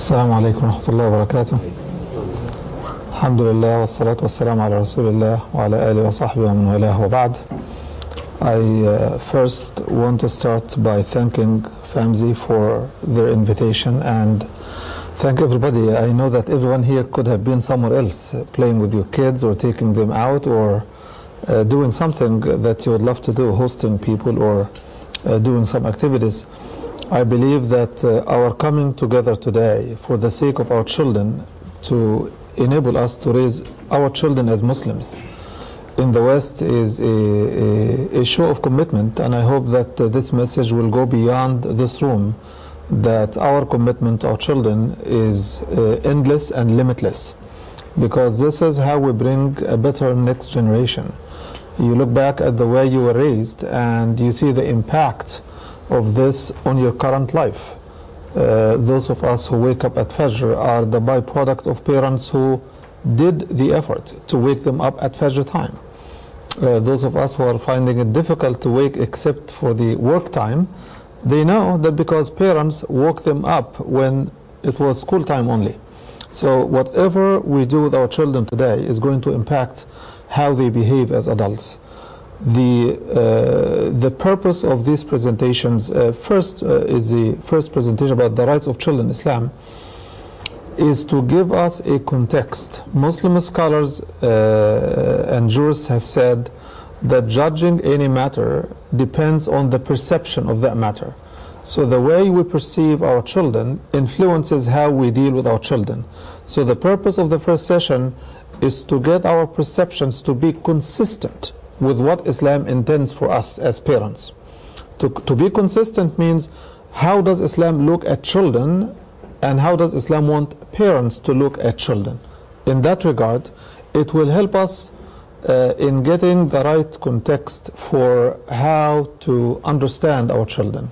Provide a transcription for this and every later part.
السلام عليكم ورحمة الله وبركاته الحمد لله والصلاة والسلام على رسول الله وعلى آله وصحبه ومن والاه وبعد I uh, first want to start by thanking FAMSI for their invitation and thank everybody. I know that everyone here could have been somewhere else, uh, playing with your kids or taking them out or uh, doing something that you would love to do, hosting people or uh, doing some activities. I believe that uh, our coming together today for the sake of our children to enable us to raise our children as Muslims in the West is a, a, a show of commitment, and I hope that uh, this message will go beyond this room. That our commitment to our children is uh, endless and limitless, because this is how we bring a better next generation. You look back at the way you were raised, and you see the impact of this on your current life. Uh, those of us who wake up at Fajr are the byproduct of parents who did the effort to wake them up at Fajr time. Uh, those of us who are finding it difficult to wake except for the work time, they know that because parents woke them up when it was school time only. So whatever we do with our children today is going to impact how they behave as adults. The, uh, the purpose of these presentations, uh, first uh, is the first presentation about the rights of children in Islam is to give us a context. Muslim scholars uh, and jurists have said that judging any matter depends on the perception of that matter. So the way we perceive our children influences how we deal with our children. So the purpose of the first session is to get our perceptions to be consistent with what Islam intends for us as parents. To, to be consistent means how does Islam look at children and how does Islam want parents to look at children. In that regard, it will help us uh, in getting the right context for how to understand our children.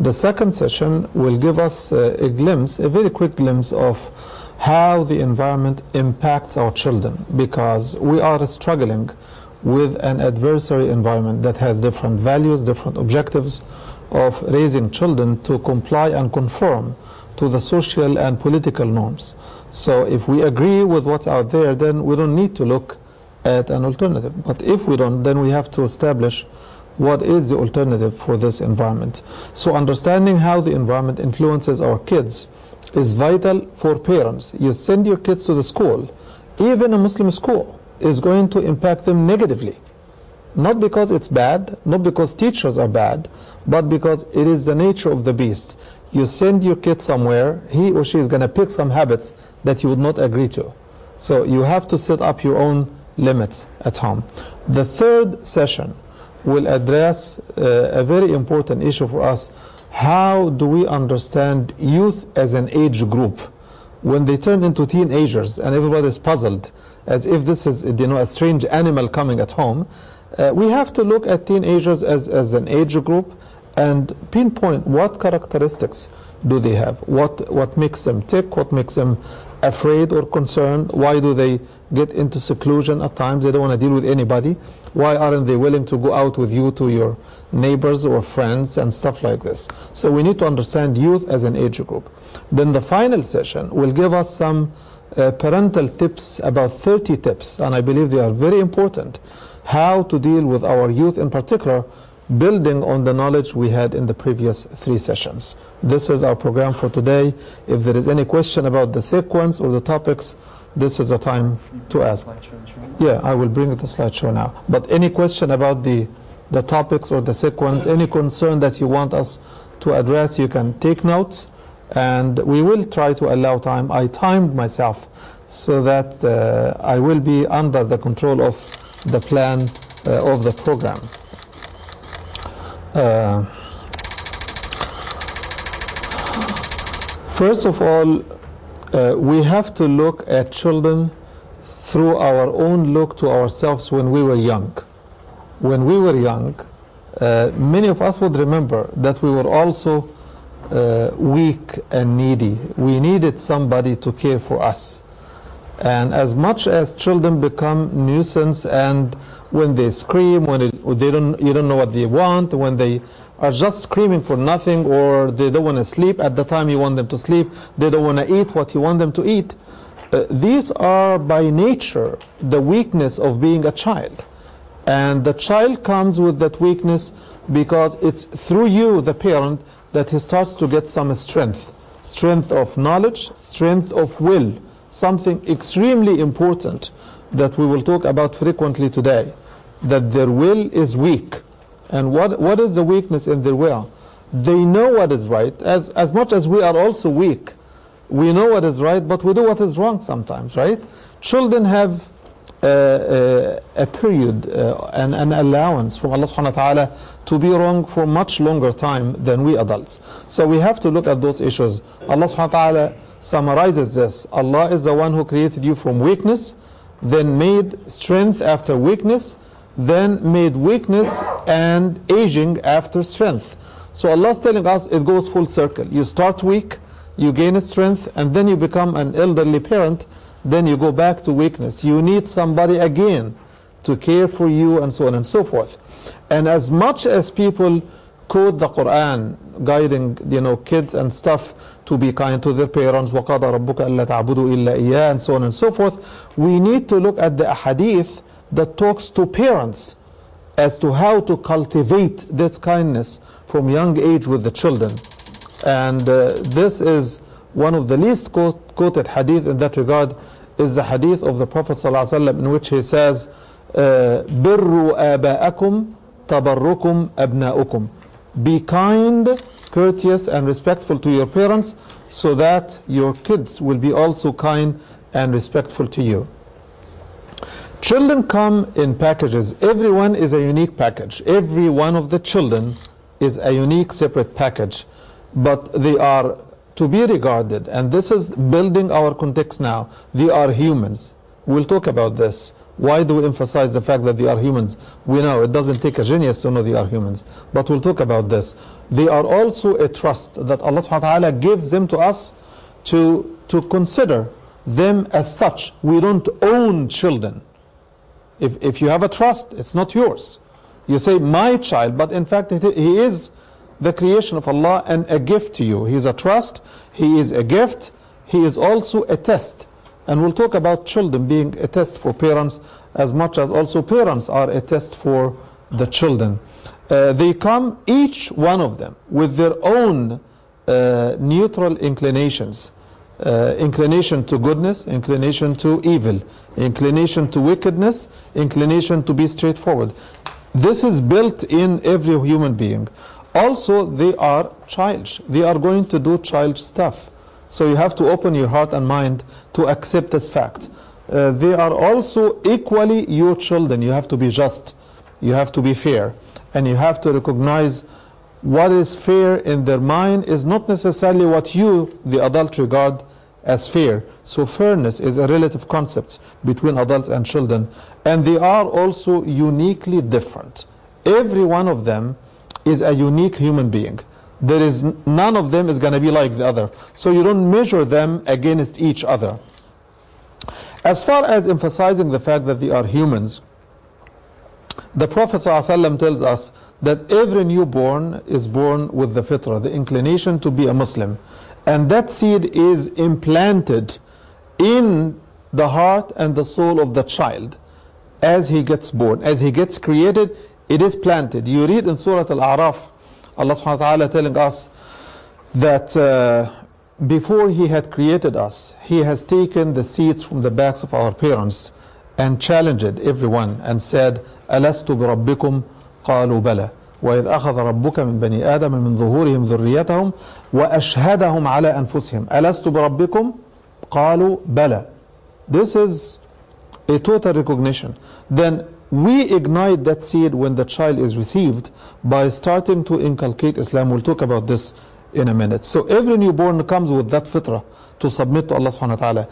The second session will give us uh, a glimpse, a very quick glimpse of how the environment impacts our children because we are struggling with an adversary environment that has different values, different objectives of raising children to comply and conform to the social and political norms. So if we agree with what's out there, then we don't need to look at an alternative. But if we don't, then we have to establish what is the alternative for this environment. So understanding how the environment influences our kids is vital for parents. You send your kids to the school, even a Muslim school is going to impact them negatively. Not because it's bad, not because teachers are bad, but because it is the nature of the beast you send your kid somewhere, he or she is going to pick some habits that you would not agree to. So you have to set up your own limits at home. The third session will address uh, a very important issue for us. How do we understand youth as an age group? When they turn into teenagers and everybody is puzzled as if this is you know, a strange animal coming at home, uh, we have to look at teenagers as, as an age group and pinpoint what characteristics do they have, what, what makes them tick, what makes them afraid or concerned, why do they get into seclusion at times, they don't want to deal with anybody, why aren't they willing to go out with you to your neighbors or friends and stuff like this. So we need to understand youth as an age group. Then the final session will give us some uh, parental tips, about 30 tips, and I believe they are very important, how to deal with our youth in particular building on the knowledge we had in the previous three sessions. This is our program for today. If there is any question about the sequence or the topics, this is the time to ask. Yeah, I will bring the slideshow now. But any question about the, the topics or the sequence, any concern that you want us to address, you can take notes and we will try to allow time. I timed myself so that uh, I will be under the control of the plan uh, of the program. Uh, first of all, uh, we have to look at children through our own look to ourselves when we were young. When we were young, uh, many of us would remember that we were also uh, weak and needy. We needed somebody to care for us. And as much as children become nuisance and when they scream, when it, they don't, you don't know what they want, when they are just screaming for nothing or they don't want to sleep at the time you want them to sleep, they don't want to eat what you want them to eat. Uh, these are by nature the weakness of being a child. And the child comes with that weakness because it's through you, the parent, that he starts to get some strength. Strength of knowledge, strength of will. Something extremely important that we will talk about frequently today. That their will is weak. And what, what is the weakness in their will? They know what is right, as, as much as we are also weak. We know what is right, but we do what is wrong sometimes, right? Children have a period uh, and an allowance from Allah subhanahu wa ta'ala to be wrong for much longer time than we adults. So we have to look at those issues. Allah subhanahu wa ta'ala summarizes this. Allah is the one who created you from weakness, then made strength after weakness, then made weakness and aging after strength. So Allah is telling us it goes full circle. You start weak, you gain strength, and then you become an elderly parent, then you go back to weakness. You need somebody again to care for you, and so on and so forth. And as much as people quote the Quran, guiding you know kids and stuff to be kind to their parents, وَقَضَى رَبُّكَ أَلَّا تَعْبُدُوا إِلَّا إِيَّاهُ, and so on and so forth, we need to look at the hadith that talks to parents as to how to cultivate that kindness from young age with the children. And uh, this is one of the least quote, quoted hadith in that regard is the hadith of the Prophet ﷺ in which he says, "Birru آباءكم تبركم أبناؤكم." Be kind, courteous, and respectful to your parents, so that your kids will be also kind and respectful to you. Children come in packages. Everyone is a unique package. Every one of the children is a unique separate package. But they are to be regarded, and this is building our context now, they are humans. We'll talk about this. Why do we emphasize the fact that they are humans? We know it doesn't take a genius to know they are humans. But we'll talk about this. They are also a trust that Allah subhanahu wa ta'ala gives them to us to, to consider them as such. We don't own children. If, if you have a trust, it's not yours. You say, my child, but in fact, he is the creation of Allah and a gift to you. He is a trust, He is a gift, He is also a test. And we'll talk about children being a test for parents as much as also parents are a test for the children. Uh, they come, each one of them, with their own uh, neutral inclinations. Uh, inclination to goodness, inclination to evil, inclination to wickedness, inclination to be straightforward. This is built in every human being. Also, they are childish. They are going to do child stuff. So you have to open your heart and mind to accept this fact. Uh, they are also equally your children. You have to be just. You have to be fair. And you have to recognize what is fair in their mind is not necessarily what you, the adult, regard as fair. So fairness is a relative concept between adults and children. And they are also uniquely different. Every one of them is a unique human being. There is none of them is going to be like the other. So you don't measure them against each other. As far as emphasizing the fact that they are humans, the Prophet ﷺ tells us that every newborn is born with the fitrah, the inclination to be a Muslim. And that seed is implanted in the heart and the soul of the child as he gets born. As he gets created, it is planted. You read in Surah Al-A'raf, Allah subhanahu wa ta'ala telling us that uh, before He had created us, He has taken the seeds from the backs of our parents and challenged everyone and said, ألست بربكم قالوا بلى وإذ أخذ ربك من بني آدم من ظهورهم ذريتهم وأشهدهم على أنفسهم ألست بربكم قالوا بلى This is a total recognition. Then we ignite that seed when the child is received by starting to inculcate Islam. We'll talk about this in a minute. So every newborn comes with that fitrah to submit to Allah subhanahu wa ta'ala.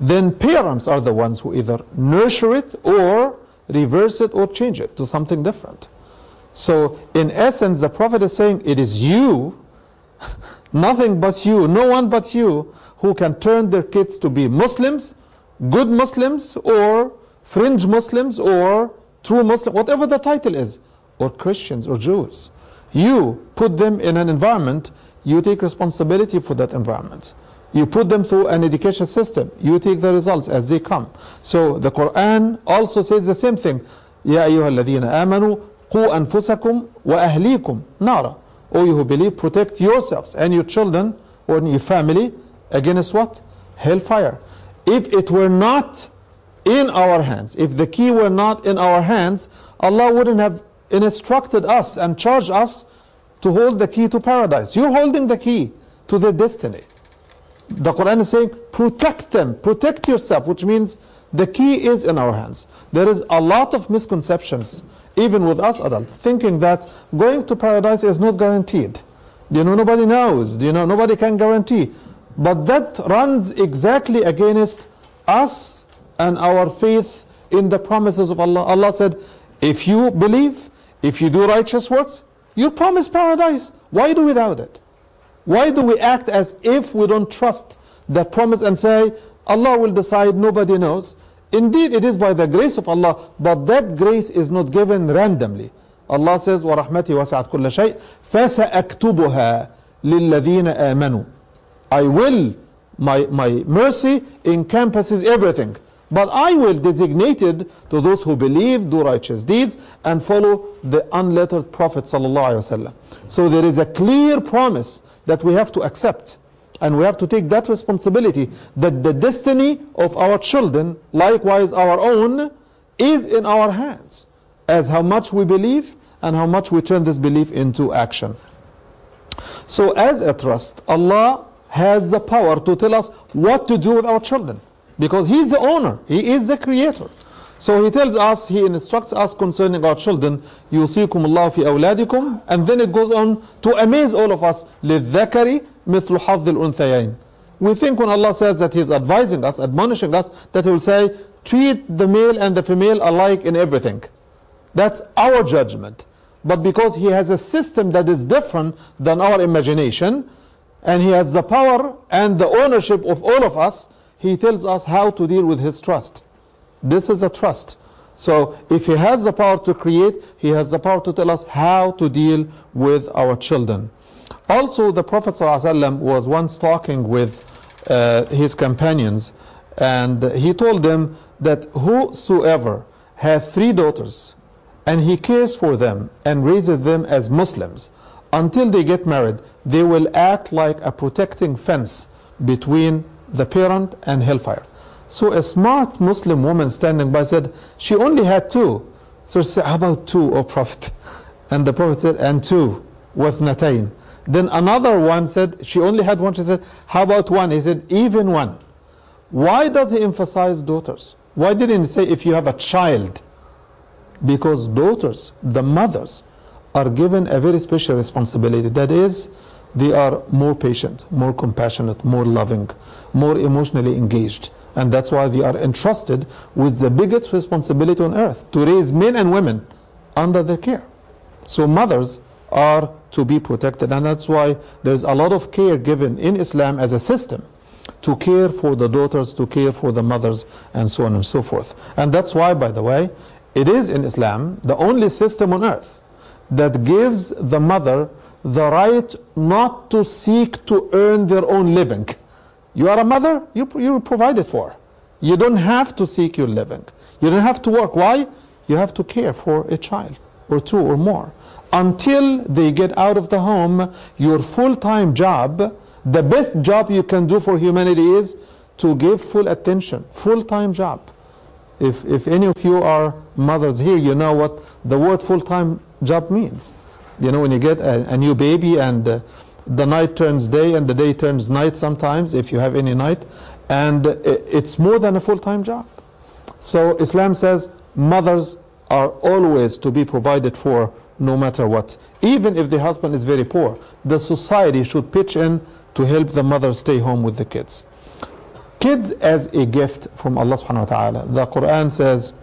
Then parents are the ones who either nurture it or reverse it or change it to something different. So in essence, the Prophet is saying it is you, nothing but you, no one but you, who can turn their kids to be Muslims, good Muslims, or fringe Muslims, or true Muslim, whatever the title is, or Christians or Jews. You put them in an environment, you take responsibility for that environment. You put them through an education system, you take the results as they come. So the Quran also says the same thing. يا أيها الذين آمنوا قوا أنفسكم وأهليكم نارا. O you who believe, protect yourselves and your children or your family against what? Hellfire. If it were not in our hands, if the key were not in our hands, Allah wouldn't have instructed us and charged us to hold the key to paradise. You're holding the key to their destiny. The Quran is saying, protect them, protect yourself, which means the key is in our hands. There is a lot of misconceptions, even with us adults, thinking that going to paradise is not guaranteed. You know, nobody knows. You know, nobody can guarantee. But that runs exactly against us and our faith in the promises of Allah. Allah said, if you believe, if you do righteous works, you promise paradise. Why do we doubt it? Why do we act as if we don't trust that promise and say, Allah will decide, nobody knows? Indeed, it is by the grace of Allah, but that grace is not given randomly. Allah says, وَرَحْمَتِي وَسَعَتْ كُلَّ شَيْءٍ فَسَأَكْتُبُهَا لِلَّذِينَ آمَنُوا I will, my, my mercy encompasses everything. But I will designate it to those who believe, do righteous deeds, and follow the unlettered Prophet. So there is a clear promise that we have to accept. And we have to take that responsibility that the destiny of our children, likewise our own, is in our hands. As how much we believe and how much we turn this belief into action. So, as a trust, Allah has the power to tell us what to do with our children because He's the owner, He is the creator. So He tells us, He instructs us concerning our children, يُوصِيكُمُ اللَّهُ فِي أَوْلَادِكُمْ And then it goes on to amaze all of us, لِلذَّكَرِ مِثْلُ حَظِّ الْأُنْثَيَيْنِ We think when Allah says that He's advising us, admonishing us, that He will say, treat the male and the female alike in everything. That's our judgment. But because He has a system that is different than our imagination, and He has the power and the ownership of all of us, he tells us how to deal with His trust. This is a trust. So if He has the power to create, He has the power to tell us how to deal with our children. Also, the Prophet ﷺ was once talking with uh, his companions, and he told them that whosoever has three daughters and he cares for them and raises them as Muslims until they get married, they will act like a protecting fence between the parent and hellfire. So a smart Muslim woman standing by said, she only had two. So she said, how about two, O Prophet? And the Prophet said, and two, with natain. Then another one said, she only had one. She said, how about one? He said, even one. Why does he emphasize daughters? Why didn't he say if you have a child? Because daughters, the mothers, are given a very special responsibility. That is, they are more patient, more compassionate, more loving, more emotionally engaged. And that's why they are entrusted with the biggest responsibility on earth to raise men and women under their care. So mothers are to be protected, and that's why there's a lot of care given in Islam as a system to care for the daughters, to care for the mothers, and so on and so forth. And that's why, by the way, it is in Islam the only system on earth that gives the mother the right not to seek to earn their own living. You are a mother, you, you provide it for. You don't have to seek your living. You don't have to work. Why? You have to care for a child or two or more. Until they get out of the home, your full time job, the best job you can do for humanity is to give full attention, full time job. If, if any of you are mothers here, you know what the word full time job means. You know, when you get a, a new baby and uh, the night turns day and the day turns night sometimes, if you have any night, and it's more than a full time job. So Islam says mothers are always to be provided for no matter what. Even if the husband is very poor, the society should pitch in to help the mother stay home with the kids. Kids as a gift from Allah subhanahu wa ta'ala. The Quran says,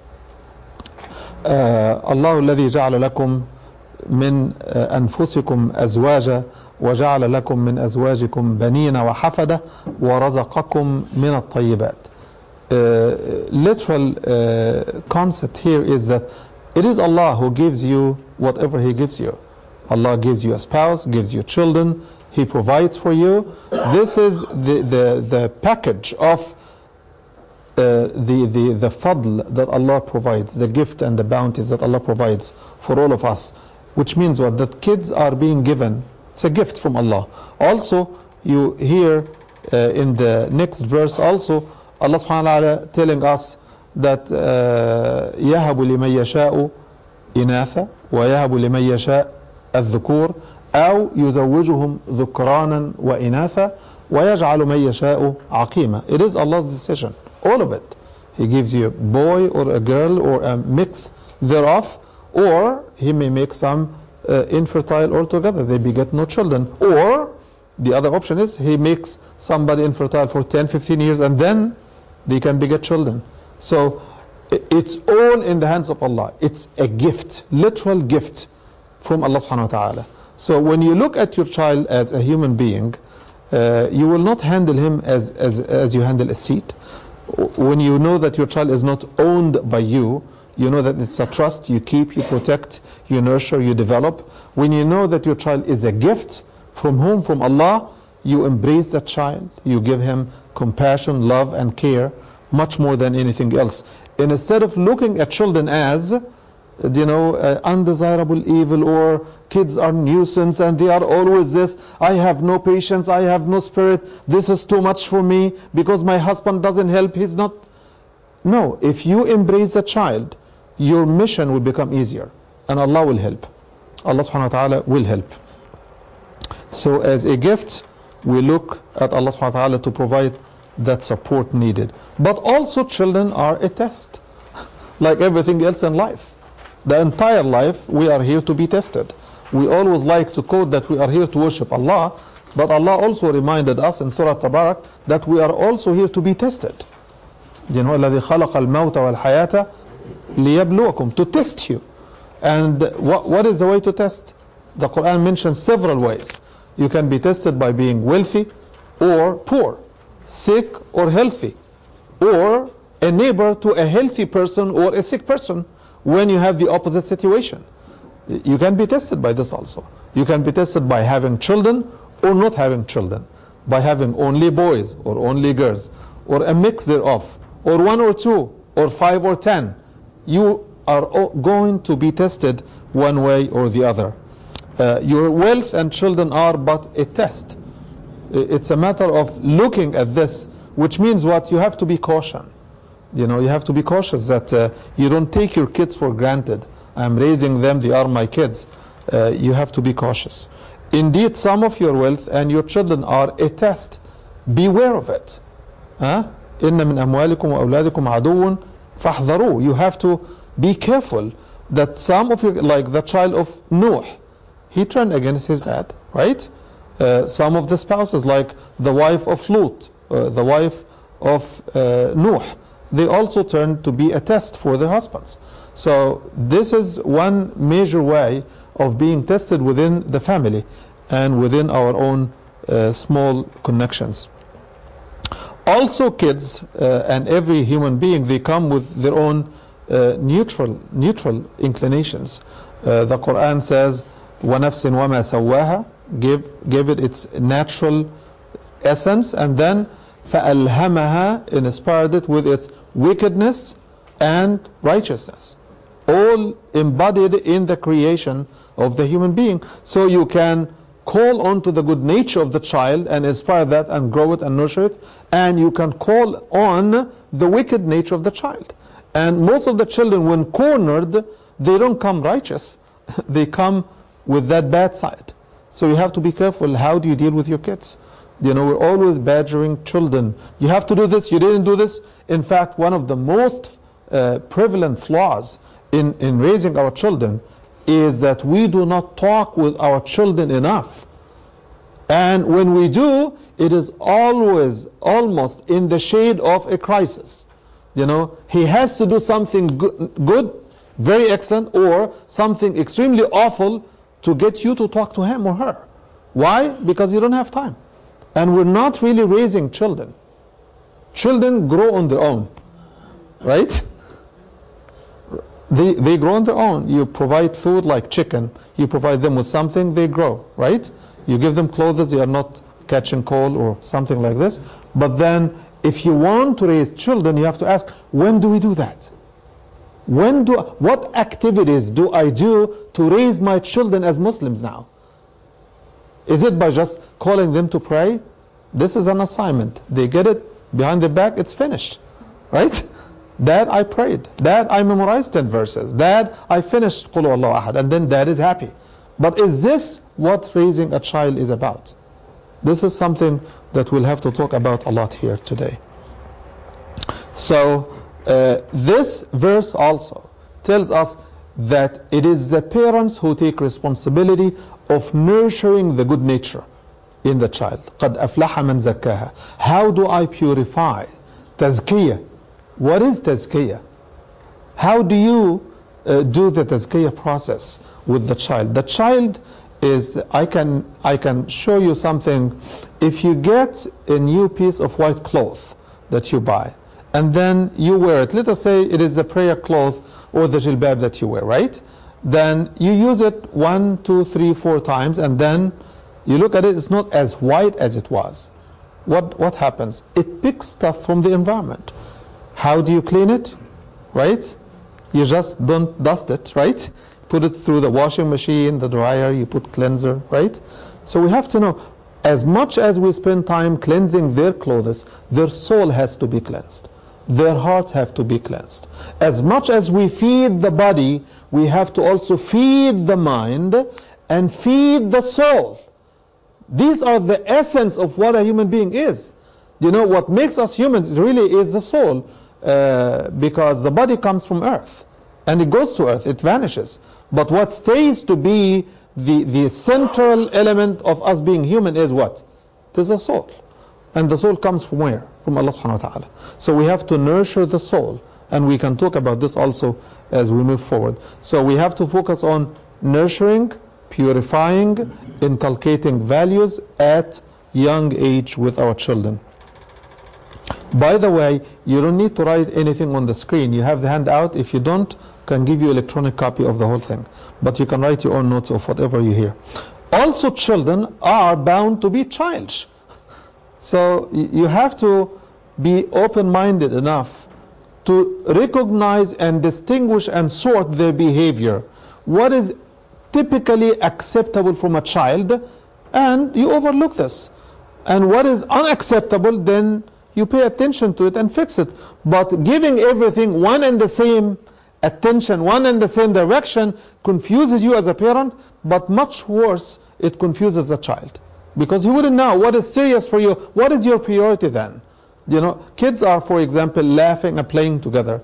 الله الذي جعل لكم من أنفسكم أزواجا وجعل لكم من أزواجكم بنين وحفدة ورزقكم من الطيبات uh, literal uh, concept here is that it is Allah who gives you whatever He gives you Allah gives you a spouse, gives you children, He provides for you. This is the, the, the package of uh, the, the, the fadl that Allah provides, the gift and the bounties that Allah provides for all of us, which means what? That kids are being given. It's a gift from Allah. Also, you hear uh, in the next verse also, Allah subhanahu wa ta'ala telling us that يهب لمن يشاء إناثا ويهب لمن يشاء الذكور أو يزوجهم ذكرانا وإناثا ويجعل من يشاء عقيما. It is Allah's decision. All of it. He gives you a boy or a girl or a mix thereof, or He may make some uh, infertile altogether. They beget no children. Or the other option is He makes somebody infertile for 10, 15 years and then they can beget children. So it's all in the hands of Allah. It's a gift, literal gift from Allah subhanahu wa ta'ala. So when you look at your child as a human being, uh, you will not handle him as, as, as you handle a seat. When you know that your child is not owned by you, you know that it's a trust, you keep, you protect, you nurture, you develop. When you know that your child is a gift from whom? From Allah, you embrace that child, you give him compassion, love, and care much more than anything else. And instead of looking at children as, you know, uh, undesirable evil or kids are nuisance and they are always this, I have no patience, I have no spirit, this is too much for me because my husband doesn't help, he's not. No, if you embrace a child, your mission will become easier and Allah will help. Allah subhanahu wa ta'ala will help. So as a gift, we look at Allah subhanahu wa ta'ala to provide that support needed. But also children are a test, like everything else in life. The entire life we are here to be tested. We always like to quote that we are here to worship Allah, but Allah also reminded us in Surah Tabarak that we are also here to be tested. You know, الذي خلق الموت والحياة ليبلوكم to test you. And what, what is the way to test? The Quran mentions several ways. You can be tested by being wealthy or poor sick or healthy, or a neighbor to a healthy person or a sick person when you have the opposite situation. You can be tested by this also. You can be tested by having children or not having children, by having only boys or only girls, or a mix thereof, or one or two, or five or ten. You are going to be tested one way or the other. Uh, your wealth and children are but a test it's a matter of looking at this, which means what? You have to be cautious. You know, you have to be cautious that uh, you don't take your kids for granted. I'm raising them, they are my kids. Uh, you have to be cautious. Indeed, some of your wealth and your children are a test. Beware of it. Huh? إن من أموالكم وأولادكم عدو فاحذروه. You have to be careful that some of your, like the child of Noah, he turned against his dad, right? Uh, some of the spouses, like the wife of Lut, uh, the wife of uh, Noah, they also turn to be a test for their husbands. So this is one major way of being tested within the family and within our own uh, small connections. Also, kids uh, and every human being, they come with their own uh, neutral, neutral inclinations. the Quran says, وَنَفْسٍ وَمَا سَوَّاهَا give, give it its natural essence, and then فَأَلْهَمَهَا inspired it with its wickedness and righteousness. All embodied in the creation of the human being. So you can call on to the good nature of the child and inspire that and grow it and nurture it. And you can call on the wicked nature of the child. And most of the children, when cornered, they don't come righteous. they come with that bad side. So you have to be careful. How do you deal with your kids? You know, we're always badgering children. You have to do this, you didn't do this. In fact, one of the most uh, prevalent flaws in, in raising our children is that we do not talk with our children enough. And when we do, it is always almost in the shade of a crisis. You know, he has to do something good, good very excellent, or something extremely awful to get you to talk to him or her. Why? Because you don't have time. And we're not really raising children. Children grow on their own, right? They, they grow on their own. You provide food like chicken. You provide them with something, they grow, right? You give them clothes, they are not catching cold or something like this. But then, if you want to raise children, you have to ask, when do we do that? When do, what activities do I do to raise my children as Muslims now? Is it by just calling them to pray? This is an assignment. They get it behind the back, it's finished. Right? Dad, I prayed. Dad, I memorized 10 verses. Dad, I finished Qul Allah Ahad. And then dad is happy. But is this what raising a child is about? This is something that we'll have to talk about a lot here today. So, uh, this verse also tells us that it is the parents who take responsibility of nurturing the good nature in the child. قَدْ أَفْلَحَ مَنْ زَكَّاهَا How do I purify? Tazkiyah. what is tazkiyah? How do you uh, do the tazkiyah process with the child? The child is, I can, I can show you something. If you get a new piece of white cloth that you buy, and then you wear it, let us say it is the prayer cloth or the jilbab that you wear, right? Then you use it one, two, three, four times, and then you look at it, it's not as white as it was. What, what happens? It picks stuff from the environment. How do you clean it? Right? You just don't dust it, right? Put it through the washing machine, the dryer, you put cleanser, right? So we have to know, as much as we spend time cleansing their clothes, their soul has to be cleansed. Their hearts have to be cleansed. As much as we feed the body, we have to also feed the mind and feed the soul. These are the essence of what a human being is. You know, what makes us humans really is the soul. Uh, because the body comes from earth and it goes to earth, it vanishes. But what stays to be the, the central element of us being human is what? It is the soul. And the soul comes from where? From Allah subhanahu wa ta'ala. So we have to nurture the soul. And we can talk about this also as we move forward. So we have to focus on nurturing, purifying, inculcating values at young age with our children. By the way, you don't need to write anything on the screen. You have the handout. If you don't, can give you electronic copy of the whole thing. But you can write your own notes of whatever you hear. Also, children are bound to be childish. So you have to be open-minded enough to recognize and distinguish and sort their behavior. What is typically acceptable from a child, and you overlook this. And what is unacceptable, then you pay attention to it and fix it. But giving everything one and the same attention, one and the same direction, confuses you as a parent, but much worse, it confuses a child. Because he wouldn't know what is serious for you. What is your priority then? You know, kids are, for example, laughing and playing together.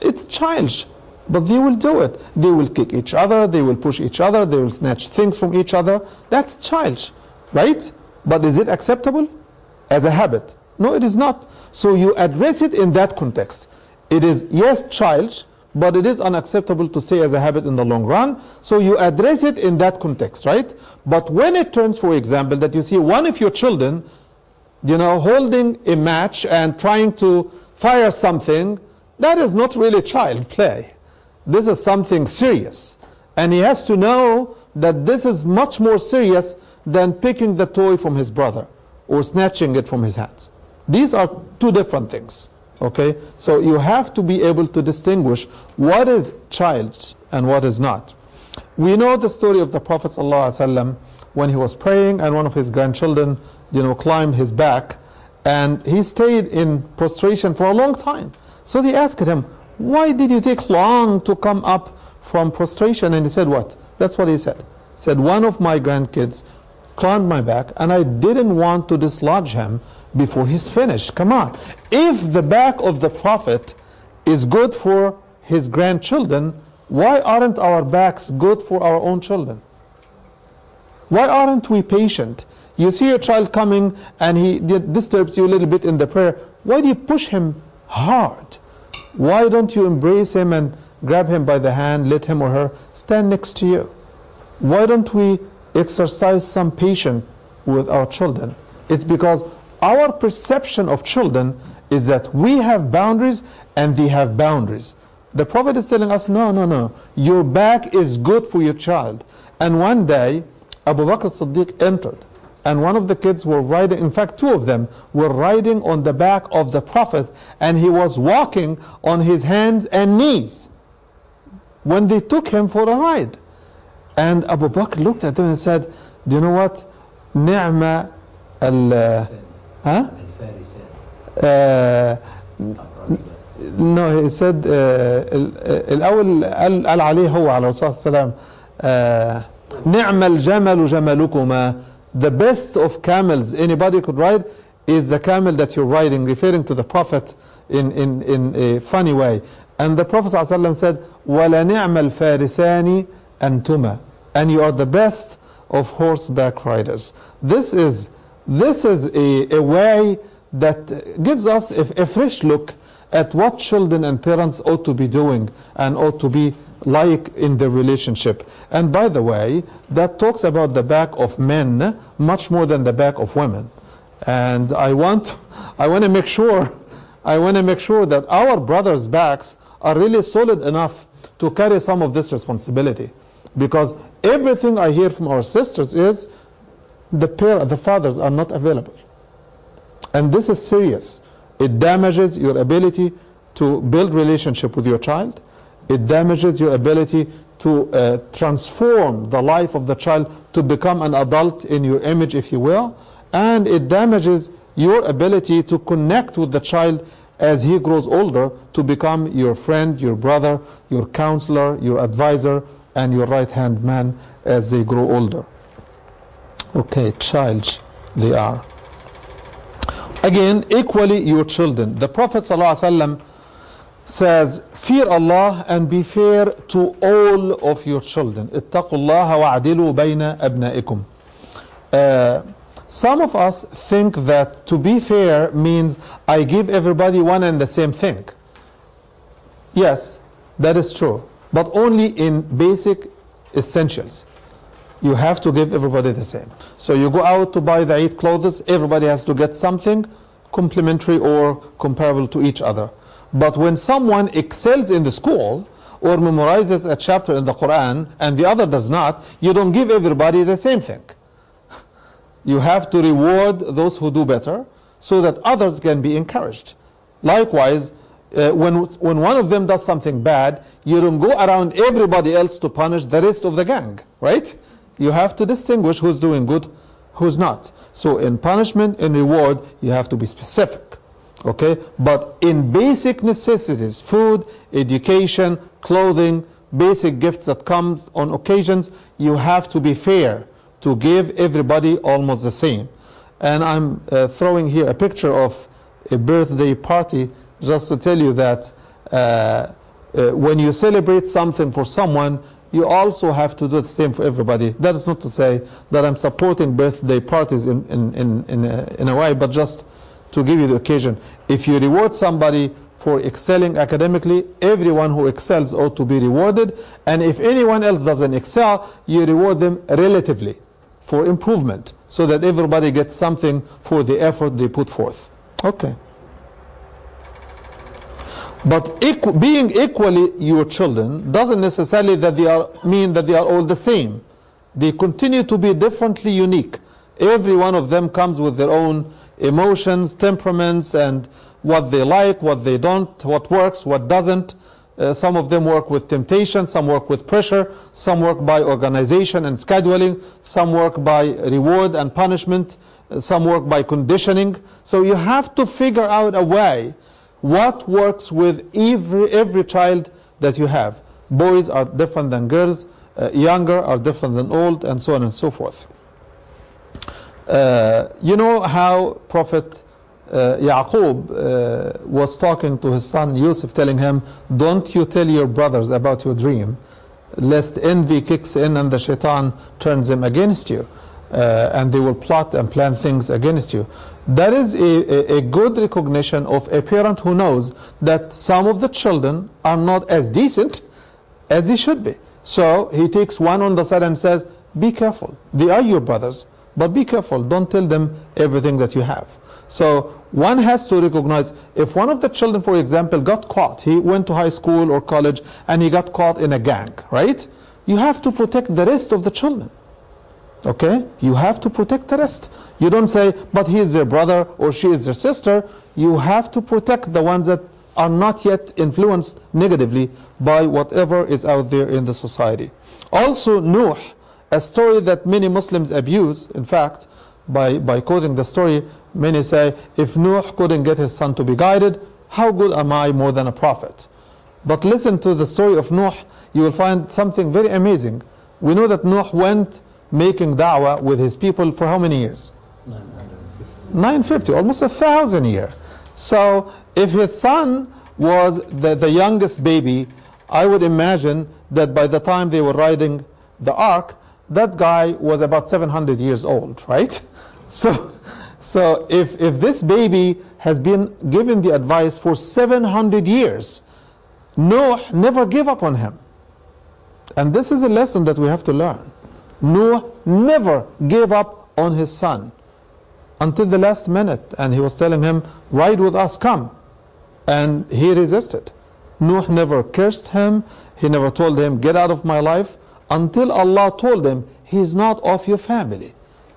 It's childish, but they will do it. They will kick each other, they will push each other, they will snatch things from each other. That's childish, right? But is it acceptable? As a habit. No, it is not. So you address it in that context. It is, yes, child, but it is unacceptable to say as a habit in the long run. So you address it in that context, right? But when it turns, for example, that you see one of your children, you know, holding a match and trying to fire something, that is not really child play. This is something serious. And he has to know that this is much more serious than picking the toy from his brother or snatching it from his hands. These are two different things. Okay? So you have to be able to distinguish what is child and what is not. We know the story of the Prophet ﷺ when he was praying and one of his grandchildren, you know, climbed his back and he stayed in prostration for a long time. So they asked him, why did you take long to come up from prostration? And he said, what? That's what he said. He said, one of my grandkids climbed my back and I didn't want to dislodge him before he's finished. Come on. If the back of the Prophet is good for his grandchildren, why aren't our backs good for our own children? Why aren't we patient? You see a child coming and he disturbs you a little bit in the prayer. Why do you push him hard? Why don't you embrace him and grab him by the hand, let him or her stand next to you? Why don't we exercise some patience with our children? It's because our perception of children is that we have boundaries and they have boundaries. The Prophet is telling us, no, no, no, your back is good for your child. And one day, Abu Bakr Siddiq entered, and one of the kids were riding, in fact, two of them were riding on the back of the Prophet, and he was walking on his hands and knees when they took him for a ride. And Abu Bakr looked at them and said, Do you know what? Ni'ma al ها؟ الفارسان Uh, no, he said uh, ال- الأول قال, قال عليه هو على الرسول صلى الله عليه وسلم uh, نعم الجمل جملكما the best of camels anybody could ride is the camel that you're riding referring to the Prophet in, in, in a funny way and the Prophet صلى الله عليه وسلم said ولنعم الفارسان أنتما and you are the best of horseback riders this is this is a, a way that gives us a, a fresh look at what children and parents ought to be doing and ought to be like in their relationship. And by the way, that talks about the back of men much more than the back of women. And I want, I want to make sure, I want to make sure that our brothers' backs are really solid enough to carry some of this responsibility. Because everything I hear from our sisters is the parent, the fathers are not available. And this is serious. It damages your ability to build relationship with your child. It damages your ability to uh, transform the life of the child to become an adult in your image, if you will. And it damages your ability to connect with the child as he grows older to become your friend, your brother, your counselor, your advisor, and your right hand man as they grow older Okay, child, they are. Again, equally your children. The Prophet ﷺ says, Fear Allah and be fair to all of your children. اتقوا الله وعدلوا بين أبنائكم. Uh, some of us think that to be fair means I give everybody one and the same thing. Yes, that is true, but only in basic essentials. You have to give everybody the same. So you go out to buy the Eid clothes, everybody has to get something complementary or comparable to each other. But when someone excels in the school or memorizes a chapter in the Quran and the other does not, you don't give everybody the same thing. You have to reward those who do better so that others can be encouraged. Likewise, uh, when, when one of them does something bad, you don't go around everybody else to punish the rest of the gang, right? You have to distinguish who's doing good, who's not. So in punishment and reward, you have to be specific, okay? But in basic necessities, food, education, clothing, basic gifts that comes on occasions, you have to be fair to give everybody almost the same. And I'm uh, throwing here a picture of a birthday party just to tell you that uh, uh, when you celebrate something for someone, you also have to do the same for everybody. That is not to say that I'm supporting birthday parties in, in, in, in, a, in a way, but just to give you the occasion. If you reward somebody for excelling academically, everyone who excels ought to be rewarded. And if anyone else doesn't excel, you reward them relatively for improvement so that everybody gets something for the effort they put forth. Okay. But being equally your children doesn't necessarily that they are, mean that they are all the same. They continue to be differently unique. Every one of them comes with their own emotions, temperaments, and what they like, what they don't, what works, what doesn't. Uh, some of them work with temptation, some work with pressure, some work by organization and scheduling, some work by reward and punishment, uh, some work by conditioning. So you have to figure out a way what works with every, every child that you have. Boys are different than girls, uh, younger are different than old, and so on and so forth. Uh, you know how Prophet uh, Yaqub uh, was talking to his son Yusuf, telling him, Don't you tell your brothers about your dream, lest envy kicks in and the shaitan turns them against you, uh, and they will plot and plan things against you. That is a, a, a good recognition of a parent who knows that some of the children are not as decent as they should be. So he takes one on the side and says, Be careful, they are your brothers. But be careful, don't tell them everything that you have. So one has to recognize if one of the children, for example, got caught, he went to high school or college and he got caught in a gang, right? You have to protect the rest of the children. Okay? You have to protect the rest. You don't say, but he is their brother or she is their sister. You have to protect the ones that are not yet influenced negatively by whatever is out there in the society. Also, Nuh, a story that many Muslims abuse, in fact, by, by quoting the story, many say, if Nuh couldn't get his son to be guided, how good am I more than a prophet? But listen to the story of Nuh, you will find something very amazing. We know that Nuh went making da'wah with his people for how many years? 950. 950, almost a thousand year. So if his son was the, the youngest baby, I would imagine that by the time they were riding the ark, that guy was about 700 years old, right? So, so if, if this baby has been given the advice for 700 years, Noah never gave up on him. And this is a lesson that we have to learn. Noah never gave up on his son until the last minute. And he was telling him, Ride with us, come. And he resisted. Noah never cursed him. He never told him, Get out of my life. Until Allah told him, He is not of your family.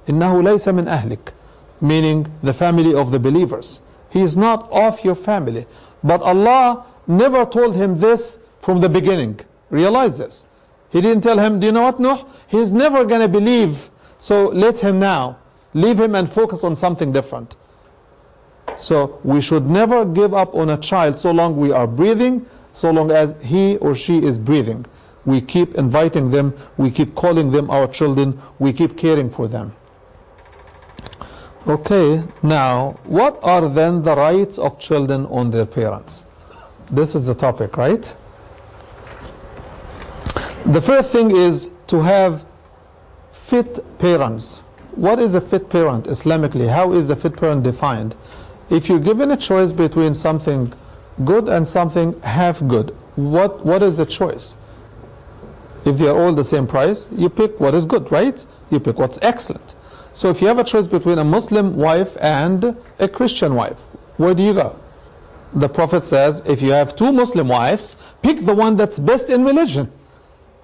إنه ليس من أهلك. Meaning the family of the believers. He is not of your family. But Allah never told him this from the beginning. Realize this. He didn't tell him, Do you know what, Nuh? He's never going to believe. So let him now. Leave him and focus on something different. So we should never give up on a child so long we are breathing, so long as he or she is breathing. We keep inviting them, we keep calling them our children, we keep caring for them. Okay, now, what are then the rights of children on their parents? This is the topic, right? The first thing is to have fit parents. What is a fit parent Islamically? How is a fit parent defined? If you're given a choice between something good and something half good, what, what is the choice? If they are all the same price, you pick what is good, right? You pick what's excellent. So if you have a choice between a Muslim wife and a Christian wife, where do you go? The Prophet says, if you have two Muslim wives, pick the one that's best in religion.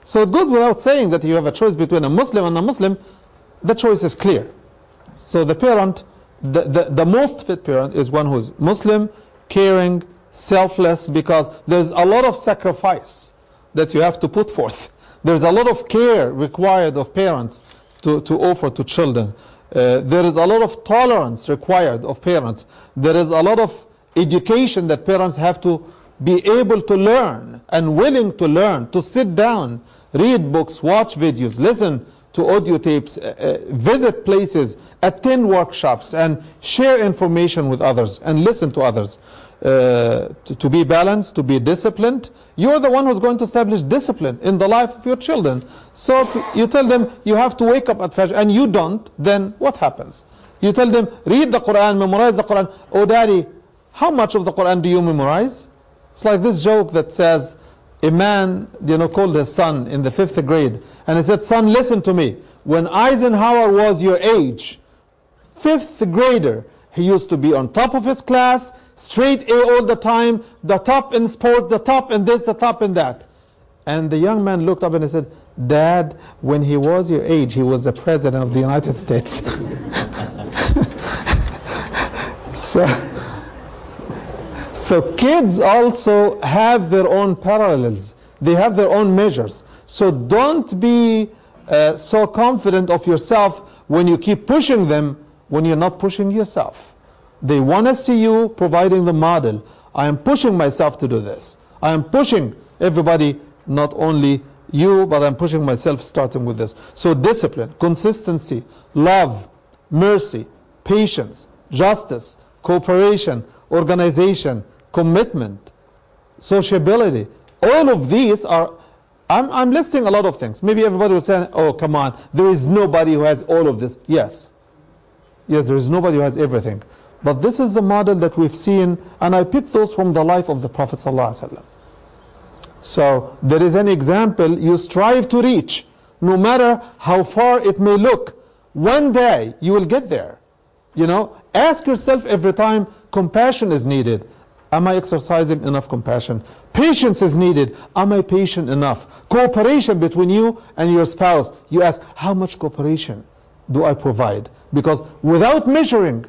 So it goes without saying that you have a choice between a Muslim and a Muslim, the choice is clear. So the parent, the, the, the most fit parent is one who's Muslim, caring, selfless, because there's a lot of sacrifice that you have to put forth. There's a lot of care required of parents to, to offer to children. Uh, there is a lot of tolerance required of parents. There is a lot of education that parents have to be able to learn and willing to learn, to sit down, read books, watch videos, listen to audio tapes, uh, uh, visit places, attend workshops, and share information with others and listen to others. Uh, to, to be balanced, to be disciplined. You're the one who's going to establish discipline in the life of your children. So if you tell them you have to wake up at Fajr and you don't, then what happens? You tell them, read the Quran, memorize the Quran. Oh, daddy, how much of the Quran do you memorize? It's like this joke that says, a man, you know, called his son in the fifth grade, and he said, son, listen to me. When Eisenhower was your age, fifth grader, he used to be on top of his class, straight A all the time, the top in sport, the top in this, the top in that. And the young man looked up and he said, Dad, when he was your age, he was the president of the United States. so, so kids also have their own parallels. They have their own measures. So don't be uh, so confident of yourself when you keep pushing them when you're not pushing yourself. They want to see you providing the model. I am pushing myself to do this. I am pushing everybody, not only you, but I'm pushing myself starting with this. So discipline, consistency, love, mercy, patience, justice, cooperation, organization, commitment, sociability. All of these are, I'm, I'm listing a lot of things. Maybe everybody will say, oh, come on, there is nobody who has all of this. Yes. Yes, there is nobody who has everything. But this is the model that we've seen, and I picked those from the life of the Prophet. ﷺ. So there is an example you strive to reach, no matter how far it may look. One day you will get there. You know, ask yourself every time compassion is needed. Am I exercising enough compassion? Patience is needed. Am I patient enough? Cooperation between you and your spouse. You ask, how much cooperation do I provide? Because without measuring,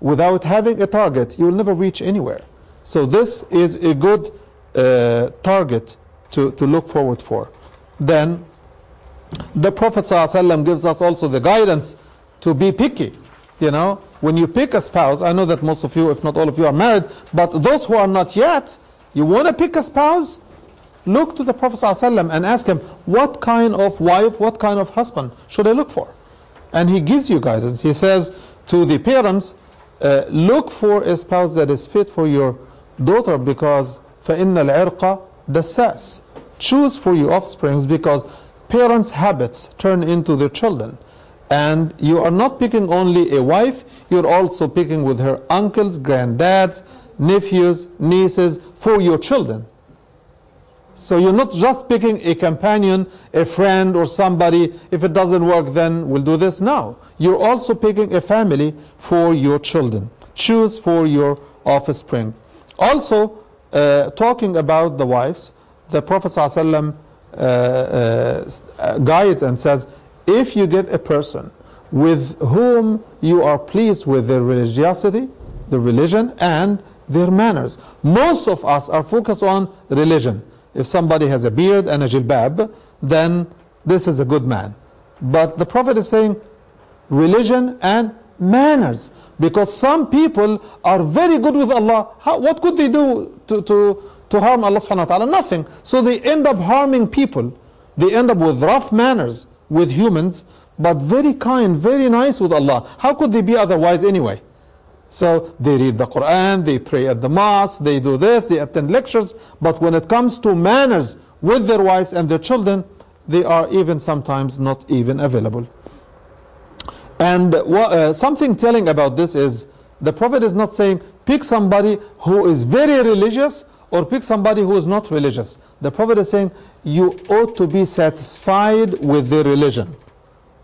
without having a target, you will never reach anywhere. So this is a good uh, target to, to look forward for. Then the Prophet ﷺ gives us also the guidance to be picky. You know, when you pick a spouse, I know that most of you, if not all of you, are married, but those who are not yet, you want to pick a spouse, look to the Prophet ﷺ and ask him, what kind of wife, what kind of husband should I look for? And he gives you guidance. He says to the parents, uh, look for a spouse that is fit for your daughter because فَإِنَّ الْعِرْقَ دَسَّاسِ Choose for your offsprings because parents' habits turn into their children. And you are not picking only a wife, you're also picking with her uncles, granddads, nephews, nieces for your children. So you're not just picking a companion, a friend, or somebody. If it doesn't work, then we'll do this now. You're also picking a family for your children. Choose for your offspring. Also, uh, talking about the wives, the Prophet ﷺ uh, uh, guides and says, if you get a person with whom you are pleased with their religiosity, the religion, and their manners. Most of us are focused on religion. If somebody has a beard and a jilbab, then this is a good man. But the Prophet is saying religion and manners. Because some people are very good with Allah. How, what could they do to, to, to harm Allah subhanahu wa ta'ala? Nothing. So they end up harming people. They end up with rough manners with humans, but very kind, very nice with Allah. How could they be otherwise anyway? So they read the Quran, they pray at the mosque, they do this, they attend lectures, but when it comes to manners with their wives and their children, they are even sometimes not even available. And uh, something telling about this is the Prophet is not saying pick somebody who is very religious or pick somebody who is not religious. The Prophet is saying you ought to be satisfied with their religion.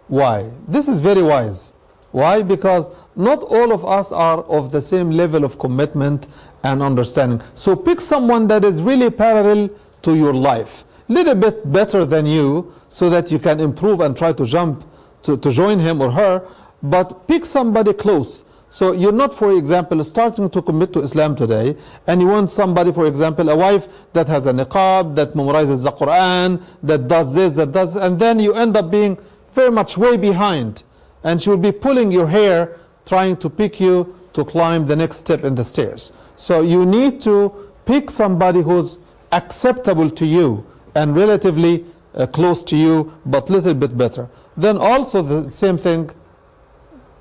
Why? This is very wise. Why? Because not all of us are of the same level of commitment and understanding. So pick someone that is really parallel to your life, little bit better than you, so that you can improve and try to jump to, to join him or her. But pick somebody close. So you're not, for example, starting to commit to Islam today, and you want somebody, for example, a wife that has a niqab, that memorizes the Quran, that does this, that does, and then you end up being very much way behind, and she will be pulling your hair, trying to pick you to climb the next step in the stairs. So you need to pick somebody who's acceptable to you and relatively uh, close to you, but little bit better. Then also the same thing.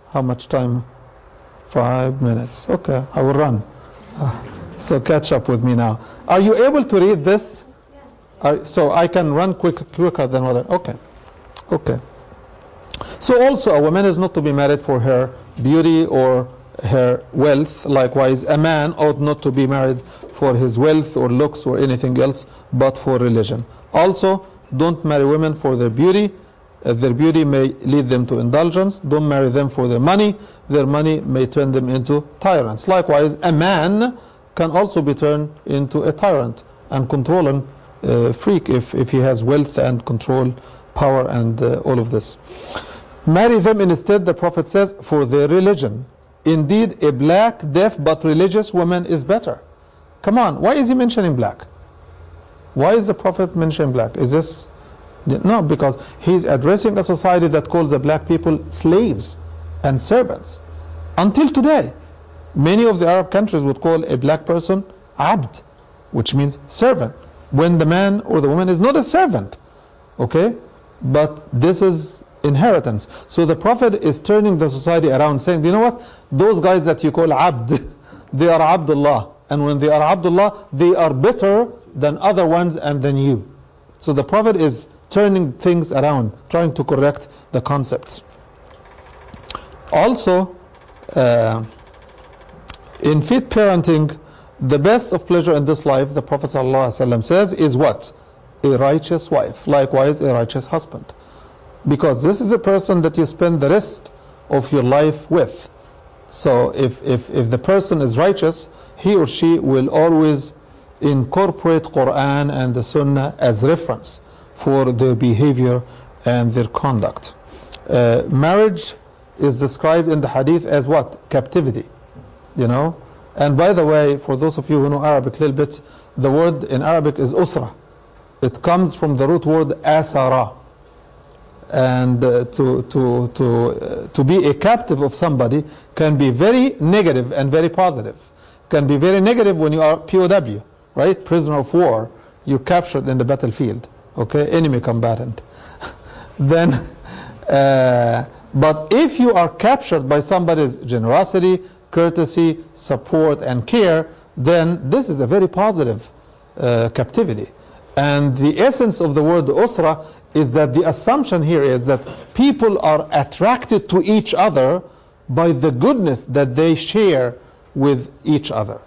How much time? Five minutes. Okay, I will run. Uh, so catch up with me now. Are you able to read this? Are, so I can run quick, quicker than what I, okay. Okay. So also a woman is not to be married for her beauty or her wealth. Likewise, a man ought not to be married for his wealth or looks or anything else, but for religion. Also, don't marry women for their beauty. Uh, their beauty may lead them to indulgence. Don't marry them for their money. Their money may turn them into tyrants. Likewise, a man can also be turned into a tyrant and controlling uh, freak if, if he has wealth and control, power, and uh, all of this. Marry them instead, the Prophet says, for their religion. Indeed, a black, deaf, but religious woman is better. Come on, why is he mentioning black? Why is the Prophet mentioning black? Is this no, because he's addressing a society that calls the black people slaves and servants. Until today, many of the Arab countries would call a black person abd, which means servant, when the man or the woman is not a servant. Okay? But this is inheritance. So the Prophet is turning the society around saying, you know what? Those guys that you call abd, they are Abdullah. And when they are Abdullah, they are better than other ones and than you. So the Prophet is turning things around, trying to correct the concepts. Also, uh, in fit parenting, the best of pleasure in this life, the Prophet ﷺ says, is what? A righteous wife. Likewise, a righteous husband. because this is a person that you spend the rest of your life with. So if, if, if the person is righteous, he or she will always incorporate Quran and the Sunnah as reference for their behavior and their conduct. Uh, marriage is described in the hadith as what? Captivity. You know? And by the way, for those of you who know Arabic a little bit, the word in Arabic is usra. It comes from the root word asara. And uh, to, to, to, uh, to be a captive of somebody can be very negative and very positive. Can be very negative when you are POW, right? Prisoner of war. You're captured in the battlefield, okay? Enemy combatant. then, uh, but if you are captured by somebody's generosity, courtesy, support, and care, then this is a very positive uh, captivity. And the essence of the word usra is that the assumption here is that people are attracted to each other by the goodness that they share with each other.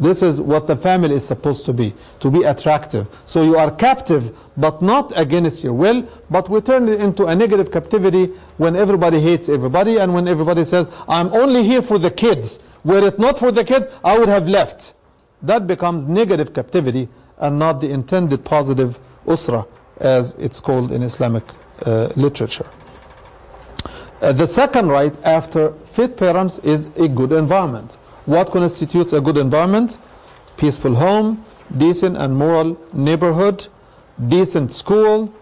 This is what the family is supposed to be, to be attractive. So you are captive, but not against your will, but we turn it into a negative captivity when everybody hates everybody and when everybody says, I'm only here for the kids. Were it not for the kids, I would have left. That becomes negative captivity and not the intended positive usra, as it's called in Islamic uh, literature. Uh, the second right after fit parents is a good environment. What constitutes a good environment? Peaceful home, decent and moral neighborhood, decent school,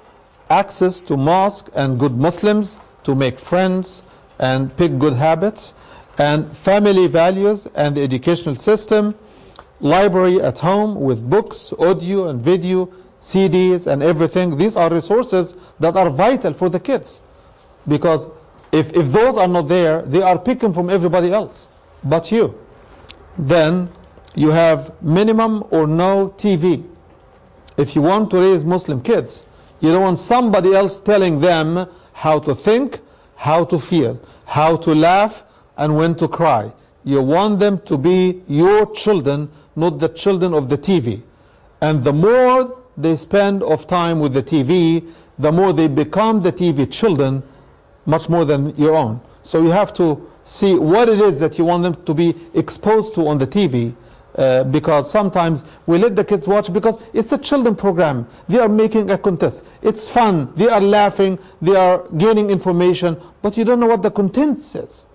access to mosque and good Muslims to make friends and pick good habits, and family values and the educational system, library at home with books, audio and video, CDs and everything. These are resources that are vital for the kids because if, if those are not there, they are picking from everybody else but you. Then you have minimum or no TV. If you want to raise Muslim kids, you don't want somebody else telling them how to think, how to feel, how to laugh, and when to cry. You want them to be your children, not the children of the TV. And the more they spend of time with the TV, the more they become the TV children, much more than your own. So you have to see what it is that you want them to be exposed to on the TV. Uh, because sometimes we let the kids watch because it's a children program. They are making a contest. It's fun. They are laughing. They are gaining information. But you don't know what the content says.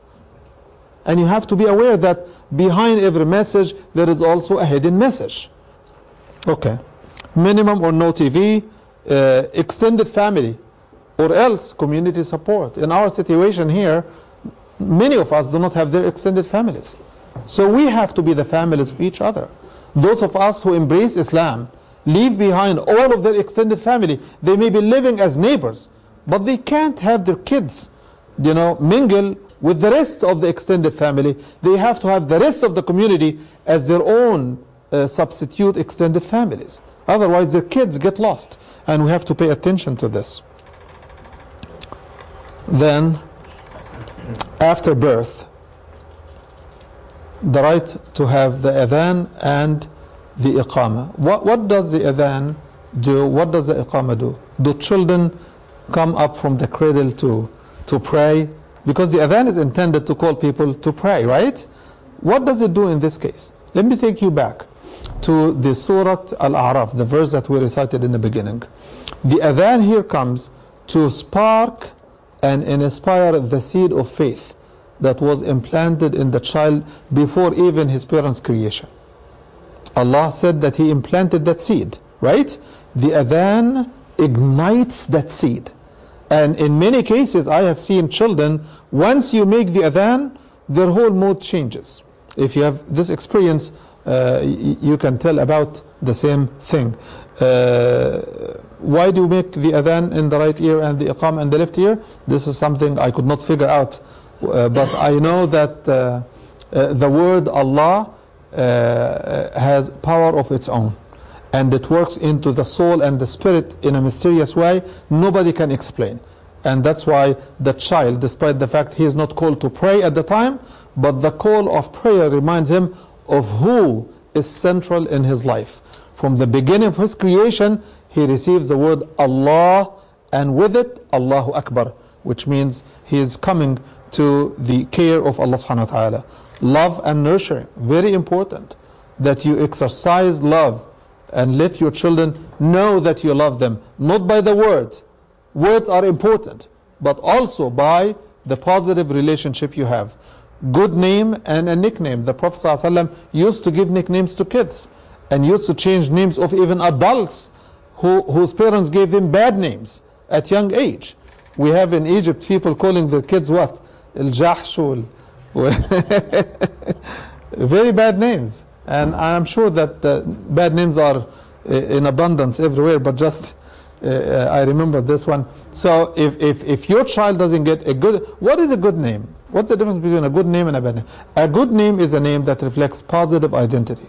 And you have to be aware that behind every message there is also a hidden message. Okay. Minimum or no TV, uh, extended family, or else community support. In our situation here, many of us do not have their extended families. So we have to be the families of each other. Those of us who embrace Islam leave behind all of their extended family. They may be living as neighbors, but they can't have their kids, you know, mingle with the rest of the extended family. They have to have the rest of the community as their own uh, substitute extended families. Otherwise, their kids get lost, and we have to pay attention to this. Then, after birth, the right to have the adhan and the iqama. What, what does the adhan do? What does the iqama do? Do children come up from the cradle to, to pray? Because the adhan is intended to call people to pray, right? What does it do in this case? Let me take you back to the Surah Al-A'raf, the verse that we recited in the beginning. The adhan here comes to spark and inspire the seed of faith that was implanted in the child before even his parents' creation. Allah said that He implanted that seed, right? The adhan ignites that seed. And in many cases, I have seen children, once you make the adhan, their whole mood changes. If you have this experience, uh, you can tell about the same thing. Uh, why do you make the adhan in the right ear and the iqam in the left ear? This is something I could not figure out. Uh, but I know that uh, uh, the word Allah uh, has power of its own. And it works into the soul and the spirit in a mysterious way nobody can explain. And that's why the child, despite the fact he is not called to pray at the time, but the call of prayer reminds him of who is central in his life. From the beginning of his creation, he receives the word Allah and with it Allahu Akbar, which means he is coming to the care of Allah subhanahu wa ta'ala. Love and nurturing, very important that you exercise love and let your children know that you love them, not by the words. Words are important, but also by the positive relationship you have. Good name and a nickname. The Prophet ﷺ used to give nicknames to kids and used to change names of even adults who, whose parents gave them bad names at young age. We have in Egypt people calling their kids what? El Jahshul. Very bad names. And I'm sure that uh, bad names are uh, in abundance everywhere, but just uh, I remember this one. So if, if, if your child doesn't get a good, what is a good name? What's the difference between a good name and a bad name? A good name is a name that reflects positive identity.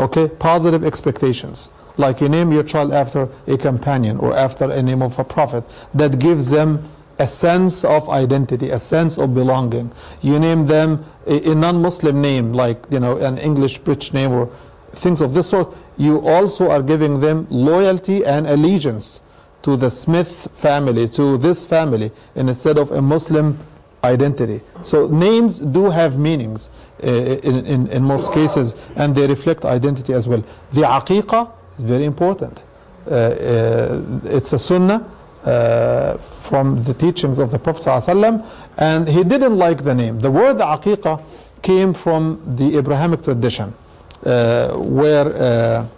Okay, positive expectations. Like you name your child after a companion or after a name of a prophet that gives them a sense of identity, a sense of belonging. You name them a, a non-Muslim name, like you know an English British name or things of this sort. You also are giving them loyalty and allegiance to the Smith family, to this family, instead of a Muslim identity. So names do have meanings uh, in, in, in most cases, and they reflect identity as well. The aqiqah is very important. Uh, uh, it's a sunnah uh, from the teachings of the Prophet ﷺ, and he didn't like the name. The word aqiqah came from the Abrahamic tradition, where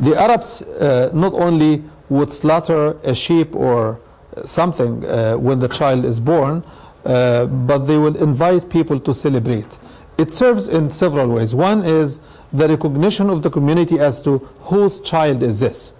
the Arabs uh, not only would slaughter a sheep or something uh, when the child is born, uh, but they will invite people to celebrate. It serves in several ways. One is the recognition of the community as to whose child is this.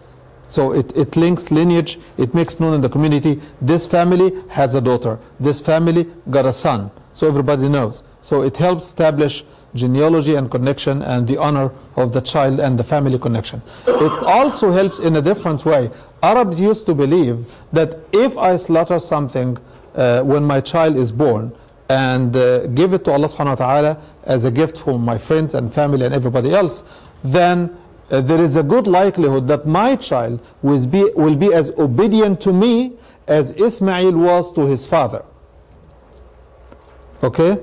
So it, it links lineage, it makes known in the community, this family has a daughter, this family got a son, so everybody knows. So it helps establish genealogy and connection and the honor of the child and the family connection. It also helps in a different way. Arabs used to believe that if I slaughter something uh, when my child is born and uh, give it to Allah subhanahu wa ta'ala as a gift for my friends and family and everybody else, then uh, there is a good likelihood that my child will be, will be as obedient to me as Ismail was to his father. Okay?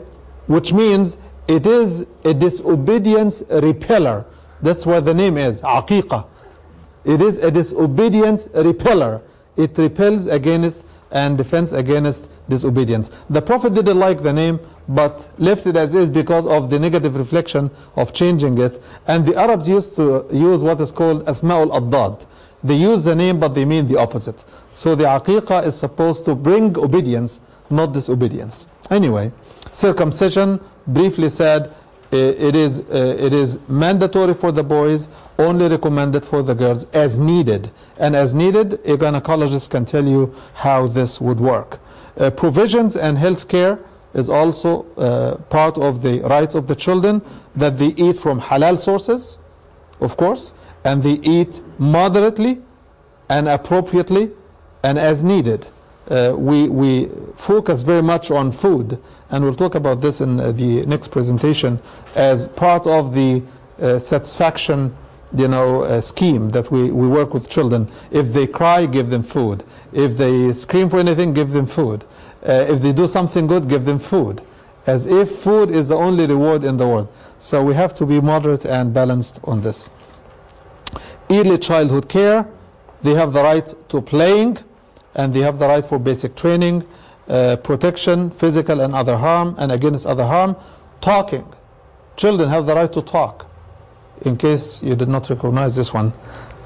Which means it is a disobedience repeller. That's what the name is, aqiqah. It is a disobedience repeller. It repels against and defense against disobedience. The Prophet didn't like the name, but left it as is because of the negative reflection of changing it. And the Arabs used to use what is called asma'ul addad. They use the name, but they mean the opposite. So the aqiqah is supposed to bring obedience, not disobedience. Anyway, circumcision, briefly said, it is, uh, it is mandatory for the boys, only recommended for the girls as needed. And as needed, a gynecologist can tell you how this would work. Uh, provisions and health care is also uh, part of the rights of the children that they eat from halal sources, of course, and they eat moderately and appropriately and as needed. Uh, we, we focus very much on food, and we'll talk about this in uh, the next presentation as part of the uh, satisfaction you know, uh, scheme that we, we work with children. If they cry, give them food. If they scream for anything, give them food. Uh, if they do something good, give them food. As if food is the only reward in the world. So we have to be moderate and balanced on this. Early childhood care, they have the right to playing, and they have the right for basic training, uh, protection, physical and other harm, and against other harm. Talking. Children have the right to talk in case you did not recognize this one.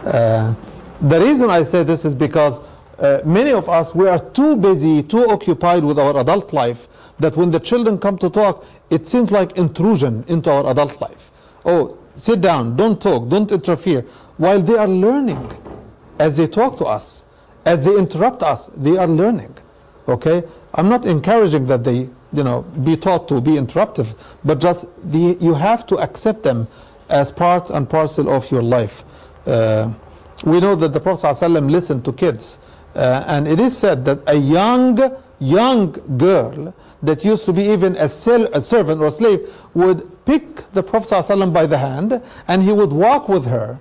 Uh, the reason I say this is because uh, many of us, we are too busy, too occupied with our adult life, that when the children come to talk, it seems like intrusion into our adult life. Oh, sit down, don't talk, don't interfere. While they are learning as they talk to us, as they interrupt us, they are learning. Okay? I'm not encouraging that they, you know, be taught to be interruptive, but just the, you have to accept them as part and parcel of your life. Uh, we know that the Prophet ﷺ listened to kids, uh, and it is said that a young, young girl that used to be even a, a servant or a slave would pick the Prophet ﷺ by the hand, and he would walk with her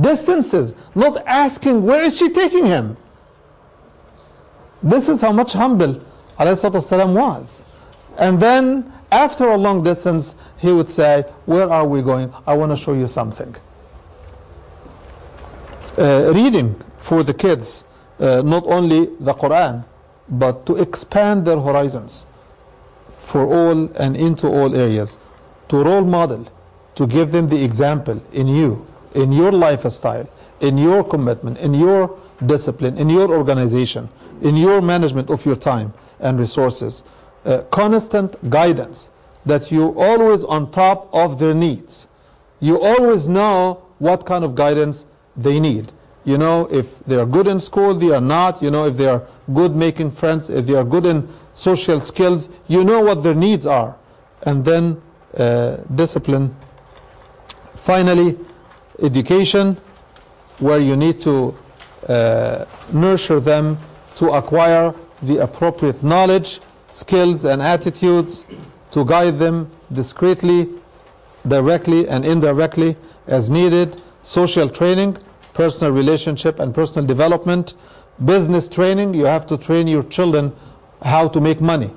distances, not asking where is she taking him. This is how much humble والسلام, was. And then, after a long distance, he would say, Where are we going? I want to show you something. Uh, reading for the kids, uh, not only the Quran, but to expand their horizons for all and into all areas, to role model, to give them the example in you, in your lifestyle, in your commitment, in your discipline, in your organization, in your management of your time and resources, uh, constant guidance that you are always on top of their needs. You always know what kind of guidance they need. You know if they are good in school, they are not. You know if they are good making friends, if they are good in social skills. You know what their needs are. And then uh, discipline. Finally, education, where you need to uh, nurture them to acquire the appropriate knowledge, skills, and attitudes to guide them discreetly, directly, and indirectly as needed. Social training, personal relationship and personal development. Business training, you have to train your children how to make money,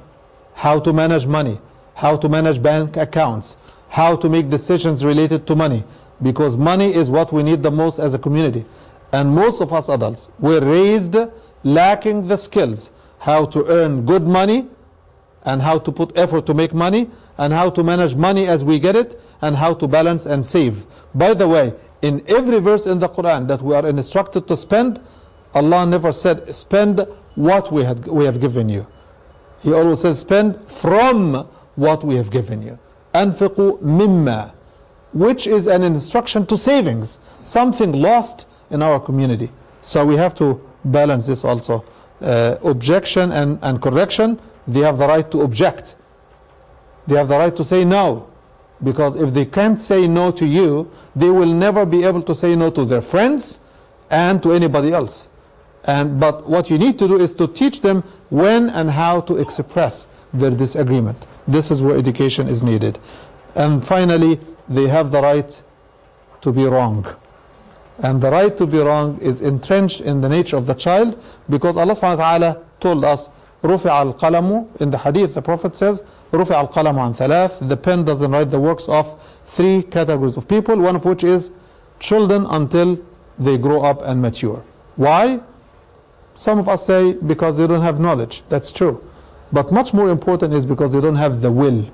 how to manage money, how to manage bank accounts, how to make decisions related to money, because money is what we need the most as a community. And most of us adults were raised lacking the skills how to earn good money and how to put effort to make money and how to manage money as we get it and how to balance and save. By the way, in every verse in the Quran that we are instructed to spend, Allah never said spend what we, had, we have given you. He always says spend from what we have given you. أنفقوا مما which is an instruction to savings, something lost in our community. So we have to balance this also. Uh, objection and, and correction, they have the right to object. They have the right to say no. Because if they can't say no to you, they will never be able to say no to their friends and to anybody else. And, but what you need to do is to teach them when and how to express their disagreement. This is where education is needed. And finally, they have the right to be wrong And the right to be wrong is entrenched in the nature of the child because Allah subhanahu wa ta'ala told us, رفع القلم in the hadith the Prophet says, رفع القلم عن ثلاث the pen doesn't write the works of three categories of people, one of which is children until they grow up and mature. Why? Some of us say because they don't have knowledge. That's true. But much more important is because they don't have the will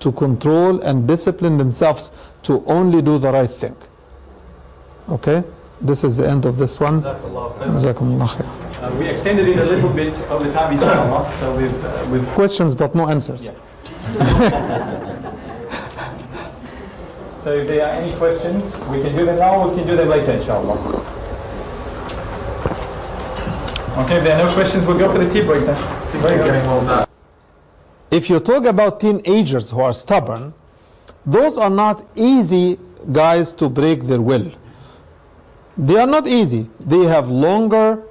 to control and discipline themselves to only do the right thing. Okay? This is the end of this one. Jazakallah khairan. Jazakumullah khair. Uh, we extended it a little bit over time, inshallah. So we've, uh, we've Questions but no answers. Yeah. so if there are any questions, we can do them now. or We can do them later, inshallah. Okay, if there are no questions, we'll go for the tea break then. Very good. If you talk about teenagers who are stubborn, those are not easy guys to break their will. They are not easy. They have longer,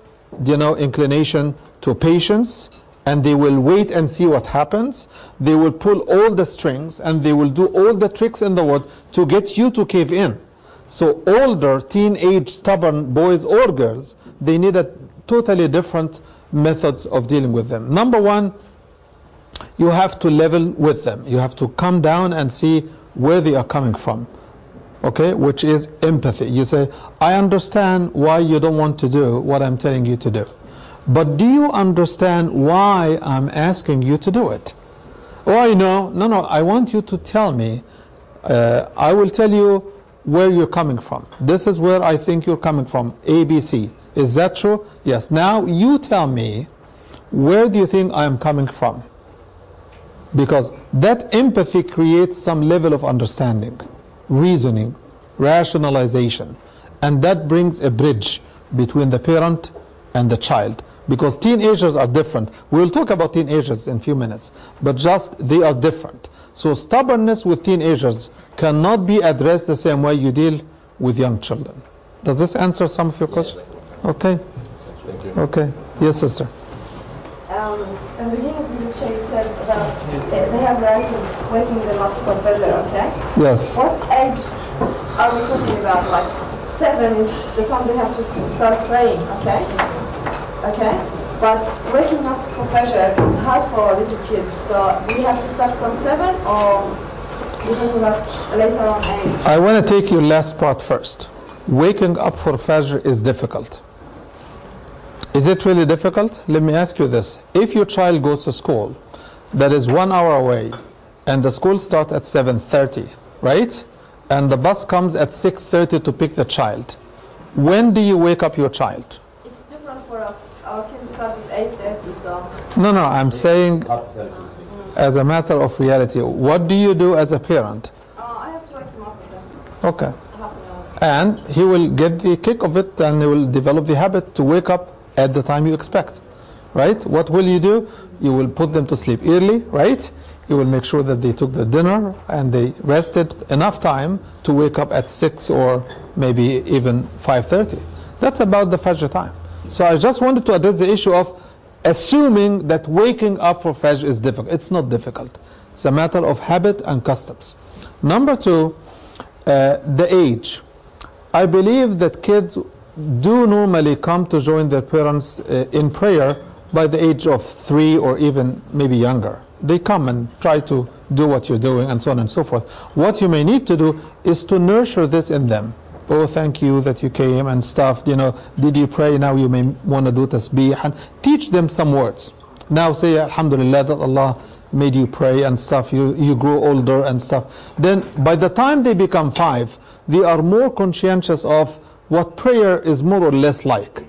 you know, inclination to patience, and they will wait and see what happens. They will pull all the strings, and they will do all the tricks in the world to get you to cave in. So older, teenage, stubborn boys or girls, they need a totally different methods of dealing with them. Number one, you have to level with them. You have to come down and see where they are coming from. Okay, which is empathy. You say, I understand why you don't want to do what I'm telling you to do. But do you understand why I'm asking you to do it? Oh, I know. No, no, I want you to tell me. Uh, I will tell you where you're coming from. This is where I think you're coming from. ABC. Is that true? Yes. Now you tell me where do you think I am coming from? Because that empathy creates some level of understanding, reasoning, rationalization. And that brings a bridge between the parent and the child. Because teenagers are different. We'll talk about teenagers in a few minutes. But just they are different. So stubbornness with teenagers cannot be addressed the same way you deal with young children. Does this answer some of your questions? Okay. Okay. Yes, sister. Um, they have right of waking them up from Fajr, okay? Yes. What age are we talking about? Like seven is the time they have to start praying, okay? Okay? But waking up for Fajr is hard for little kids. So we have to start from 7 or we talking about later on age? I want to take your last part first. Waking up for Fajr is difficult. Is it really difficult? Let me ask you this. If your child goes to school that is one hour away and the school starts at 7.30, right? And the bus comes at 6.30 to pick the child. When do you wake up your child? It's different for us. Our kids start at 8.30, so No, no, I'm saying as a matter of reality. What do you do as a parent? uh, I have to wake him up. Okay. half an hour. and he will get the kick of it and he will develop the habit to wake up at the time you expect right what will you do you will put them to sleep early right? You will make sure that they took their dinner and they rested enough time to wake up at 6 or maybe even 5.30 that's about the fajr time. So i just wanted to address the issue of assuming that waking up for fajr is difficult. It's not difficult. It's a matter of habit and customs. Number two uh, the age. I believe that kids do normally come to join their parents uh, in prayer by the age of three or even maybe younger. They come and try to do what you're doing and so on and so forth. What you may need to do is to nurture this in them. Oh, thank you that you came and stuff. You know, did you pray? Now you may want to do tasbih and teach them some words. Now say Alhamdulillah that Allah made you pray and stuff. You you grow older and stuff. Then by the time they become five, they are more conscientious of what prayer is more or less like.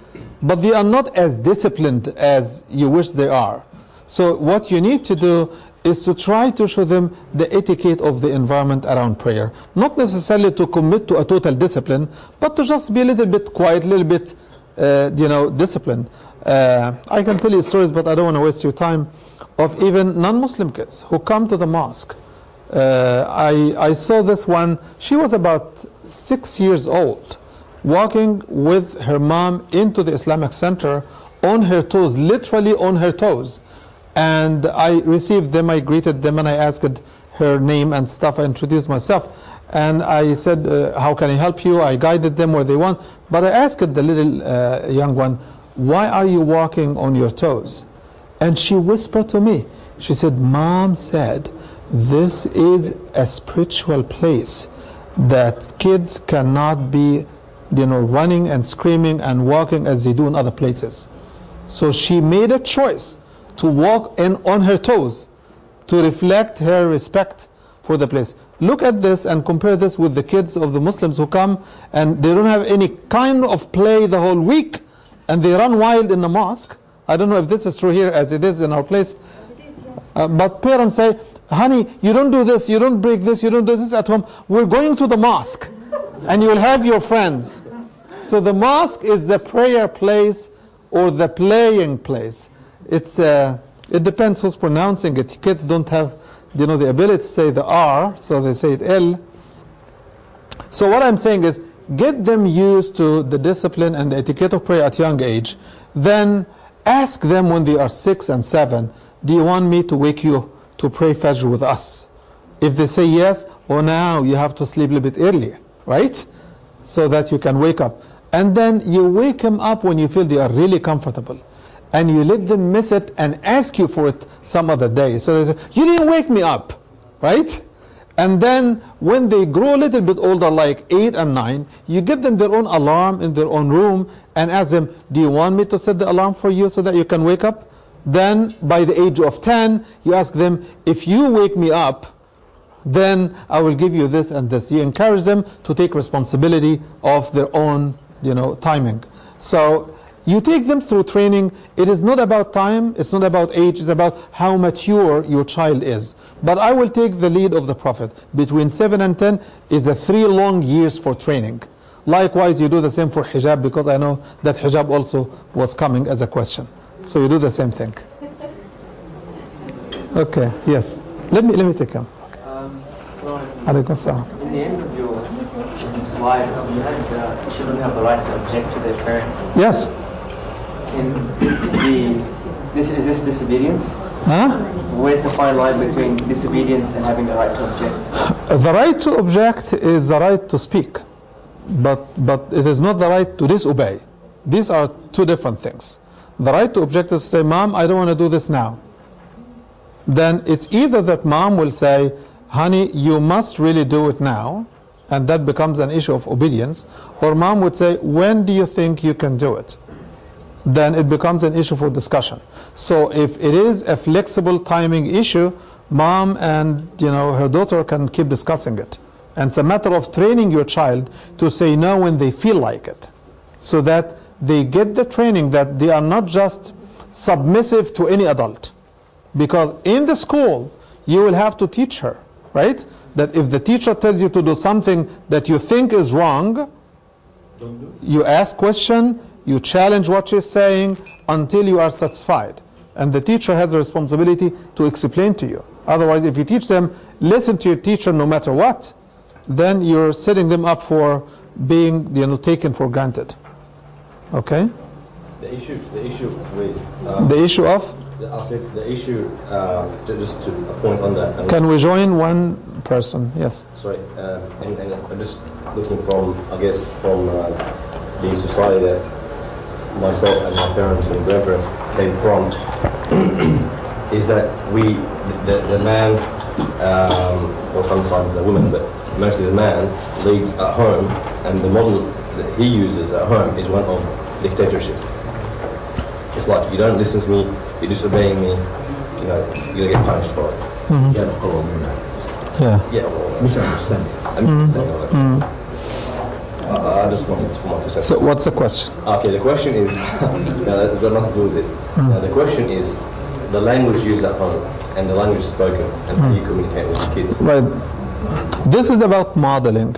But they are not as disciplined as you wish they are. So what you need to do is to try to show them the etiquette of the environment around prayer. Not necessarily to commit to a total discipline, but to just be a little bit quiet, a little bit, uh, you know, disciplined. Uh, I can tell you stories, but I don't want to waste your time, of even non-Muslim kids who come to the mosque. Uh, I, I saw this one, she was about six years old, walking with her mom into the Islamic Center on her toes, literally on her toes. And I received them, I greeted them, and I asked her name and stuff. I introduced myself. And I said, uh, How can I help you? I guided them where they want. But I asked the little uh, young one, Why are you walking on your toes? And she whispered to me, She said, Mom said, this is a spiritual place that kids cannot be you know running and screaming and walking as they do in other places. So she made a choice to walk in on her toes to reflect her respect for the place. Look at this and compare this with the kids of the muslims who come and they don't have any kind of play the whole week and they run wild in the mosque. I don't know if this is true here as it is in our place. Uh, but parents say, honey, you don't do this, you don't break this, you don't do this at home. We're going to the mosque and you'll have your friends. So the mosque is the prayer place or the playing place. It's, uh, it depends who's pronouncing it. Kids don't have you know, the ability to say the R, so they say it L. So what I'm saying is, get them used to the discipline and the etiquette of prayer at young age. Then ask them when they are six and seven, do you want me to wake you to pray Fajr with us? If they say yes, oh now you have to sleep a little bit earlier, right? So that you can wake up. And then you wake them up when you feel they are really comfortable. And you let them miss it and ask you for it some other day. So they say, you didn't wake me up, right? And then when they grow a little bit older, like 8 and 9, you give them their own alarm in their own room and ask them, do you want me to set the alarm for you so that you can wake up? Then by the age of 10, you ask them, if you wake me up, then I will give you this and this. You encourage them to take responsibility of their own, you know, timing. So you take them through training. It is not about time, it's not about age, it's about how mature your child is. But I will take the lead of the Prophet. Between 7 and 10 is a three long years for training. Likewise, you do the same for hijab because I know that hijab also was coming as a question. So you do the same thing. Okay, yes. Let me let me take him. So Alaikum salam. in the end of your slide, you had uh, children have the right to object to their parents. Yes. Can this be, this is this disobedience? Huh? Where's the fine line between disobedience and having the right to object? The right to object is the right to speak, but but it is not the right to disobey. These are two different things. The right to object is to say, Mom, I don't want to do this now. Then it's either that mom will say, Honey, you must really do it now, and that becomes an issue of obedience, or mom would say, When do you think you can do it? Then it becomes an issue for discussion. So if it is a flexible timing issue, mom and you know her daughter can keep discussing it. And it's a matter of training your child to say no when they feel like it, so that they get the training that they are not just submissive to any adult. Because in the school, you will have to teach her, right? That if the teacher tells you to do something that you think is wrong, you ask question, you challenge what she's saying until you are satisfied. And the teacher has a responsibility to explain to you. Otherwise, if you teach them, listen to your teacher no matter what, then you're setting them up for being you know, taken for granted. Okay? The issue, the issue with, um, The issue of, the, I said the issue, uh, ju- just to point on that. can we join one person? Yes. Sorry, uh, and, and I'm just looking from, I guess, from uh, the society that myself and my parents and grandparents came from, is that we, the, the man, um, or sometimes the woman, but mostly the man, leads at home, and the model that he uses at home is one of dictatorship. It's like, you don't listen to me, you're disobeying me, you know, you're going to get punished for it. Mm-hmm. You have to follow me now. Yeah. Yeah, well, misunderstanding. I misunderstand. Mm-hmm. Mm-hmm. Uh, I just wanted to to say. So, what's the question? Okay, the question is Now that's got nothing to do with this. Mm. Now, the question is the language used at home and the language spoken and mm. how you communicate with your kids. Right. This is about modeling.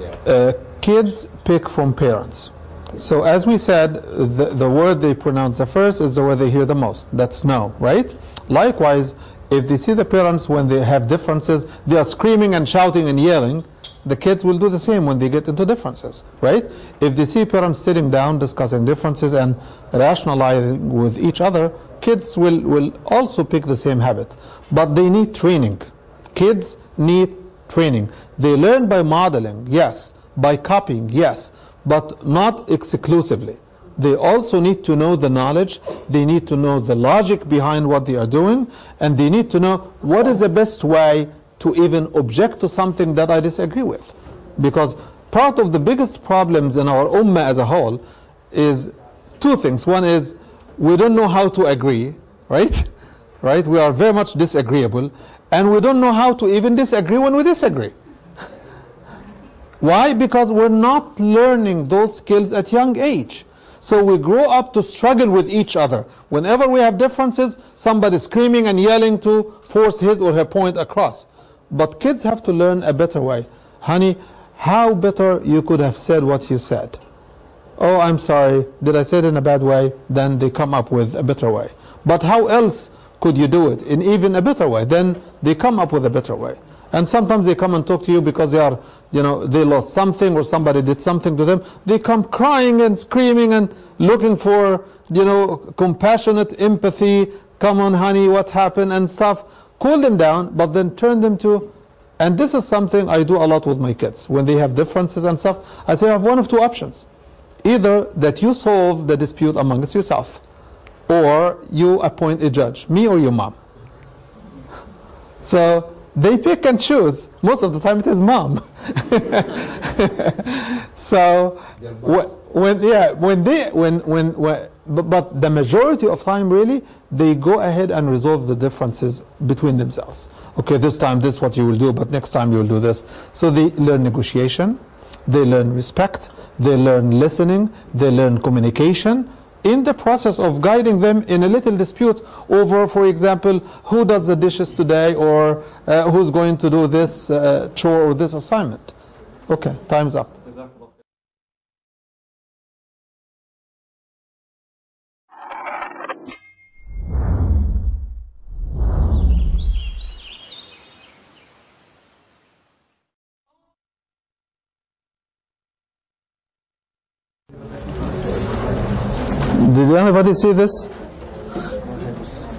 Yeah. Uh, kids pick from parents. So as we said, the, the word they pronounce the first is the word they hear the most. That's no, right? Likewise, if they see the parents when they have differences, they are screaming and shouting and yelling, the kids will do the same when they get into differences, right? If they see parents sitting down discussing differences and rationalizing with each other, kids will, will also pick the same habit. But they need training. Kids need training. They learn by modeling, yes, by copying, yes, but not exclusively. They also need to know the knowledge, they need to know the logic behind what they are doing, and they need to know what is the best way to even object to something that I disagree with. Because part of the biggest problems in our ummah as a whole is two things. One is we don't know how to agree, right? Right? We are very much disagreeable, and we don't know how to even disagree when we disagree. Why? Because we're not learning those skills at young age. So we grow up to struggle with each other. Whenever we have differences, somebody screaming and yelling to force his or her point across. But kids have to learn a better way. Honey, how better you could have said what you said? Oh, I'm sorry, did I say it in a bad way? Then they come up with a better way. But how else could you do it in even a better way? Then they come up with a better way. And sometimes they come and talk to you because they are, you know, they lost something or somebody did something to them. They come crying and screaming and looking for, you know, compassionate empathy. Come on, honey, what happened and stuff. Cool them down, but then turn them to, and this is something I do a lot with my kids. When they have differences and stuff, I say I have one of two options. Either that you solve the dispute amongst yourself, or you appoint a judge, me or your mom. So they pick and choose. Most of the time it is mom. so wh- when yeah when they when when, when but, but the majority of time really they go ahead and resolve the differences between themselves. Okay, this time this is what you will do, but next time you will do this. So they learn negotiation, they learn respect, they learn listening, they learn communication in the process of guiding them in a little dispute over, for example, who does the dishes today or uh, who's going to do this uh, chore or this assignment. Okay, time's up. See this?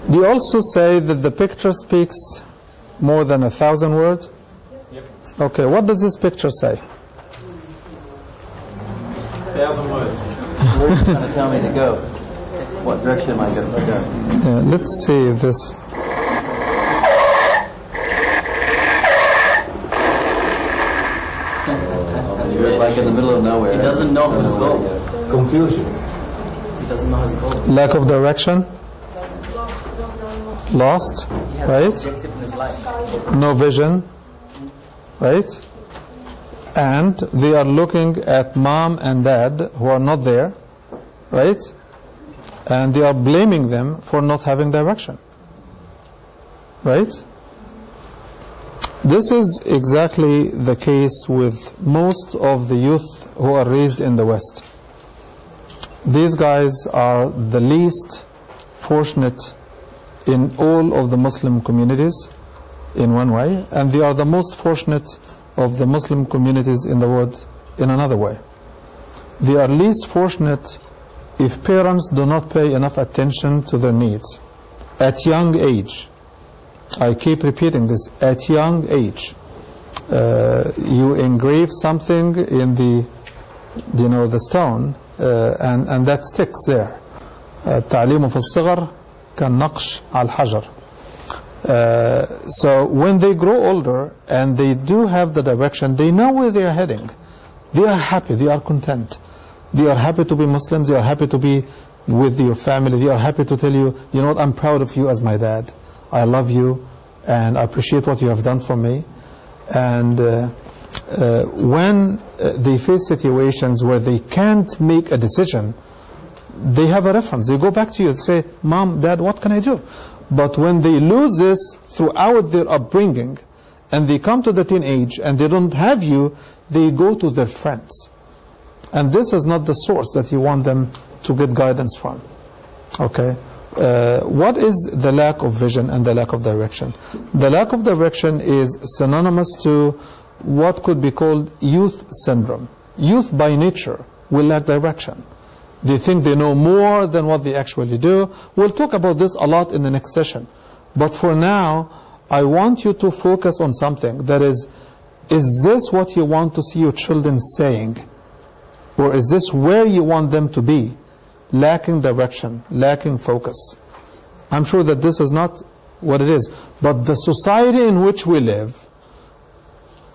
Do you also say that the picture speaks more than a thousand words? Yep. Okay, what does this picture say? Thousand words. Where are you trying to tell me to go? What direction am I going to go? Yeah, let's see if this. You're like in the middle of nowhere. He doesn't know his Don't where goal. to go. Confusion. He doesn't know his goal. Lack of direction, lost, right? no objective in his life. no vision, right? And they are looking at mom and dad who are not there, right? And they are blaming them for not having direction, right? This is exactly the case with most of the youth who are raised in the West. These guys are the least fortunate in all of the Muslim communities in one way, and they are the most fortunate of the Muslim communities in the world in another way. They are least fortunate if parents do not pay enough attention to their needs at young age. I keep repeating this at young age. Uh, you engrave something in the, you know, the stone, and, and that sticks there. التعليم في الصغر كالنقش على الحجر. Uh, so when they grow older and they do have the direction, they know where they are heading. They are happy, they are content. They are happy to be Muslims, they are happy to be with your family, they are happy to tell you, you know what, I'm proud of you as my dad. I love you and I appreciate what you have done for me. And uh, uh, when they face situations where they can't make a decision, they have a reference. They go back to you and say, Mom, Dad, what can I do? But when they lose this throughout their upbringing, and they come to the teenage and they don't have you, they go to their friends. And this is not the source that you want them to get guidance from. Okay? Uh, what is the lack of vision and the lack of direction? The lack of direction is synonymous to what could be called youth syndrome. Youth by nature will lack direction. They think they know more than what they actually do. We'll talk about this a lot in the next session. But for now, I want you to focus on something that is, is this what you want to see your children saying? Or is this where you want them to be? Lacking direction, lacking focus. I'm sure that this is not what it is. But the society in which we live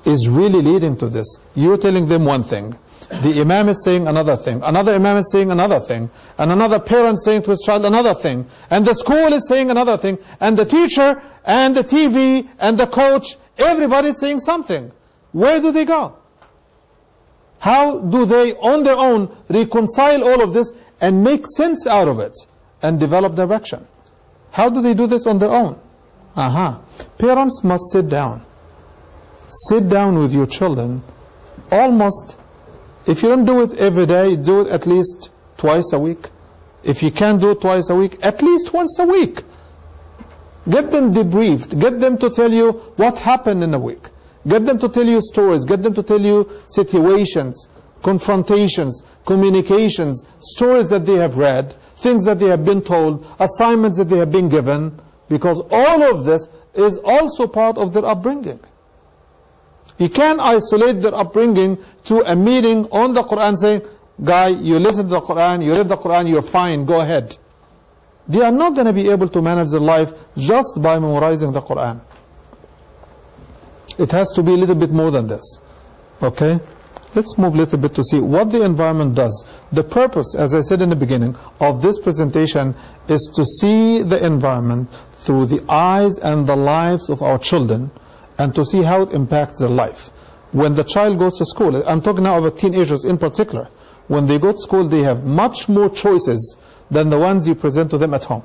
is really leading to this. You're telling them one thing. The imam is saying another thing. Another imam is saying another thing. And another parent saying to his child another thing. And the school is saying another thing. And the teacher and the TV and the coach, everybody is saying something. Where do they go? How do they, on their own, reconcile all of this and make sense out of it and develop direction? How do they do this on their own? Aha. Parents must sit down. Sit down with your children almost, if you don't do it every day, do it at least twice a week. If you can't do it twice a week, at least once a week. Get them debriefed. Get them to tell you what happened in a week. Get them to tell you stories. Get them to tell you situations, confrontations, communications, stories that they have read, things that they have been told, assignments that they have been given, because all of this is also part of their upbringing. You can't isolate their upbringing to a meeting on the Quran saying, guy, you listen to the Quran, you read the Quran, you're fine, go ahead. They are not going to be able to manage their life just by memorizing the Quran. It has to be a little bit more than this. Okay? Let's move a little bit to see what the environment does. The purpose, as I said in the beginning, of this presentation is to see the environment through the eyes and the lives of our children and to see how it impacts their life. When the child goes to school, I'm talking now about teenagers in particular, when they go to school, they have much more choices than the ones you present to them at home.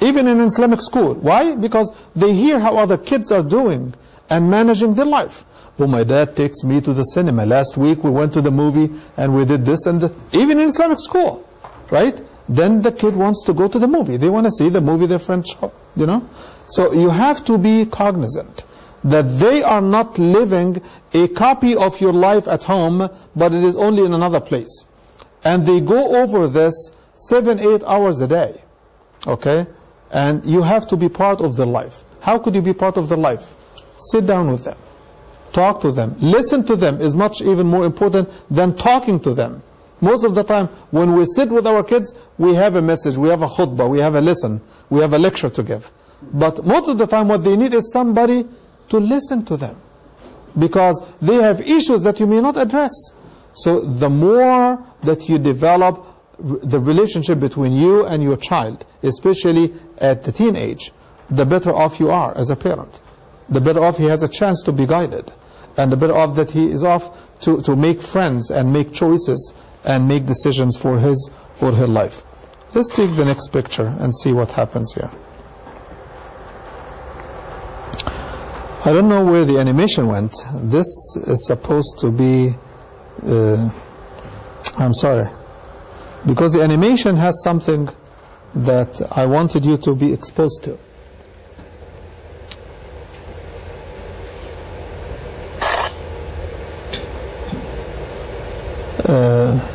Even in Islamic school. Why? Because they hear how other kids are doing and managing their life. Oh, my dad takes me to the cinema. Last week we went to the movie and we did this and that. Even in Islamic school, right? Then the kid wants to go to the movie. They want to see the movie their friends show, you know? So you have to be cognizant that they are not living a copy of your life at home, but it is only in another place. And they go over this seven, eight hours a day. Okay? And you have to be part of their life. How could you be part of their life? Sit down with them. Talk to them. Listen to them is much even more important than talking to them. Most of the time, when we sit with our kids, we have a message, we have a khutbah, we have a lesson, we have a lecture to give. But most of the time, what they need is somebody to listen to them. Because they have issues that you may not address. So the more that you develop the relationship between you and your child, especially at the teenage, the better off you are as a parent. The better off he has a chance to be guided. And the better off that he is off to, to make friends and make choices and make decisions for his or her life. Let's take the next picture and see what happens here. I don't know where the animation went. This is supposed to be. Uh, I'm sorry. Because the animation has something that I wanted you to be exposed to. Uh,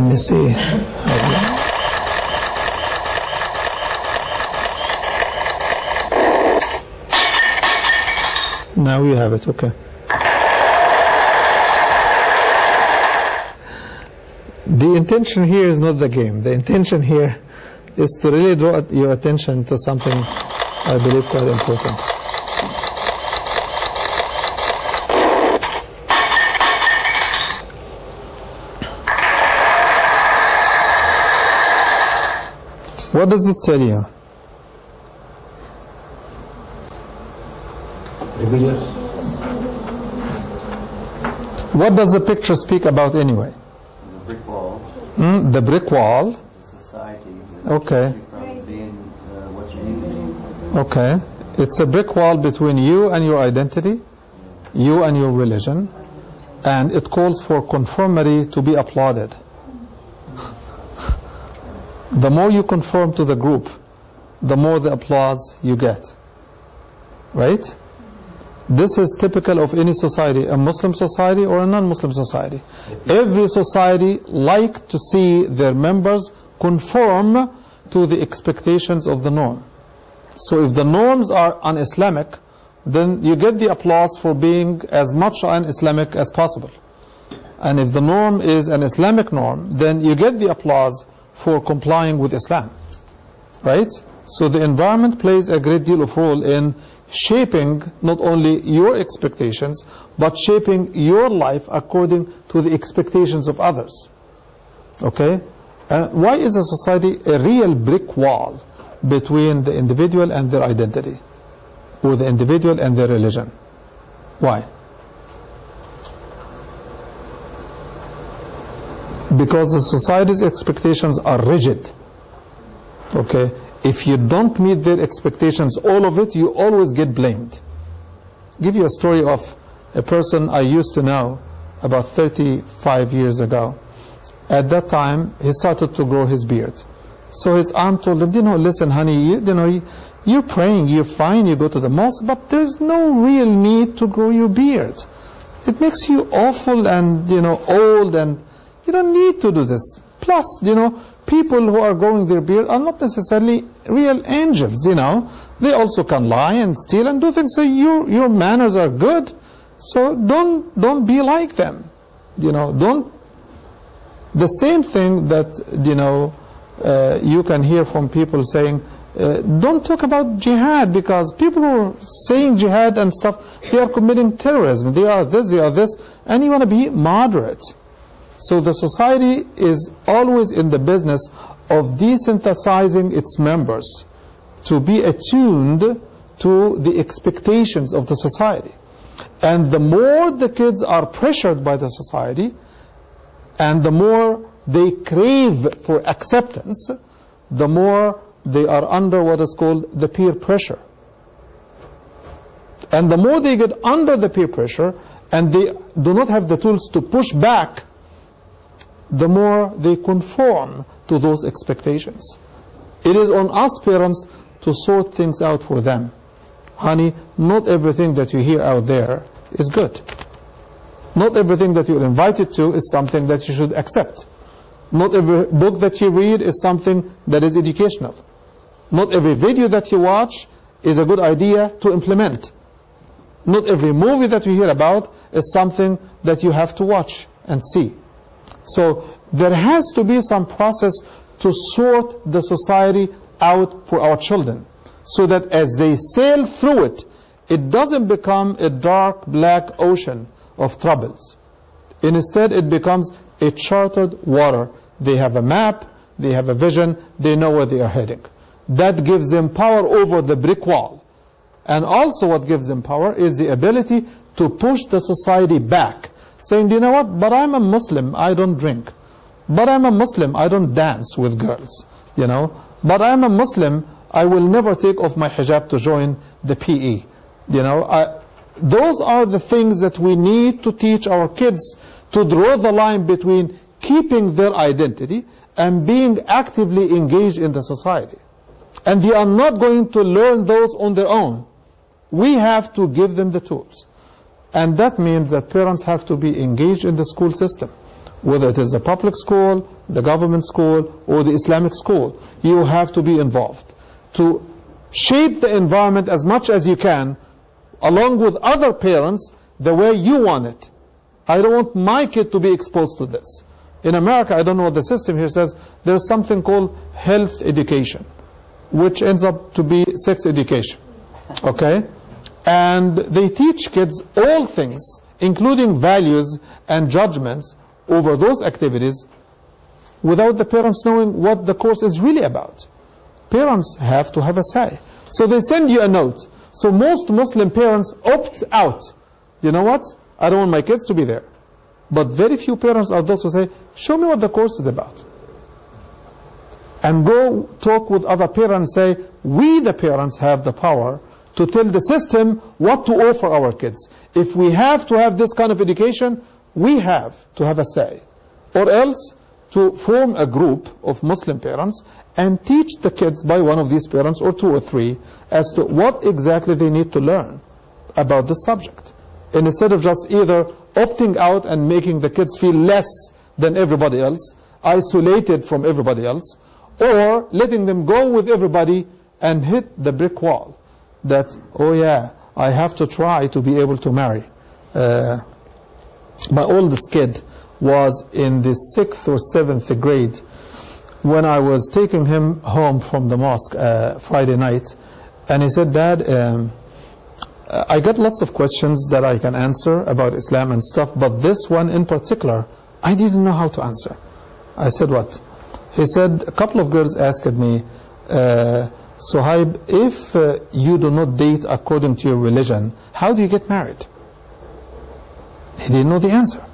Let me see. Now you have it, okay. The intention here is not the game. The intention here is to really draw your attention to something I believe quite important. What does this tell you? Maybe What does the picture speak about anyway? The brick wall Hmm? The brick wall. is a society that Okay. keeps you from being uh, what you need to be. Okay. It's a brick wall between you and your identity, you and your religion, and it calls for conformity to be applauded. The more you conform to the group, the more the applause you get. Right? This is typical of any society, a Muslim society or a non-Muslim society. Every society like to see their members conform to the expectations of the norm. So if the norms are un-Islamic, then you get the applause for being as much un-Islamic as possible. And if the norm is an Islamic norm, then you get the applause for complying with Islam. Right? So the environment plays a great deal of role in shaping not only your expectations, but shaping your life according to the expectations of others. Okay? Uh, why is a society a real brick wall between the individual and their identity? Or the individual and their religion? Why? Because the society's expectations are rigid. Okay? If you don't meet their expectations, all of it, you always get blamed. Give you a story of a person I used to know about 35 years ago. At that time, he started to grow his beard. So his aunt told him, you know, listen, honey, you, you know you're praying, you're fine, you go to the mosque, but there's no real need to grow your beard. It makes you awful and, you know, old and you don't need to do this. Plus, you know, people who are growing their beard are not necessarily real angels, you know. They also can lie and steal and do things. So your, your manners are good. So don't, don't be like them. You know, don't the same thing that you know uh, you can hear from people saying uh, don't talk about jihad because people who are saying jihad and stuff they are committing terrorism they are this they are this and you want to be moderate so the society is always in the business of desynthesizing its members to be attuned to the expectations of the society and the more the kids are pressured by the society and the more they crave for acceptance, the more they are under what is called the peer pressure. And the more they get under the peer pressure and they do not have the tools to push back, the more they conform to those expectations. It is on us parents to sort things out for them. Honey, not everything that you hear out there is good. Not everything that you're invited to is something that you should accept. Not every book that you read is something that is educational. Not every video that you watch is a good idea to implement. Not every movie that you hear about is something that you have to watch and see. So there has to be some process to sort the society out for our children so that as they sail through it, it doesn't become a dark black ocean of troubles. Instead, it becomes a charted water. They have a map, they have a vision, they know where they are heading. That gives them power over the brick wall. And also what gives them power is the ability to push the society back, saying, do you know what, but I'm a Muslim, I don't drink. But I'm a Muslim, I don't dance with girls, you know. But I'm a Muslim, I will never take off my hijab to join the PE. You know, I, those are the things that we need to teach our kids to draw the line between keeping their identity and being actively engaged in the society. And they are not going to learn those on their own. We have to give them the tools. And that means that parents have to be engaged in the school system. Whether it is the public school, the government school, or the Islamic school, you have to be involved. To shape the environment as much as you can, along with other parents, the way you want it. I don't want my kid to be exposed to this. In America, I don't know what the system here says, there's something called health education, which ends up to be sex education. Okay? And they teach kids all things, including values and judgments over those activities without the parents knowing what the course is really about. Parents have to have a say. So they send you a note. So most Muslim parents opt out. You know what? I don't want my kids to be there. But very few parents are those who say, show me what the course is about. And go talk with other parents say, we the parents have the power to tell the system what to offer our kids. If we have to have this kind of education, we have to have a say. Or else to form a group of Muslim parents and teach the kids by one of these parents or two or three as to what exactly they need to learn about the subject. And instead of just either opting out and making the kids feel less than everybody else, isolated from everybody else, or letting them go with everybody and hit the brick wall that, oh yeah, I have to try to be able to marry. Uh, my oldest kid was in the sixth or seventh grade when I was taking him home from the mosque uh, Friday night, and he said, Dad, um, I got lots of questions that I can answer about Islam and stuff, but this one in particular, I didn't know how to answer. I said, what? He said, a couple of girls asked me, uh, Suhaib, if uh, you do not date according to your religion, how do you get married? He didn't know the answer.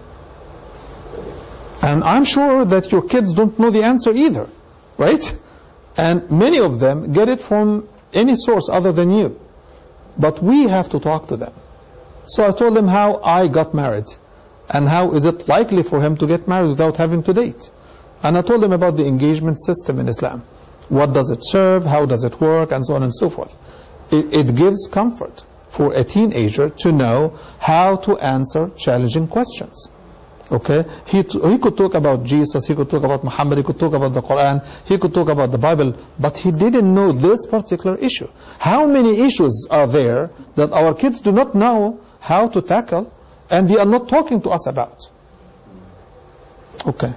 And I'm sure that your kids don't know the answer either, right? And many of them get it from any source other than you. But we have to talk to them. So I told them how I got married and how is it likely for him to get married without having to date. And I told them about the engagement system in Islam. What does it serve? How does it work? And so on and so forth. It, it gives comfort for a teenager to know how to answer challenging questions. Okay, he, he could talk about Jesus, he could talk about Muhammad, he could talk about the Quran, he could talk about the Bible, but he didn't know this particular issue. How many issues are there that our kids do not know how to tackle and they are not talking to us about? Okay.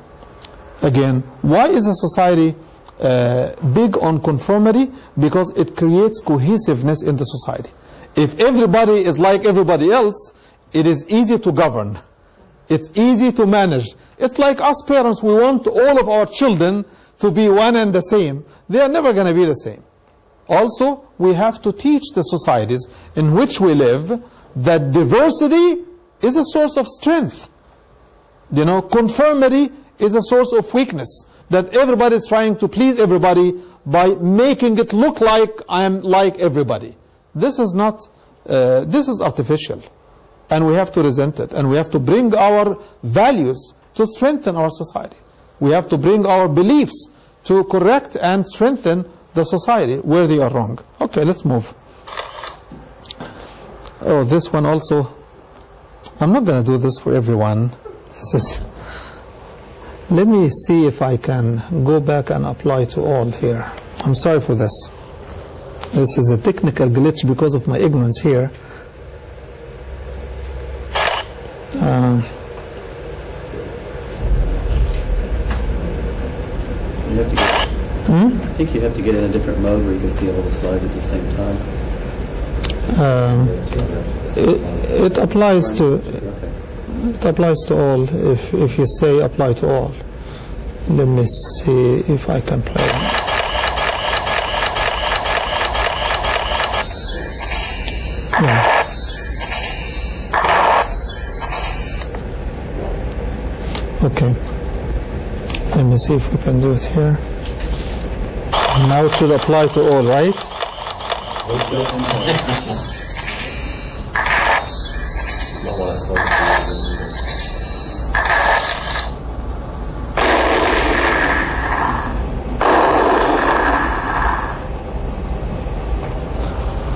Again, why is a society uh, big on conformity? Because it creates cohesiveness in the society. If everybody is like everybody else, it is easy to govern. It's easy to manage. It's like us parents, we want all of our children to be one and the same. They are never going to be the same. Also, we have to teach the societies in which we live that diversity is a source of strength. You know, conformity is a source of weakness. That everybody is trying to please everybody by making it look like I am like everybody. This is not, uh, this is artificial. And we have to resent it. And we have to bring our values to strengthen our society. We have to bring our beliefs to correct and strengthen the society where they are wrong. Okay let's move. Oh this one also. I'm not going to do this for everyone. This is let me see if I can go back and apply to all here I'm sorry for this This is a technical glitch because of my ignorance here. Uh, You have to get, I think you have to get in a different mode where you can see all the slides at the same time. um, it, it applies to. It applies to all. If if you say apply to all, let me see if I can play. Yeah. Okay. Let me see if we can do it here. Now it should apply to all, right?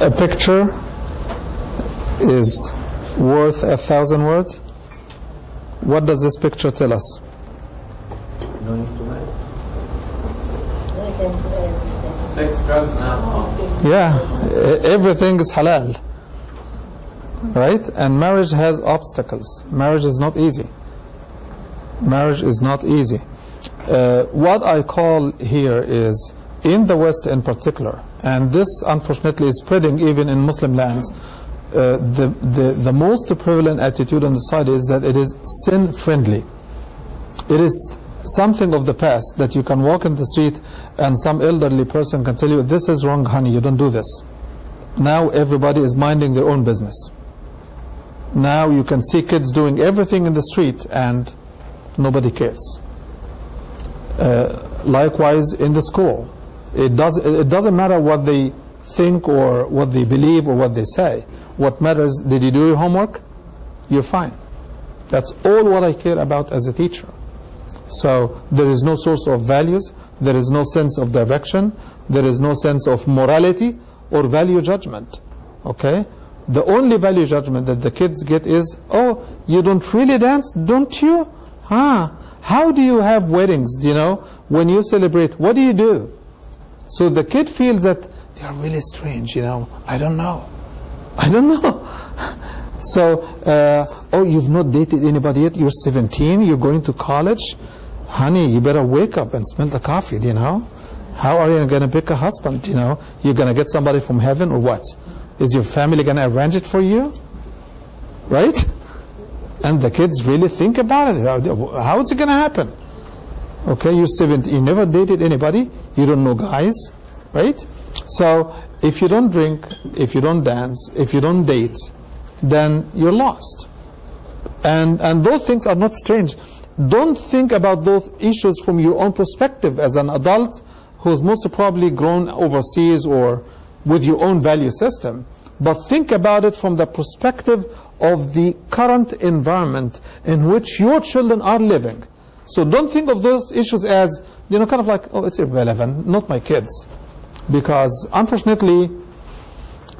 A picture is worth a thousand words. What does this picture tell us? Sex, drugs, and alcohol. Yeah, everything is halal. Right? And marriage has obstacles. Marriage is not easy. Marriage is not easy. Uh, what I call here is, in the West in particular, and this unfortunately is spreading even in Muslim lands, uh, the, the, the most prevalent attitude on the side is that it is sin friendly. It is something of the past that you can walk in the street and some elderly person can tell you, this is wrong, honey, you don't do this. Now everybody is minding their own business. Now you can see kids doing everything in the street and nobody cares. Uh, likewise in the school. It, does, it doesn't matter what they think or what they believe or what they say. What matters, did you do your homework? You're fine. That's all what I care about as a teacher. So there is no source of values, there is no sense of direction, there is no sense of morality or value judgment. Okay? The only value judgment that the kids get is, oh, you don't really dance, don't you? Huh? How do you have weddings, you know, when you celebrate? What do you do? So the kid feels that they are really strange, you know. I don't know. I don't know. So, uh, oh, you've not dated anybody yet? You're 17, you're going to college? Honey, you better wake up and smell the coffee, you know? How are you going to pick a husband, you know? You're going to get somebody from heaven or what? Is your family going to arrange it for you? Right? And the kids really think about it. How- How is it going to happen? Okay, you're 17, you never dated anybody, you don't know guys, right? So, if you don't drink, if you don't dance, if you don't date, then you're lost. And, and those things are not strange. Don't think about those issues from your own perspective as an adult who's most probably grown overseas or with your own value system. But think about it from the perspective of the current environment in which your children are living. So don't think of those issues as, you know, kind of like, oh, it's irrelevant, not my kids. Because unfortunately,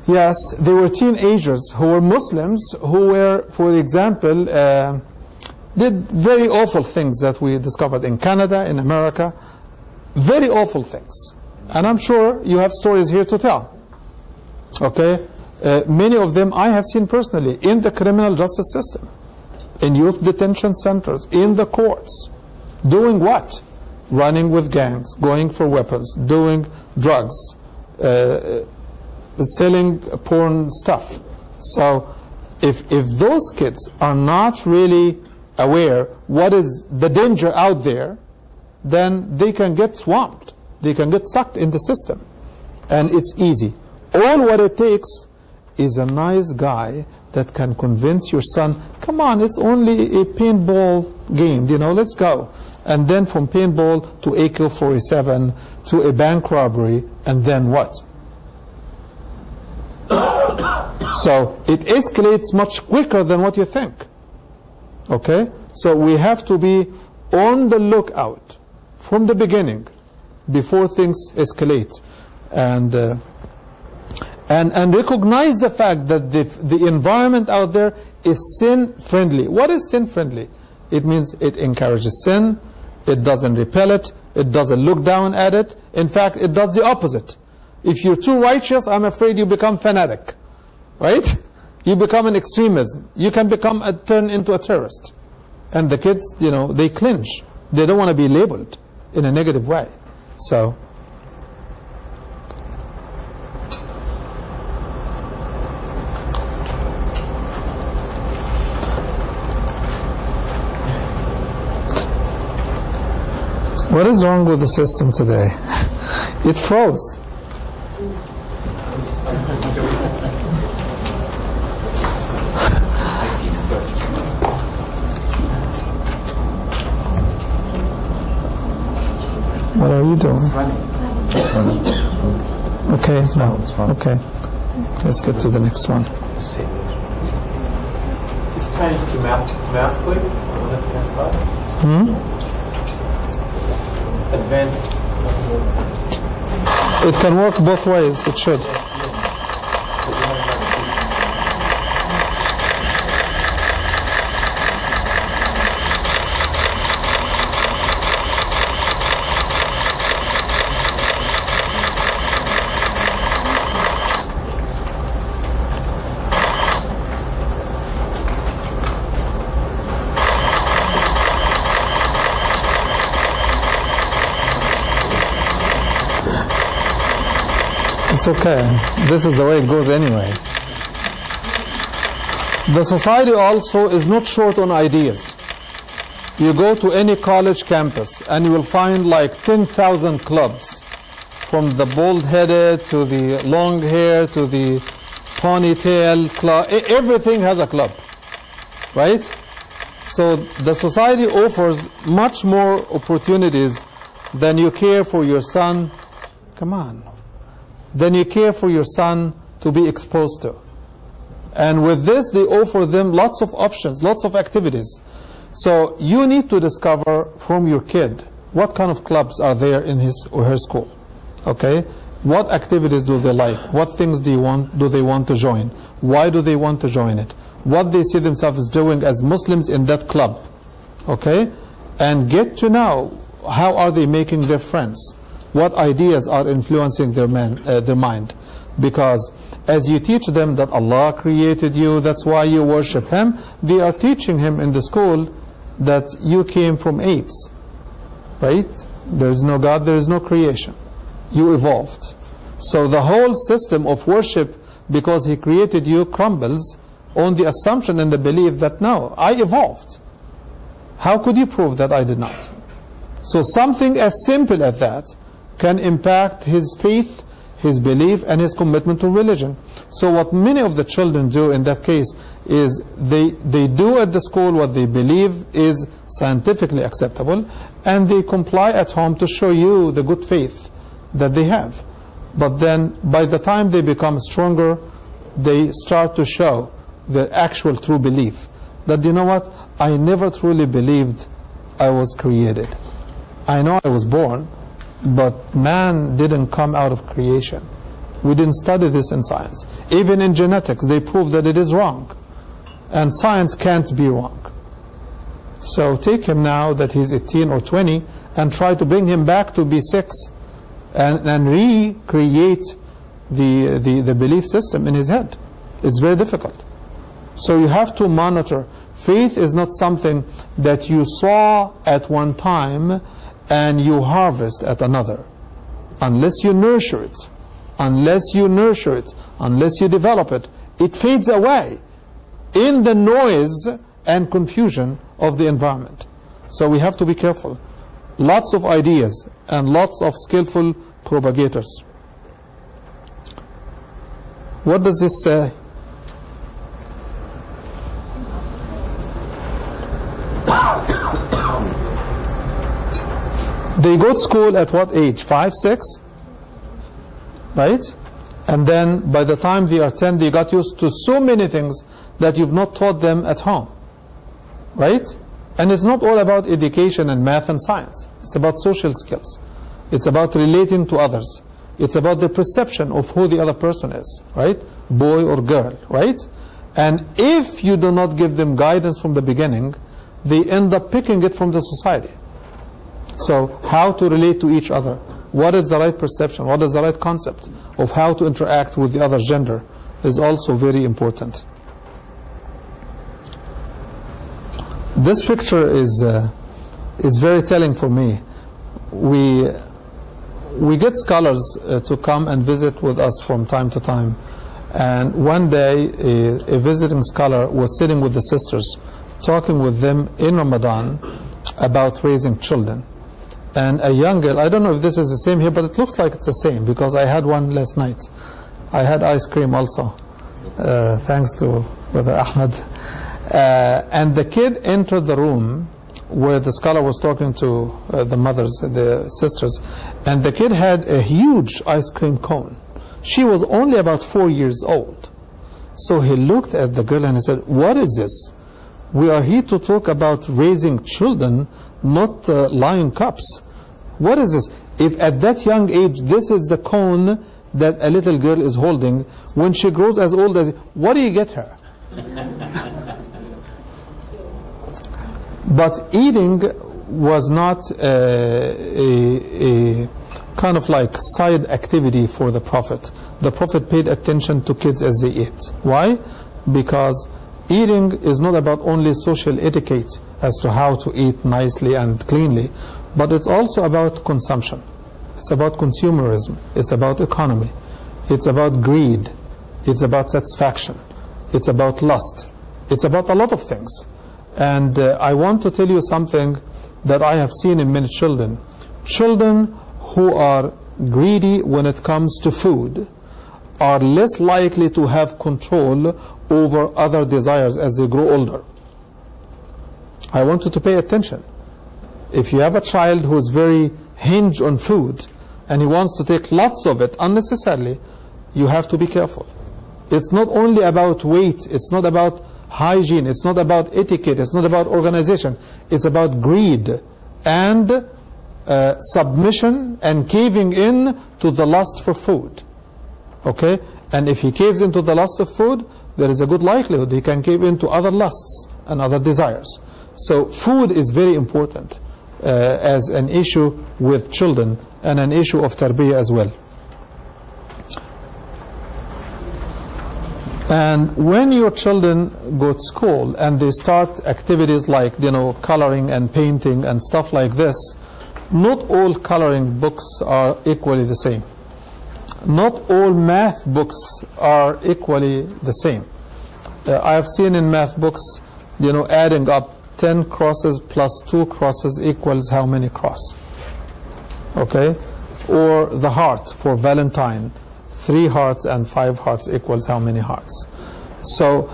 Yes, there were teenagers who were Muslims who were, for example, uh, did very awful things that we discovered in Canada, in America. Very awful things. And I'm sure you have stories here to tell. Okay? Uh, many of them I have seen personally in the criminal justice system, in youth detention centers, in the courts. Doing what? Running with gangs, going for weapons, doing drugs, uh, selling porn stuff. So if, if those kids are not really aware what is the danger out there, then they can get swamped. They can get sucked in the system. And it's easy. All what it takes is a nice guy that can convince your son, come on, it's only a paintball game, you know, let's go. And then from paintball to AK-47 to a bank robbery, and then what? So it escalates much quicker than what you think. Okay? So we have to be on the lookout from the beginning before things escalate. And, uh, and, and recognize the fact that the, the environment out there is sin friendly. What is sin friendly? It means it encourages sin, it doesn't repel it, it doesn't look down at it. In fact, it does the opposite. If you're too righteous, I'm afraid you become fanatic, right? You become an extremism. You can become a, turn into a terrorist. And the kids, you know, they clinch. They don't want to be labeled in a negative way. So, what is wrong with the system today? It froze. What are you doing? Okay, no, okay. Let's get to the next one. Just change to mouse, mouse click on the left-hand side. Hmm? Advanced. It can work both ways, it should. It's okay. This is the way it goes anyway. The society also is not short on ideas. You go to any college campus and you will find like 10,000 clubs from the bald-headed to the long hair to the ponytail club. Everything has a club, right? So the society offers much more opportunities than you care for your son. Come on than you care for your son to be exposed to. And with this, they offer them lots of options, lots of activities. So you need to discover from your kid what kind of clubs are there in his or her school. Okay? What activities do they like? What things do you want do they want to join? Why do they want to join it? What they see themselves doing as Muslims in that club. Okay? And get to know how are they making their friends? What ideas are influencing their, man, uh, their mind? Because as you teach them that Allah created you, that's why you worship Him, they are teaching him in the school that you came from apes. Right? There is no God, there is no creation. You evolved. So the whole system of worship, because He created you, crumbles on the assumption and the belief that no, I evolved. How could you prove that I did not? So something as simple as that can impact his faith, his belief, and his commitment to religion. So what many of the children do in that case is they, they do at the school what they believe is scientifically acceptable, and they comply at home to show you the good faith that they have. But then by the time they become stronger, they start to show their actual true belief. That, you know what, I never truly believed I was created. I know I was born, but man didn't come out of creation. We didn't study this in science. Even in genetics, they prove that it is wrong. And science can't be wrong. So take him now that he's 18 or 20 and try to bring him back to be 6 and, and recreate the, the, the belief system in his head. It's very difficult. So you have to monitor. Faith is not something that you saw at one time and you harvest at another. Unless you nurture it, unless you nurture it, unless you develop it, it fades away in the noise and confusion of the environment. So we have to be careful. Lots of ideas and lots of skillful propagators. What does this say? They go to school at what age? Five, six? Right? And then by the time they are 10, they got used to so many things that you've not taught them at home. Right? And it's not all about education and math and science. It's about social skills. It's about relating to others. It's about the perception of who the other person is, right? Boy or girl, right? And if you do not give them guidance from the beginning, they end up picking it from the society. So how to relate to each other, what is the right perception, what is the right concept of how to interact with the other gender is also very important. This picture is, uh, is very telling for me. We, we get scholars uh, to come and visit with us from time to time. And one day, a, a visiting scholar was sitting with the sisters, talking with them in Ramadan about raising children. And a young girl, I don't know if this is the same here, but it looks like it's the same because I had one last night. I had ice cream also, uh, thanks to Brother Ahmed. Uh, and the kid entered the room where the scholar was talking to uh, the mothers, the sisters, and the kid had a huge ice cream cone. She was only about four years old. So he looked at the girl and he said, What is this? We are here to talk about raising children, not uh, lion cups. What is this? If at that young age this is the cone that a little girl is holding, when she grows as old as, what do you get her? But eating was not uh, a, a kind of like side activity for the Prophet. The Prophet paid attention to kids as they eat. Why? Because eating is not about only social etiquette as to how to eat nicely and cleanly, but it's also about consumption. It's about consumerism. It's about economy. It's about greed. It's about satisfaction. It's about lust. It's about a lot of things. And uh, I want to tell you something that I have seen in many children. Children who are greedy when it comes to food are less likely to have control over other desires as they grow older. I want you to pay attention. If you have a child who is very hinged on food and he wants to take lots of it unnecessarily, you have to be careful. It's not only about weight, it's not about hygiene, it's not about etiquette, it's not about organization, it's about greed and uh, submission and caving in to the lust for food. Okay? And if he caves into the lust of food, there is a good likelihood he can cave into other lusts and other desires. So food is very important uh, as an issue with children and an issue of tarbiyah as well. And when your children go to school and they start activities like, you know, coloring and painting and stuff like this, not all coloring books are equally the same. Not all math books are equally the same. Uh, I have seen in math books, you know, adding up 10 crosses plus 2 crosses equals how many cross? Okay? Or the heart for Valentine, 3 hearts and 5 hearts equals how many hearts? So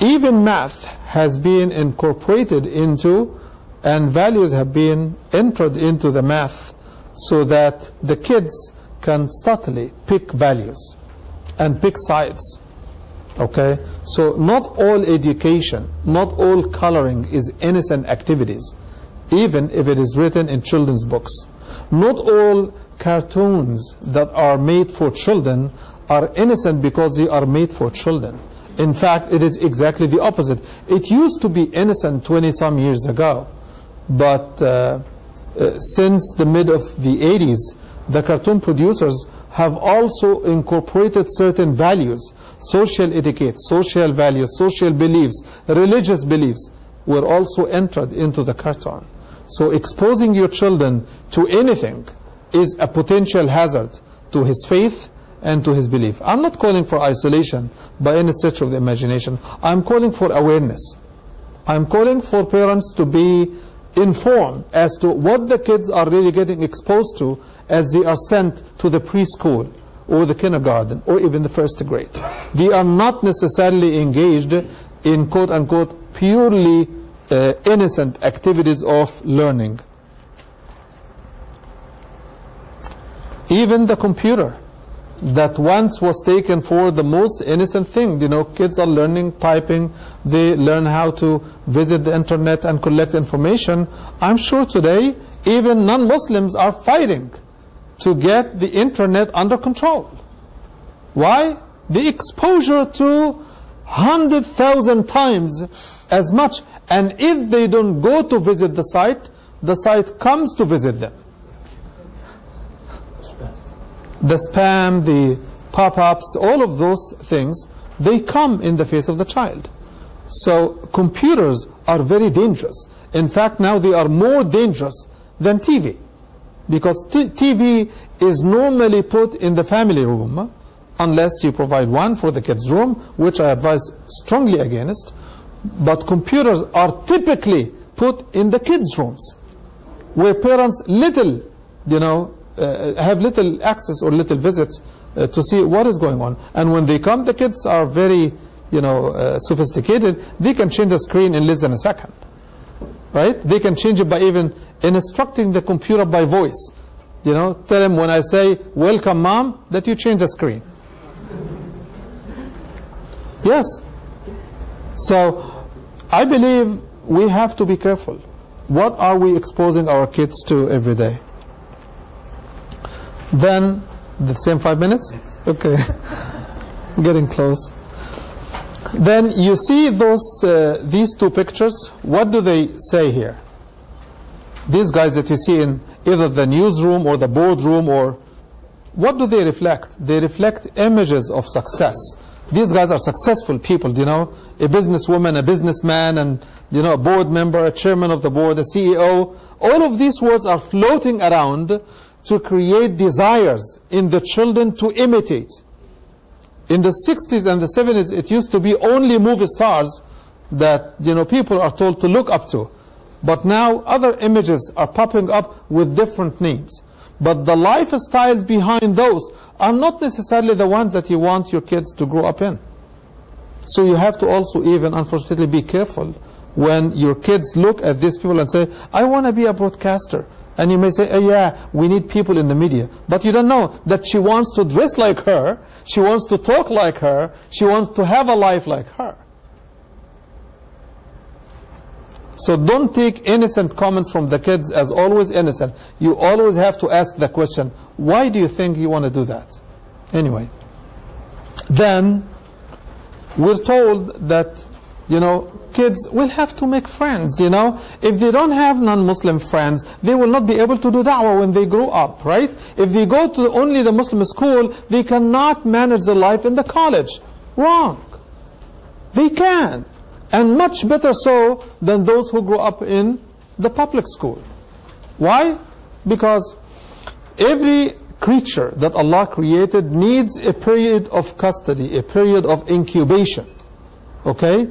even math has been incorporated into and values have been entered into the math so that the kids can subtly pick values and pick sides. Okay? So not all education, not all coloring is innocent activities, even if it is written in children's books. Not all cartoons that are made for children are innocent because they are made for children. In fact, it is exactly the opposite. It used to be innocent 20 some years ago, but uh, uh, since the mid of the 80s, the cartoon producers have also incorporated certain values, social etiquette, social values, social beliefs, religious beliefs, were also entered into the cartoon. So exposing your children to anything is a potential hazard to his faith and to his belief. I'm not calling for isolation by any stretch of the imagination. I'm calling for awareness. I'm calling for parents to be informed as to what the kids are really getting exposed to as they are sent to the preschool or the kindergarten or even the first grade. They are not necessarily engaged in quote unquote purely uh, innocent activities of learning. Even the computer that once was taken for the most innocent thing. You know, kids are learning typing, they learn how to visit the internet and collect information. I'm sure today even non-Muslims are fighting to get the internet under control. Why? The exposure to 100,000 times as much. And if they don't go to visit the site, the site comes to visit them. the spam, the pop-ups, all of those things, they come in the face of the child. So computers are very dangerous. In fact, now they are more dangerous than TV. Because TV is normally put in the family room, unless you provide one for the kids' room, which I advise strongly against. But computers are typically put in the kids' rooms, where parents little, you know, uh, have little access or little visits uh, to see what is going on. And when they come, the kids are very, you know, uh, sophisticated. They can change the screen in less than a second, right? They can change it by even instructing the computer by voice. You know, tell him when I say "Welcome, mom," that you change the screen. Yes. So, I believe we have to be careful. What are we exposing our kids to every day? Then, the same five minutes? Okay. Getting close. Then you see those, uh, these two pictures. What do they say here? These guys that you see in either the newsroom or the boardroom or what do they reflect? They reflect images of success. These guys are successful people, you know, a businesswoman, a businessman, and, you know, a board member, a chairman of the board, a CEO. All of these words are floating around to create desires in the children to imitate. In the 60s and the 70s, it used to be only movie stars that, you know, people are told to look up to. But now other images are popping up with different names. But the lifestyles behind those are not necessarily the ones that you want your kids to grow up in. So you have to also even, unfortunately, be careful when your kids look at these people and say, I want to be a broadcaster. And you may say, oh, yeah, we need people in the media. But you don't know that she wants to dress like her, she wants to talk like her, she wants to have a life like her. So don't take innocent comments from the kids as always innocent. You always have to ask the question, why do you think you want to do that? Anyway, then we're told that, you know, kids will have to make friends, you know. If they don't have non-Muslim friends, they will not be able to do da'wah when they grow up, right? If they go to only the Muslim school, they cannot manage their life in the college. Wrong. They can and much better so than those who grow up in the public school. Why? Because every creature that Allah created needs a period of custody, a period of incubation. Okay?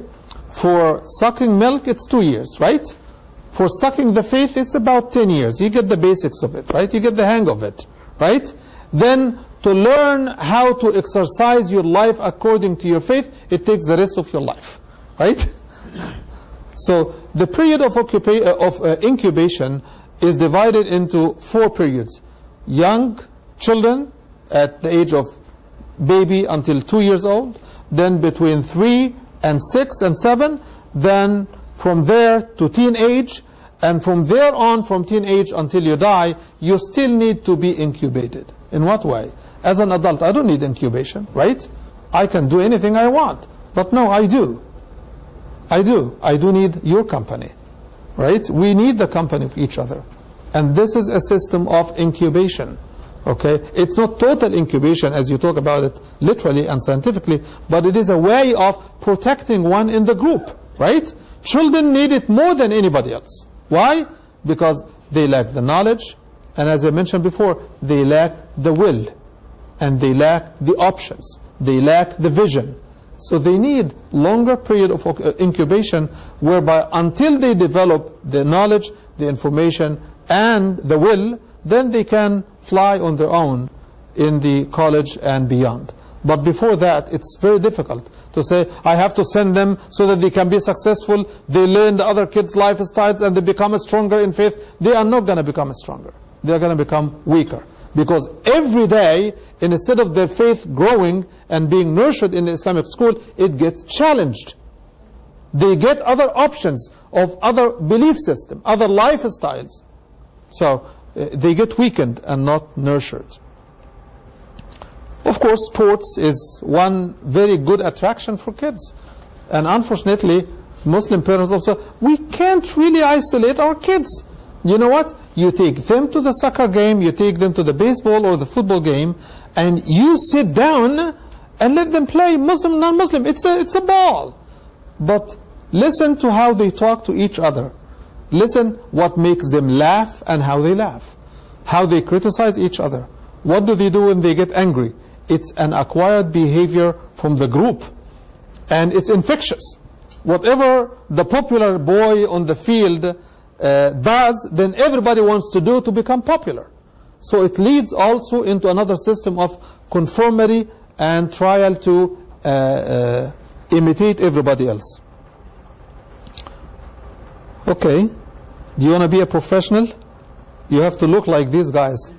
For sucking milk, it's two years, right? For sucking the faith, it's about 10 years. You get the basics of it, right? You get the hang of it, right? Then to learn how to exercise your life according to your faith, it takes the rest of your life right? So the period of, uh, of uh, incubation is divided into four periods. Young children at the age of baby until two years old, then between three and six and seven, then from there to teenage, and from there on, from teenage until you die, you still need to be incubated. In what way? As an adult, I don't need incubation, right? I can do anything I want. But no, I do. I do. I do need your company, right? We need the company of each other. And this is a system of incubation, okay? It's not total incubation as you talk about it literally and scientifically, but it is a way of protecting one in the group, right? Children need it more than anybody else. Why? Because they lack the knowledge, and as I mentioned before, they lack the will, and they lack the options, they lack the vision, so they need longer period of uh, incubation whereby until they develop the knowledge, the information, and the will, then they can fly on their own in the college and beyond. But before that, it's very difficult to say, I have to send them so that they can be successful, they learn the other kids' lifestyles, and they become stronger in faith. They are not going to become stronger. They are going to become weaker. Because every day, instead of their faith growing and being nurtured in the Islamic school, it gets challenged. They get other options of other belief system, other lifestyles. So Uh, they get weakened and not nurtured. Of course, sports is one very good attraction for kids. And unfortunately, Muslim parents also, we can't really isolate our kids. You know what? You take them to the soccer game, you take them to the baseball or the football game, and you sit down and let them play Muslim, non-Muslim. It's a, it's a ball. But listen to how they talk to each other. Listen what makes them laugh and how they laugh. How they criticize each other. What do they do when they get angry? It's an acquired behavior from the group. And it's infectious. Whatever the popular boy on the field uh, does, then everybody wants to do to become popular. So it leads also into another system of conformity and trial to uh, uh, imitate everybody else. Okay, do you want to be a professional? You have to look like these guys,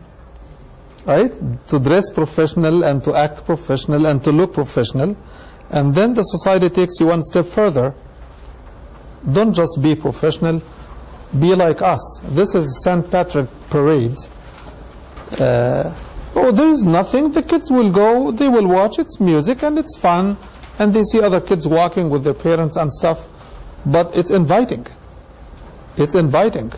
right? To dress professional and to act professional and to look professional. And then the society takes you one step further. Don't just be professional, be like us. This is St. Patrick Parade. Uh, oh, there is nothing. The kids will go, they will watch. It's music and it's fun. And they see other kids walking with their parents and stuff. But it's inviting. It's inviting.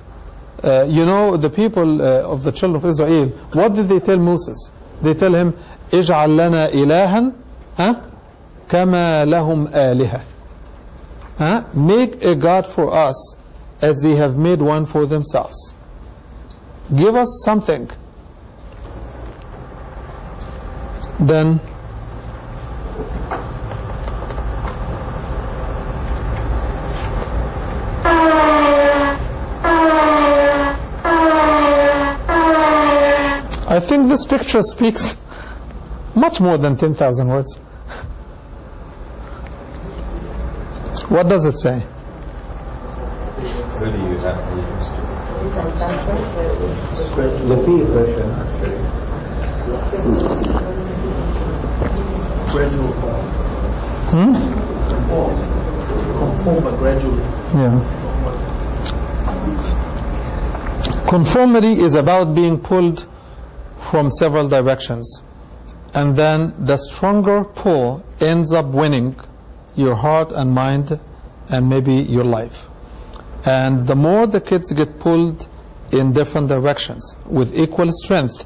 Uh, you know, the people uh, of the children of Israel, what did they tell Moses? They tell him, اجعل لنا إلها ها كما لهم آلهة. Huh? Make a God for us as they have made one for themselves. Give us something. Then I think this picture speaks much more than 10,000 words. What does it say? Who do you have to use? The peer pressure, actually. Gradual form. Hmm? Conform. Conform, but gradually. Yeah. Conformity is about being pulled from several directions. And then the stronger pull ends up winning your heart and mind and maybe your life. And the more the kids get pulled in different directions with equal strength,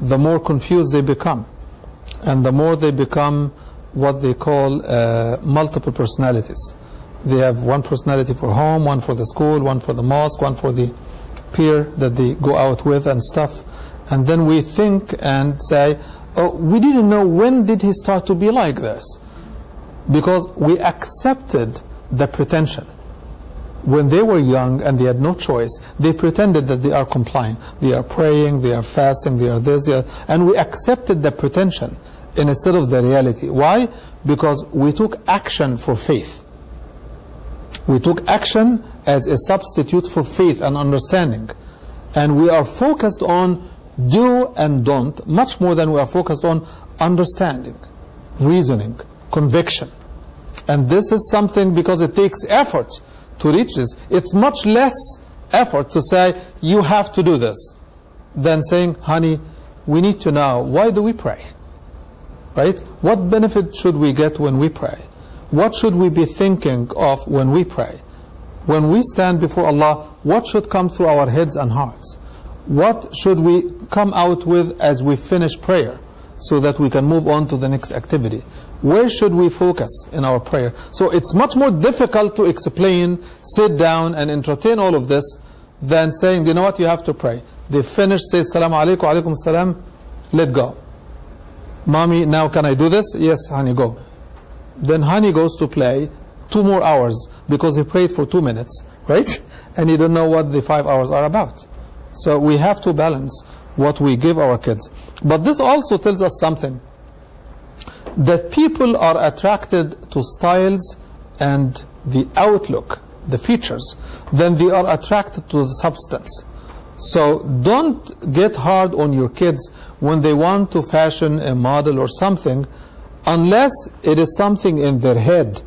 the more confused they become. And the more they become what they call uh, multiple personalities. They have one personality for home, one for the school, one for the mosque, one for the peer that they go out with and stuff. And then we think and say, oh, we didn't know when did he start to be like this? Because we accepted the pretension. When they were young and they had no choice, they pretended that they are complying. They are praying, they are fasting, they are this, they are, and we accepted the pretension instead of the reality. Why? Because we took action for faith. We took action as a substitute for faith and understanding. And we are focused on do and don't much more than we are focused on understanding, reasoning, conviction. And this is something because it takes effort to reach this. It's much less effort to say, you have to do this, than saying, honey, we need to know, why do we pray? Right? What benefit should we get when we pray? What should we be thinking of when we pray? When we stand before Allah, what should come through our heads and hearts? What should we come out with as we finish prayer so that we can move on to the next activity? Where should we focus in our prayer? So it's much more difficult to explain, sit down and entertain all of this than saying, you know what, you have to pray. They finish, say, Salaam alaikum, alaikum salam, let go. Mommy, now can I do this? Yes, honey, go. Then honey goes to play two more hours because he prayed for two minutes, right? And he don't know what the five hours are about. So we have to balance what we give our kids. But this also tells us something. That people are attracted to styles and the outlook, the features, then they are attracted to the substance. So don't get hard on your kids when they want to fashion a model or something unless it is something in their head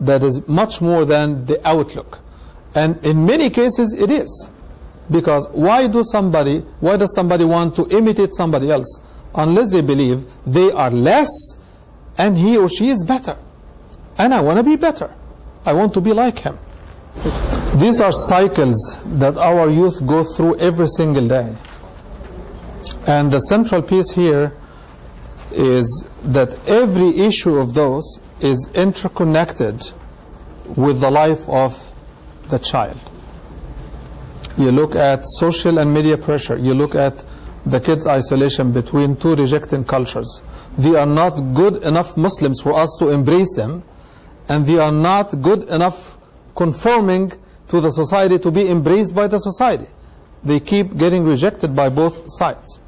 that is much more than the outlook. And in many cases it is. Because why do somebody, why does somebody want to imitate somebody else unless they believe they are less and he or she is better? And I want to be better. I want to be like him. These are cycles that our youth go through every single day. And the central piece here is that every issue of those is interconnected with the life of the child. You look at social and media pressure. You look at the kids' isolation between two rejecting cultures. They are not good enough Muslims for us to embrace them, and they are not good enough conforming to the society to be embraced by the society. They keep getting rejected by both sides.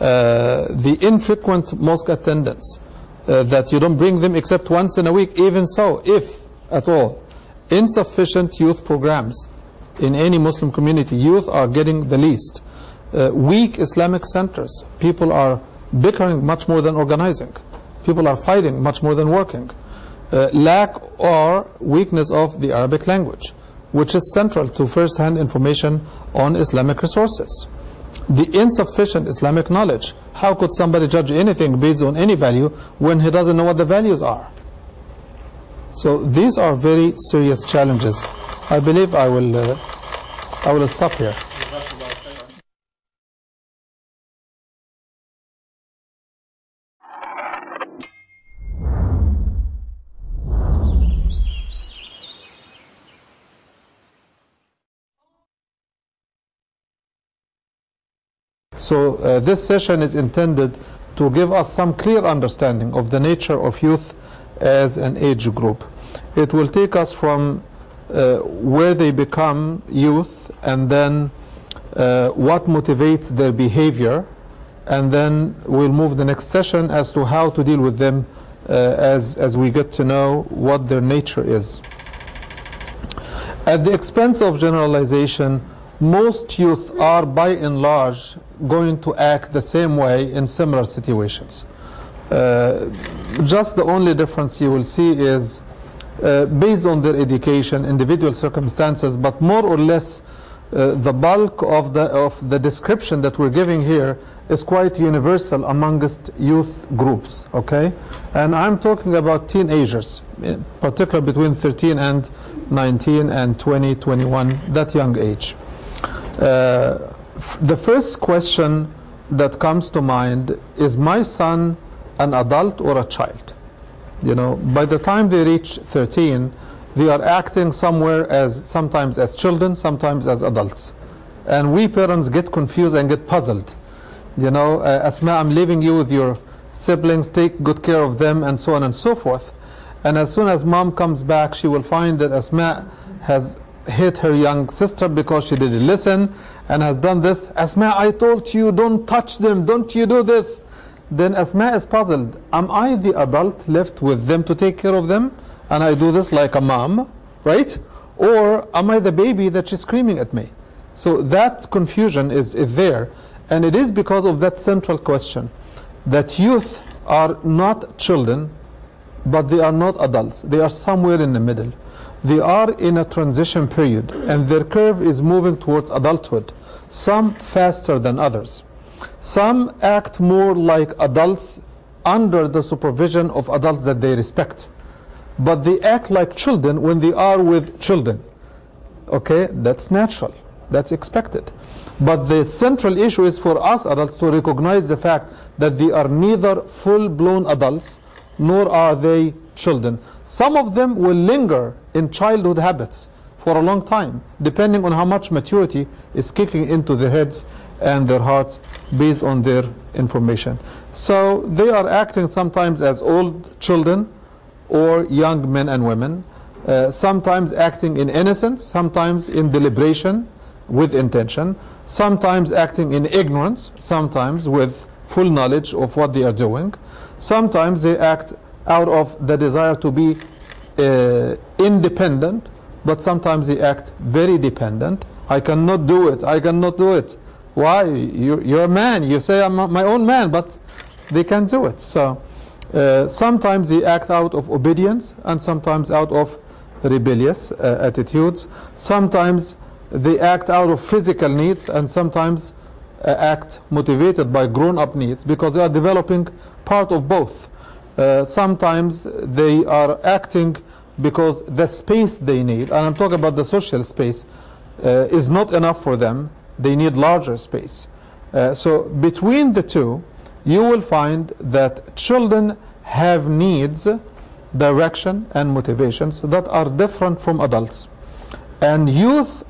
Uh, the infrequent mosque attendance, uh, that you don't bring them except once in a week, even so, if at all, insufficient youth programs in any Muslim community, youth are getting the least. Uh, weak Islamic centers, people are bickering much more than organizing. People are fighting much more than working. Uh, lack or weakness of the Arabic language, which is central to first-hand information on Islamic resources. The insufficient Islamic knowledge. How could somebody judge anything based on any value when he doesn't know what the values are? So these are very serious challenges. I believe I will, uh, I will stop here. So uh, this session is intended to give us some clear understanding of the nature of youth as an age group. It will take us from uh, where they become youth and then uh, what motivates their behavior and then we'll move the next session as to how to deal with them uh, as, as we get to know what their nature is. At the expense of generalization, most youth are by and large going to act the same way in similar situations. Uh, just the only difference you will see is uh, based on their education, individual circumstances, but more or less uh, the bulk of the, of the description that we're giving here is quite universal amongst youth groups, okay? And I'm talking about teenagers, in particular between 13 and 19 and 20, 21, that young age. Uh, the first question that comes to mind is my son an adult or a child? You know, by the time they reach 13, they are acting somewhere as sometimes as children, sometimes as adults. And we parents get confused and get puzzled. You know, uh, Asma, I'm leaving you with your siblings, take good care of them, and so on and so forth. And as soon as mom comes back, she will find that Asma has hit her young sister because she didn't listen and has done this. Asma, I told you, don't touch them, don't you do this. Then Asma is puzzled. Am I the adult left with them to take care of them? And I do this like a mom, right? Or am I the baby that she's screaming at me? So that confusion is, is there. And it is because of that central question that youth are not children, but they are not adults. They are somewhere in the middle. They are in a transition period, and their curve is moving towards adulthood, some faster than others. Some act more like adults under the supervision of adults that they respect. But they act like children when they are with children. Okay, that's natural, that's expected. But the central issue is for us adults to recognize the fact that they are neither full blown adults nor are they children. Some of them will linger in childhood habits for a long time, depending on how much maturity is kicking into their heads and their hearts based on their information. So they are acting sometimes as old children or young men and women, uh, sometimes acting in innocence, sometimes in deliberation with intention, sometimes acting in ignorance, sometimes with full knowledge of what they are doing. Sometimes they act out of the desire to be uh, independent, but sometimes they act very dependent. I cannot do it, I cannot do it. Why? You're, you're a man. You say, I'm my own man, but they can't do it. So uh, sometimes they act out of obedience and sometimes out of rebellious uh, attitudes. Sometimes they act out of physical needs and sometimes uh, act motivated by grown up needs because they are developing part of both. Uh, sometimes they are acting because the space they need, and I'm talking about the social space, uh, is not enough for them. They need larger space. Uh, so between the two, you will find that children have needs, direction, and motivations that are different from adults. And youth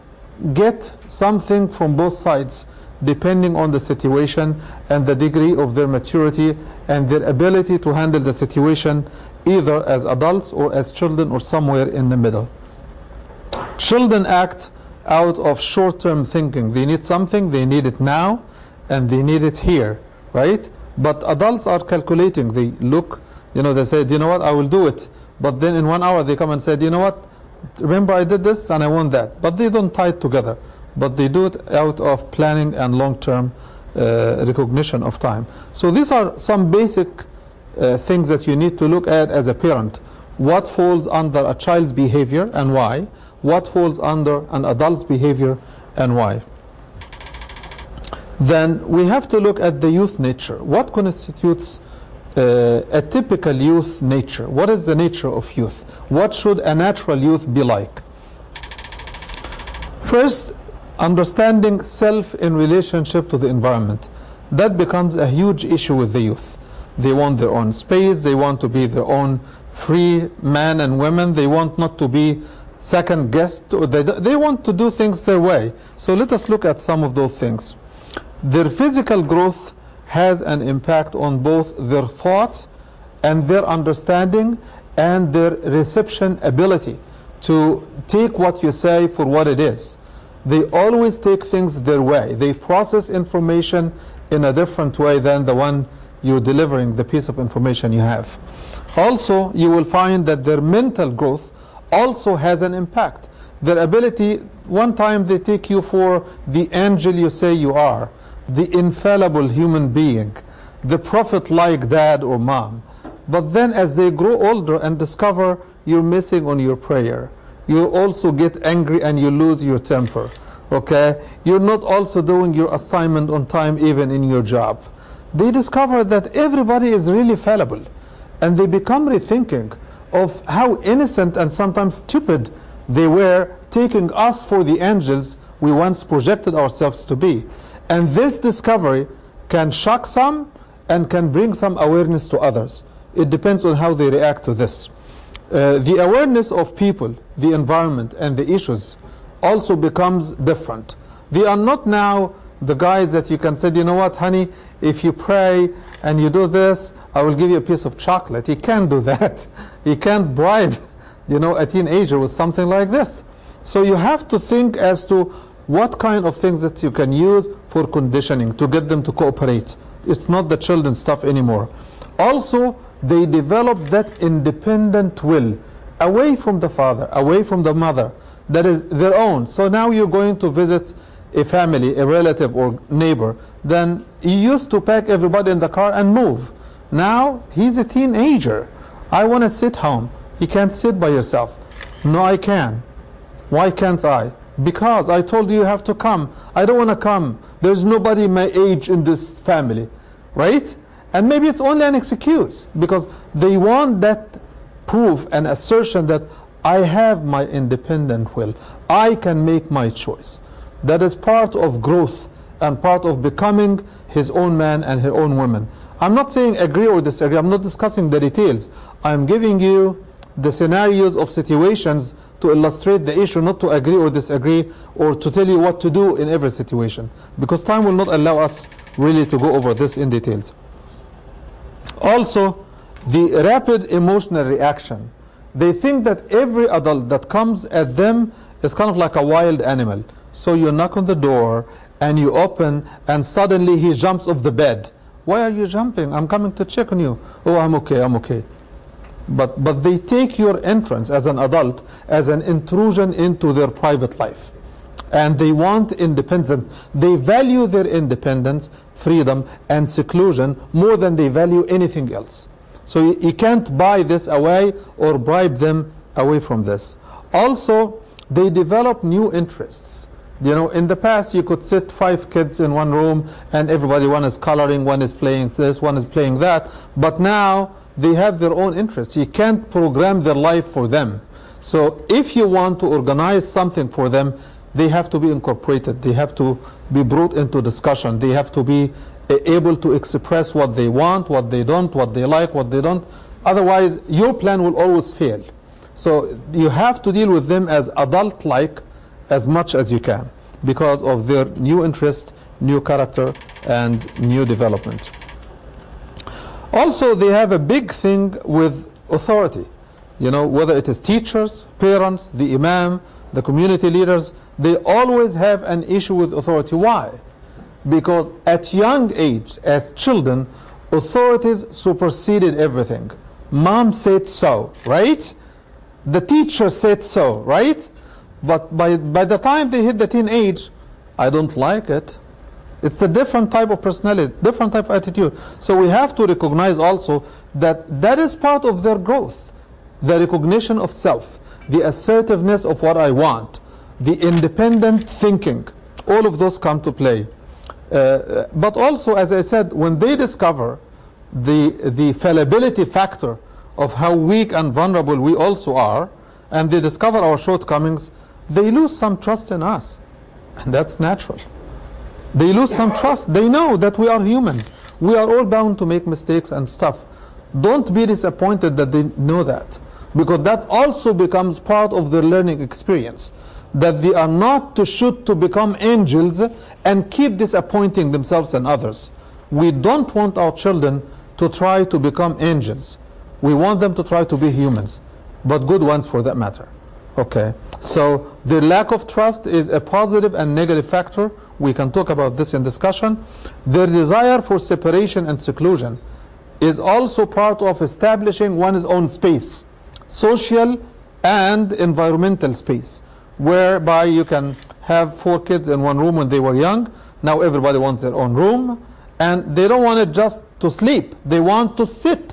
get something from both sides depending on the situation and the degree of their maturity and their ability to handle the situation either as adults or as children or somewhere in the middle. Children act out of short term thinking. They need something, they need it now, and they need it here, right? But adults are calculating. They look, you know, they say, you know what, I will do it. But then in one hour they come and say, you know what, remember I did this and I want that. But they don't tie it together. But they do it out of planning and long term uh, recognition of time. So these are some basic uh, things that you need to look at as a parent. What falls under a child's behavior and why? What falls under an adult's behavior and why? Then we have to look at the youth nature. What constitutes uh, a typical youth nature? What is the nature of youth? What should a natural youth be like? First, understanding self in relationship to the environment. That becomes a huge issue with the youth. They want their own space, they want to be their own free men and women, they want not to be second guest, or they, they want to do things their way. So let us look at some of those things. Their physical growth has an impact on both their thoughts and their understanding and their reception ability to take what you say for what it is. They always take things their way. They process information in a different way than the one you're delivering the piece of information you have. Also, you will find that their mental growth also has an impact. Their ability, one time they take you for the angel you say you are, the infallible human being, the prophet like dad or mom. But then as they grow older and discover you're missing on your prayer, you also get angry and you lose your temper. Okay? You're not also doing your assignment on time even in your job. They discover that everybody is really fallible and they become rethinking of how innocent and sometimes stupid they were taking us for the angels we once projected ourselves to be. And this discovery can shock some and can bring some awareness to others. It depends on how they react to this. Uh, the awareness of people, the environment, and the issues also becomes different. They are not now the guys that you can say, you know what, honey, if you pray and you do this, I will give you a piece of chocolate. You can't do that. You can't bribe, you know, a teenager with something like this. So you have to think as to what kind of things that you can use for conditioning to get them to cooperate. It's not the children's stuff anymore. Also, they develop that independent will away from the father, away from the mother, that is their own. So now you're going to visit a family, a relative or neighbor, then he used to pack everybody in the car and move. Now he's a teenager. I want to sit home. You can't sit by yourself. No, I can. Why can't I? Because I told you you have to come. I don't want to come. There's nobody my age in this family. Right? And maybe it's only an excuse because they want that proof and assertion that I have my independent will. I can make my choice. That is part of growth and part of becoming his own man and her own woman. I'm not saying agree or disagree. I'm not discussing the details. I'm giving you the scenarios of situations to illustrate the issue, not to agree or disagree or to tell you what to do in every situation. Because time will not allow us really to go over this in details. Also, the rapid emotional reaction. They think that every adult that comes at them is kind of like a wild animal. So you knock on the door and you open and suddenly he jumps off the bed. Why are you jumping? I'm coming to check on you. Oh, I'm okay, I'm okay. But, but they take your entrance as an adult as an intrusion into their private life. And they want independence. They value their independence, freedom, and seclusion more than they value anything else. So you, you can't buy this away or bribe them away from this. Also, they develop new interests. You know, in the past, you could sit five kids in one room and everybody, one is coloring, one is playing this, one is playing that. But now, they have their own interests. You can't program their life for them. So if you want to organize something for them, they have to be incorporated. They have to be brought into discussion. They have to be uh, able to express what they want, what they don't, what they like, what they don't. Otherwise, your plan will always fail. So you have to deal with them as adult-like as much as you can because of their new interest, new character, and new development. Also, they have a big thing with authority. You know, whether it is teachers, parents, the imam, the community leaders, they always have an issue with authority. Why? Because at young age, as children, authorities superseded everything. Mom said so, right? The teacher said so, right? But by, by the time they hit the teenage, age, I don't like it. It's a different type of personality, different type of attitude. So we have to recognize also that that is part of their growth. The recognition of self, the assertiveness of what I want, the independent thinking, all of those come to play. Uh, but also, as I said, when they discover the, the fallibility factor of how weak and vulnerable we also are, and they discover our shortcomings, they lose some trust in us. And that's natural. They lose some trust. They know that we are humans. We are all bound to make mistakes and stuff. Don't be disappointed that they know that. Because that also becomes part of their learning experience. That they are not to shoot to become angels and keep disappointing themselves and others. We don't want our children to try to become angels. We want them to try to be humans, but good ones for that matter. Okay, so the lack of trust is a positive and negative factor. We can talk about this in discussion. Their desire for separation and seclusion is also part of establishing one's own space, social and environmental space, whereby you can have four kids in one room when they were young. Now everybody wants their own room, and they don't want it just to sleep. They want to sit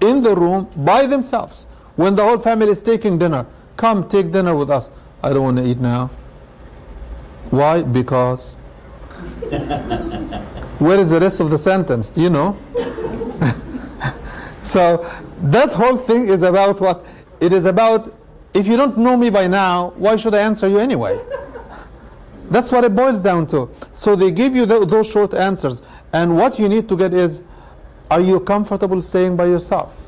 in the room by themselves. When the whole family is taking dinner, come take dinner with us. I don't want to eat now. Why? Because. Where is the rest of the sentence? Do you know? so that whole thing is about what? It is about if you don't know me by now, why should I answer you anyway? That's what it boils down to. So they give you th those short answers, and what you need to get is are you comfortable staying by yourself?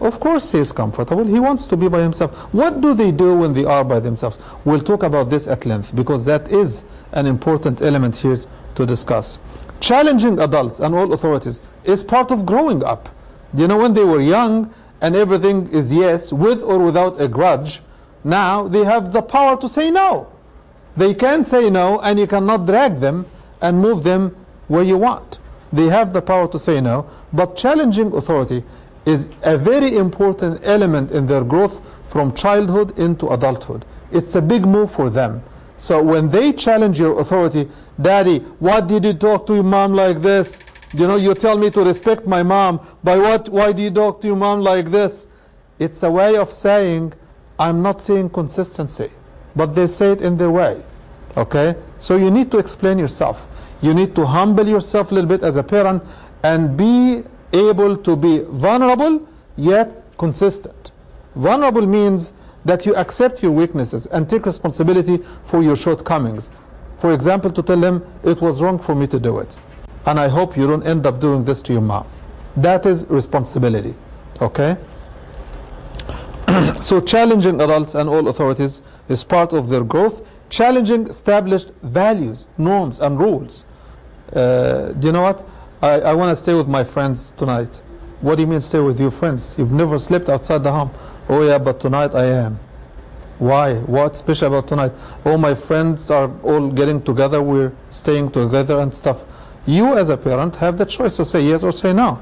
Of course he is comfortable. He wants to be by himself. What do they do when they are by themselves? We'll talk about this at length because that is an important element here to discuss. Challenging adults and all authorities is part of growing up. You know, when they were young and everything is yes, with or without a grudge, now they have the power to say no. They can say no and you cannot drag them and move them where you want. They have the power to say no, but challenging authority is a very important element in their growth from childhood into adulthood. It's a big move for them. So when they challenge your authority, Daddy, what did you talk to your mom like this? You know, you tell me to respect my mom. By what? Why do you talk to your mom like this? It's a way of saying, I'm not seeing consistency. But they say it in their way. Okay? So you need to explain yourself. You need to humble yourself a little bit as a parent and be able to be vulnerable yet consistent. Vulnerable means that you accept your weaknesses and take responsibility for your shortcomings. For example, to tell them it was wrong for me to do it. And I hope you don't end up doing this to your mom. That is responsibility. Okay? so challenging adults and all authorities is part of their growth. Challenging established values, norms, and rules. Uh, do you know what? I, I want to stay with my friends tonight. What do you mean stay with your friends? You've never slept outside the home. Oh yeah, but tonight I am. Why? What's special about tonight? All my friends are all getting together. We're staying together and stuff. You as a parent have the choice to say yes or say no.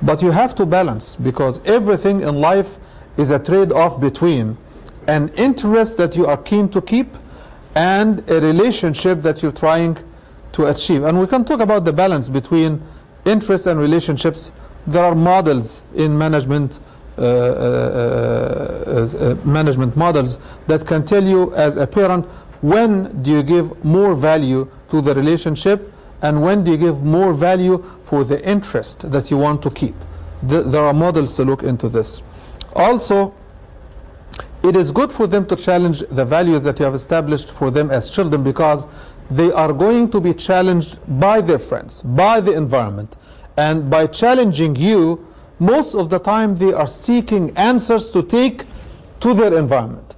But you have to balance because everything in life is a trade-off between an interest that you are keen to keep and a relationship that you're trying to achieve. And we can talk about the balance between interests and relationships. There are models in management, uh, uh, uh, uh, management models that can tell you as a parent when do you give more value to the relationship and when do you give more value for the interest that you want to keep. Th there are models to look into this. Also, it is good for them to challenge the values that you have established for them as children because they are going to be challenged by their friends, by the environment. And by challenging you, most of the time they are seeking answers to take to their environment.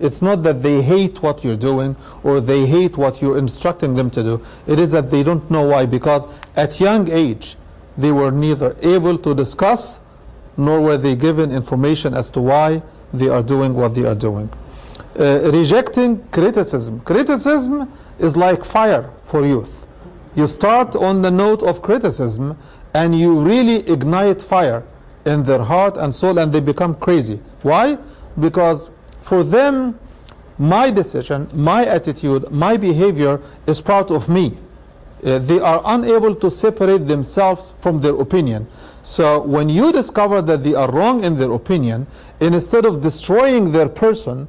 It's not that they hate what you're doing or they hate what you're instructing them to do. It is that they don't know why because at young age they were neither able to discuss nor were they given information as to why they are doing what they are doing. Uh, rejecting criticism. Criticism is like fire for youth. You start on the note of criticism and you really ignite fire in their heart and soul and they become crazy. Why? Because for them, my decision, my attitude, my behavior is part of me. Uh, they are unable to separate themselves from their opinion. So when you discover that they are wrong in their opinion, instead of destroying their person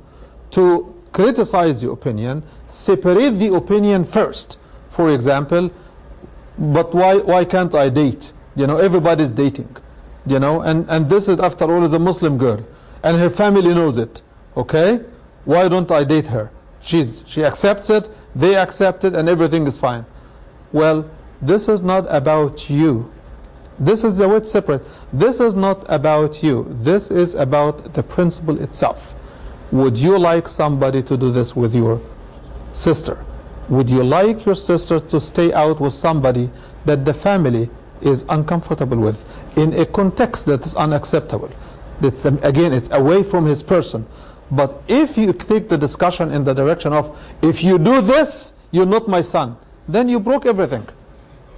to criticize the opinion, separate the opinion first. For example, but why, why can't I date? You know, everybody's dating. You know, and, and this is, after all, is a Muslim girl. And her family knows it. Okay? Why don't I date her? She's, she accepts it, they accept it, and everything is fine. Well, this is not about you. This is the it's separate. This is not about you. This is about the principle itself. Would you like somebody to do this with your sister? Would you like your sister to stay out with somebody that the family is uncomfortable with in a context that is unacceptable? That's, um, again, it's away from his person. But if you take the discussion in the direction of, if you do this, you're not my son, then you broke everything.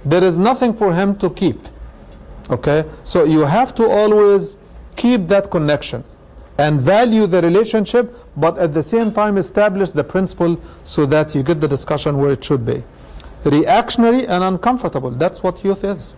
There is nothing for him to keep. Okay? So you have to always keep that connection and value the relationship, but at the same time establish the principle so that you get the discussion where it should be. Reactionary and uncomfortable, that's what youth is.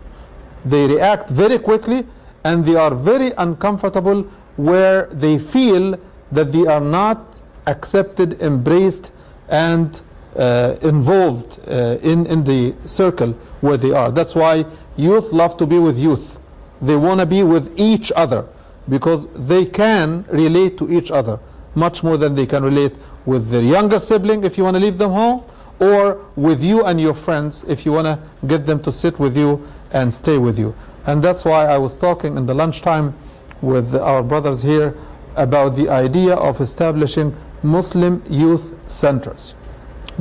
They react very quickly and they are very uncomfortable where they feel that they are not accepted, embraced, and uh, involved uh, in, in the circle where they are. That's why youth love to be with youth. They want to be with each other because they can relate to each other much more than they can relate with their younger sibling if you want to leave them home or with you and your friends if you want to get them to sit with you and stay with you. And that's why I was talking in the lunchtime with our brothers here about the idea of establishing Muslim youth centers.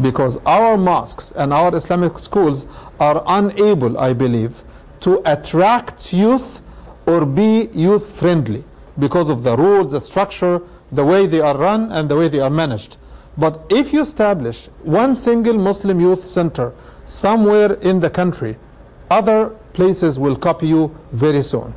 Because our mosques and our Islamic schools are unable, I believe, to attract youth or be youth friendly because of the rules, the structure, the way they are run, and the way they are managed. But if you establish one single Muslim youth center somewhere in the country, other places will copy you very soon.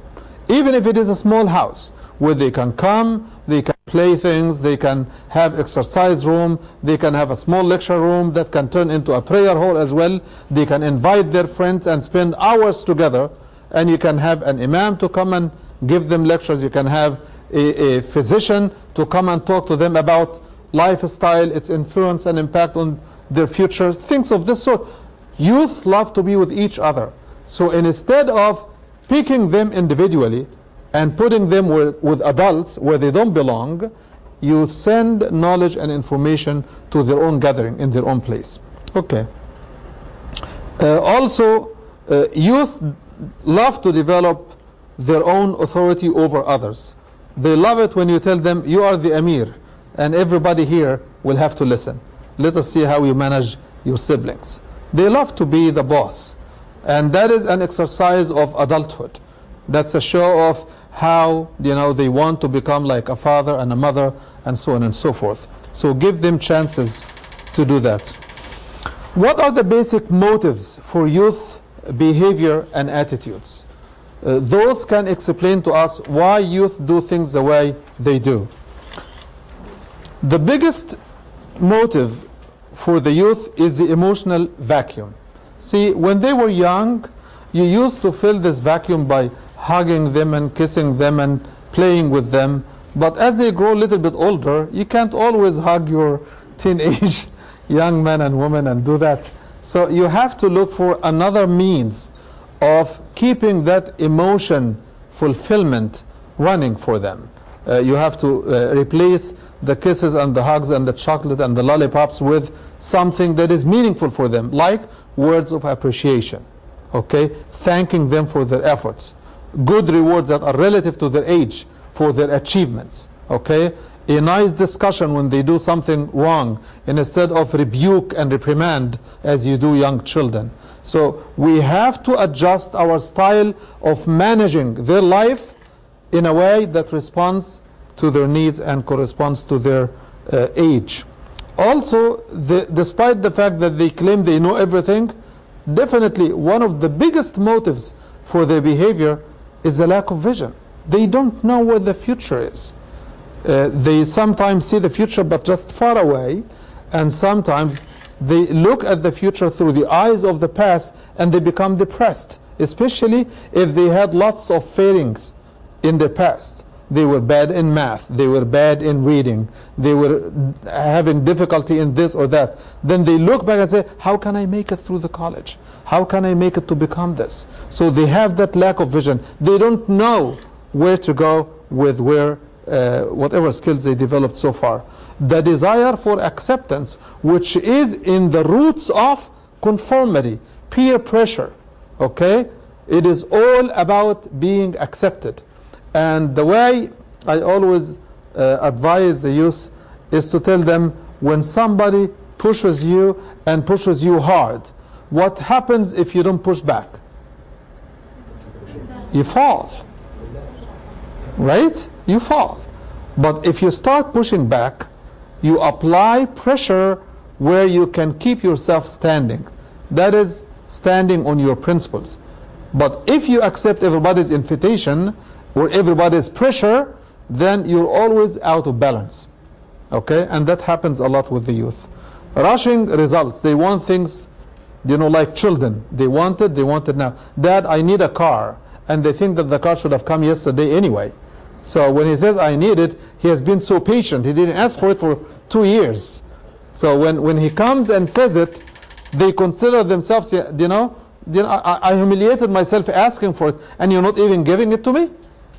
Even if it is a small house where they can come, they can play things, they can have exercise room, they can have a small lecture room that can turn into a prayer hall as well. They can invite their friends and spend hours together and you can have an imam to come and give them lectures. You can have a, a physician to come and talk to them about lifestyle, its influence and impact on their future, things of this sort. Youth love to be with each other. So instead of picking them individually and putting them with, with adults where they don't belong, you send knowledge and information to their own gathering in their own place. Okay. Uh, also, uh, youth love to develop their own authority over others. They love it when you tell them, you are the Amir, and everybody here will have to listen. Let us see how you manage your siblings. They love to be the boss. And that is an exercise of adulthood. That's a show of how you know they want to become like a father and a mother and so on and so forth. So give them chances to do that. What are the basic motives for youth behavior and attitudes? Uh, those can explain to us why youth do things the way they do. The biggest motive for the youth is the emotional vacuum. See, when they were young, you used to fill this vacuum by hugging them and kissing them and playing with them. But as they grow a little bit older, you can't always hug your teenage young men and women and do that. So you have to look for another means of keeping that emotion fulfillment running for them. uh, you have to uh, replace the kisses and the hugs and the chocolate and the lollipops with something that is meaningful for them, like words of appreciation. Okay, thanking them for their efforts, good rewards that are relative to their age for their achievements. Okay, a nice discussion when they do something wrong instead of rebuke and reprimand as you do young children. So we have to adjust our style of managing their life in a way that responds to their needs and corresponds to their uh, age. Also, the, despite the fact that they claim they know everything, definitely one of the biggest motives for their behavior is a lack of vision. They don't know where the future is. Uh, they sometimes see the future but just far away, and sometimes they look at the future through the eyes of the past and they become depressed, especially if they had lots of failings in the past. They were bad in math, they were bad in reading, they were having difficulty in this or that. Then they look back and say, How can I make it through the college? How can I make it to become this? So they have that lack of vision. They don't know where to go with where uh, whatever skills they developed so far. The desire for acceptance, which is in the roots of conformity, peer pressure, okay? It is all about being accepted. And the way I always uh, advise the youth is to tell them when somebody pushes you and pushes you hard, what happens if you don't push back? You fall. Right? You fall. But if you start pushing back, you apply pressure where you can keep yourself standing. That is standing on your principles. But if you accept everybody's invitation or everybody's pressure, then you're always out of balance. Okay? And that happens a lot with the youth. Rushing results. They want things, you know, like children. They want it, they want it now. Dad, I need a car. And they think that the car should have come yesterday anyway. So when he says, I need it, he has been so patient. He didn't ask for it for two years. So when, when he comes and says it, they consider themselves, you know, you know I, I humiliated myself asking for it, and you're not even giving it to me?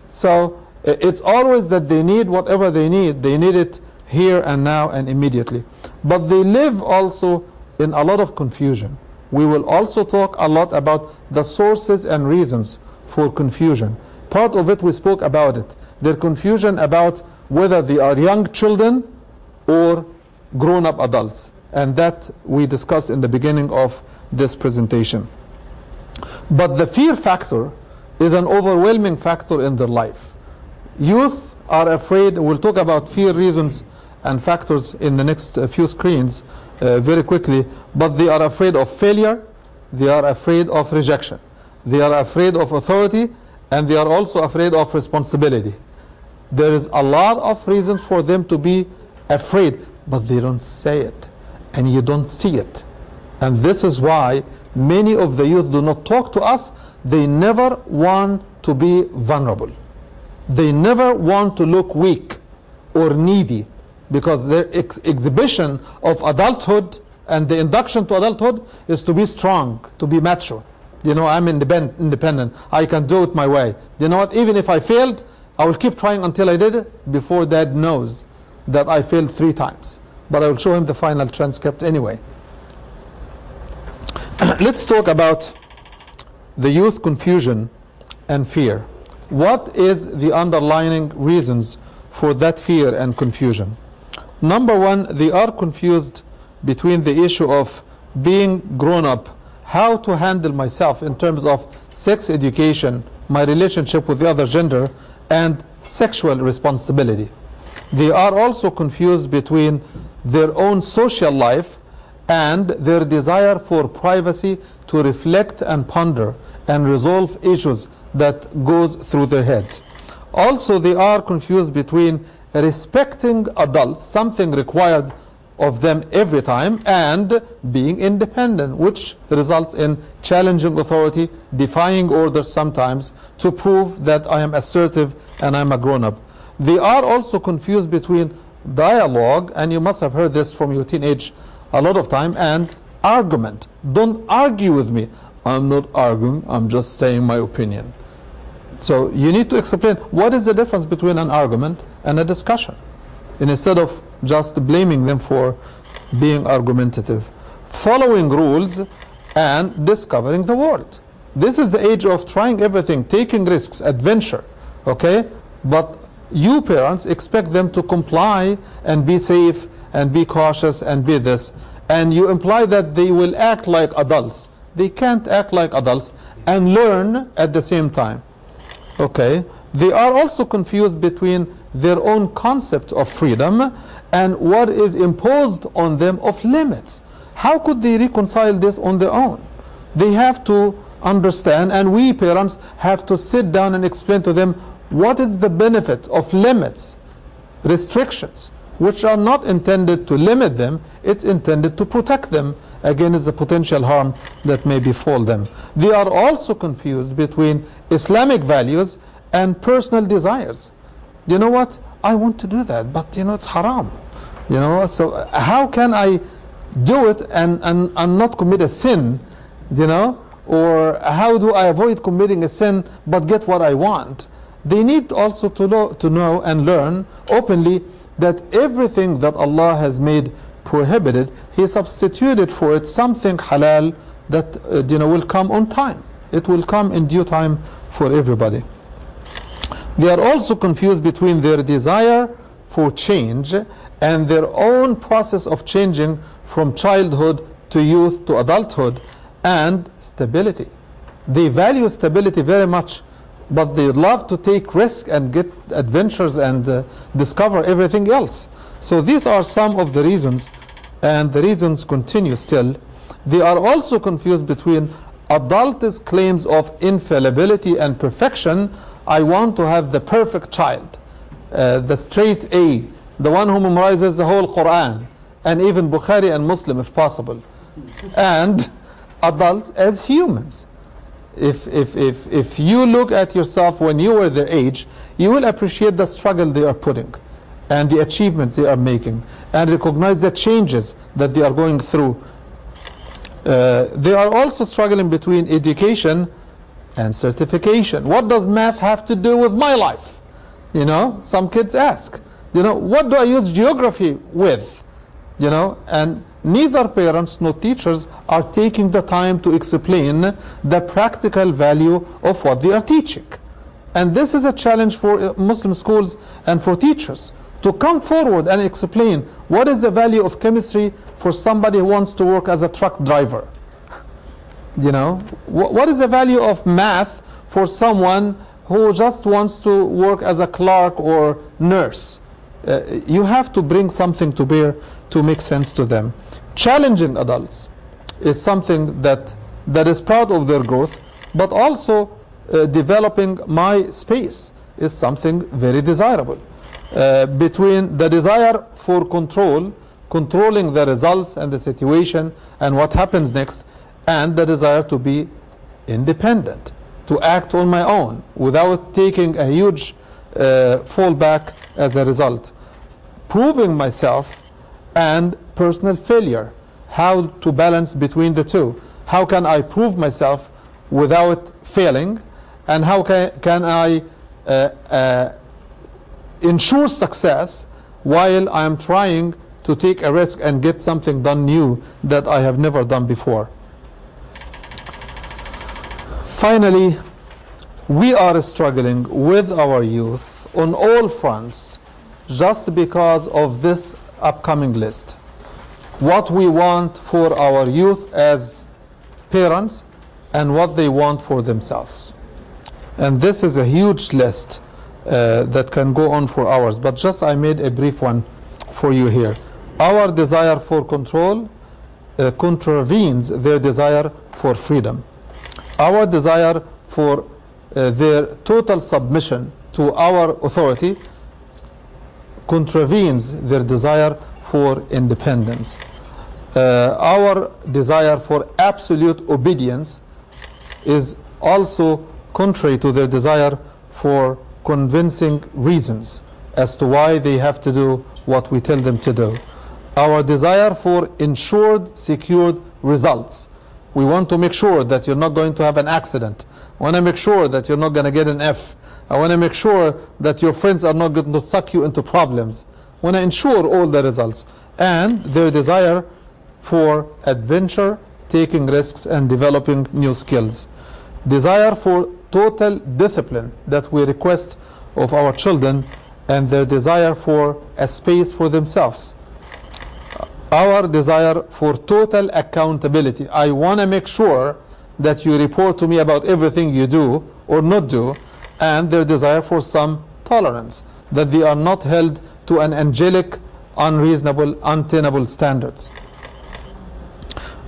So it's always that they need whatever they need. They need it here and now and immediately. But they live also in a lot of confusion. We will also talk a lot about the sources and reasons for confusion. Part of it we spoke about it. Their confusion about whether they are young children or grown up adults. And that we discussed in the beginning of this presentation. But the fear factor is an overwhelming factor in their life. Youth are afraid, we'll talk about fear reasons and factors in the next uh, few screens uh, very quickly, but they are afraid of failure, they are afraid of rejection, they are afraid of authority, and they are also afraid of responsibility. There is a lot of reasons for them to be afraid, but they don't say it, and you don't see it. And this is why many of the youth do not talk to us. They never want to be vulnerable. They never want to look weak or needy because their ex exhibition of adulthood and the induction to adulthood is to be strong, to be mature. You know, I'm independent. I can do it my way. You know what? Even if I failed, I will keep trying until I did it before dad knows that I failed three times. But I will show him the final transcript anyway. Let's talk about the youth confusion and fear. What is the underlying reasons for that fear and confusion? Number one, they are confused between the issue of being grown up, how to handle myself in terms of sex education, my relationship with the other gender, and sexual responsibility. They are also confused between their own social life and their desire for privacy to reflect and ponder and resolve issues that goes through their head. Also, they are confused between respecting adults, something required of them every time, and being independent, which results in challenging authority, defying orders sometimes, to prove that I am assertive and I'm a grown up. They are also confused between dialogue, and you must have heard this from your teenage a lot of time, and argument. Don't argue with me. I'm not arguing, I'm just saying my opinion. So you need to explain what is the difference between an argument and a discussion instead of just blaming them for being argumentative. Following rules and discovering the world. This is the age of trying everything, taking risks, adventure. Okay? But you parents expect them to comply and be safe and be cautious and be this. And you imply that they will act like adults. They can't act like adults and learn at the same time. Okay? They are also confused between their own concept of freedom and what is imposed on them of limits. How could they reconcile this on their own? They have to understand, and we parents have to sit down and explain to them what is the benefit of limits, restrictions, which are not intended to limit them, it's intended to protect them against the potential harm that may befall them. They are also confused between Islamic values and personal desires. You know what? I want to do that, but you know it's haram. You know, so how can I do it and, and, and not commit a sin? You know, or how do I avoid committing a sin but get what I want? They need also to know, to know and learn openly that everything that Allah has made prohibited, He substituted for it something halal that uh, you know will come on time. It will come in due time for everybody. They are also confused between their desire for change and their own process of changing from childhood to youth to adulthood and stability. They value stability very much, but they love to take risks and get adventures and uh, discover everything else. So these are some of the reasons, and the reasons continue still. They are also confused between adults' claims of infallibility and perfection. I want to have the perfect child, uh, the straight A, the one who memorizes the whole Quran, and even Bukhari and Muslim if possible. And adults as humans. If, if, if, if you look at yourself when you were their age, you will appreciate the struggle they are putting and the achievements they are making and recognize the changes that they are going through. Uh, they are also struggling between education and certification. What does math have to do with my life? You know, some kids ask, you know, what do I use geography with? You know, and neither parents nor teachers are taking the time to explain the practical value of what they are teaching. And this is a challenge for uh, Muslim schools and for teachers to come forward and explain what is the value of chemistry for somebody who wants to work as a truck driver. You know, wh what is the value of math for someone who just wants to work as a clerk or nurse? Uh, you have to bring something to bear to make sense to them. Challenging adults is something that, that is part of their growth, but also uh, developing my space is something very desirable. Uh, between the desire for control, controlling the results and the situation and what happens next, and the desire to be independent, to act on my own without taking a huge uh, fallback as a result. Proving myself and personal failure. How to balance between the two. How can I prove myself without failing? And how can, can I uh, uh, ensure success while I am trying to take a risk and get something done new that I have never done before? Finally, we are struggling with our youth on all fronts just because of this upcoming list. What we want for our youth as parents and what they want for themselves. And this is a huge list uh, that can go on for hours, but just I made a brief one for you here. Our desire for control uh, contravenes their desire for freedom. Our desire for uh, their total submission to our authority contravenes their desire for independence. Uh, our desire for absolute obedience is also contrary to their desire for convincing reasons as to why they have to do what we tell them to do. Our desire for ensured, secured results We want to make sure that you're not going to have an accident. I want to make sure that you're not going to get an F. I want to make sure that your friends are not going to suck you into problems. I want to ensure all the results. And their desire for adventure, taking risks, and developing new skills. Desire for total discipline that we request of our children, and their desire for a space for themselves our desire for total accountability. I want to make sure that you report to me about everything you do or not do, and their desire for some tolerance, that they are not held to an angelic, unreasonable, untenable standards.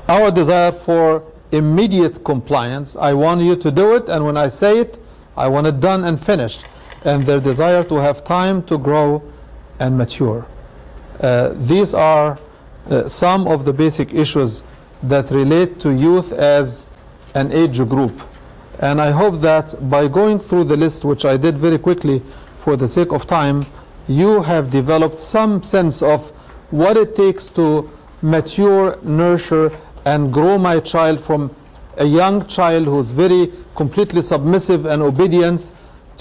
Our desire for immediate compliance, I want you to do it, and when I say it, I want it done and finished. And their desire to have time to grow and mature. Uh, these are uh, some of the basic issues that relate to youth as an age group. And I hope that by going through the list, which I did very quickly for the sake of time, you have developed some sense of what it takes to mature, nurture, and grow my child from a young child who's very completely submissive and obedient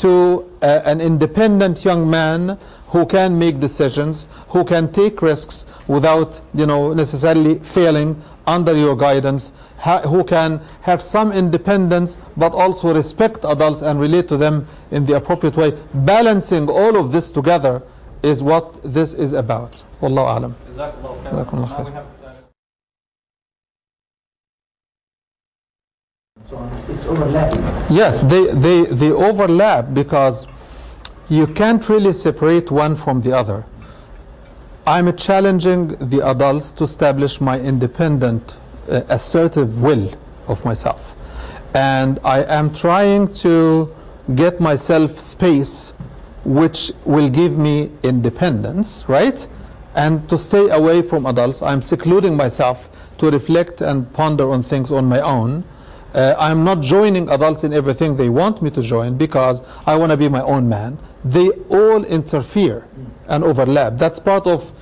to uh, an independent young man who can make decisions, who can take risks without, you know, necessarily failing under your guidance, ha- who can have some independence but also respect adults and relate to them in the appropriate way. Balancing all of this together is what this is about. Wallahu alam. Jazakallah It's overlapping. Yes, they, they, they overlap because you can't really separate one from the other. I'm challenging the adults to establish my independent, uh, assertive will of myself. And I am trying to get myself space which will give me independence, right? And to stay away from adults, I'm secluding myself to reflect and ponder on things on my own. Uh, I'm not joining adults in everything they want me to join because I want to be my own man. They all interfere and overlap. That's part of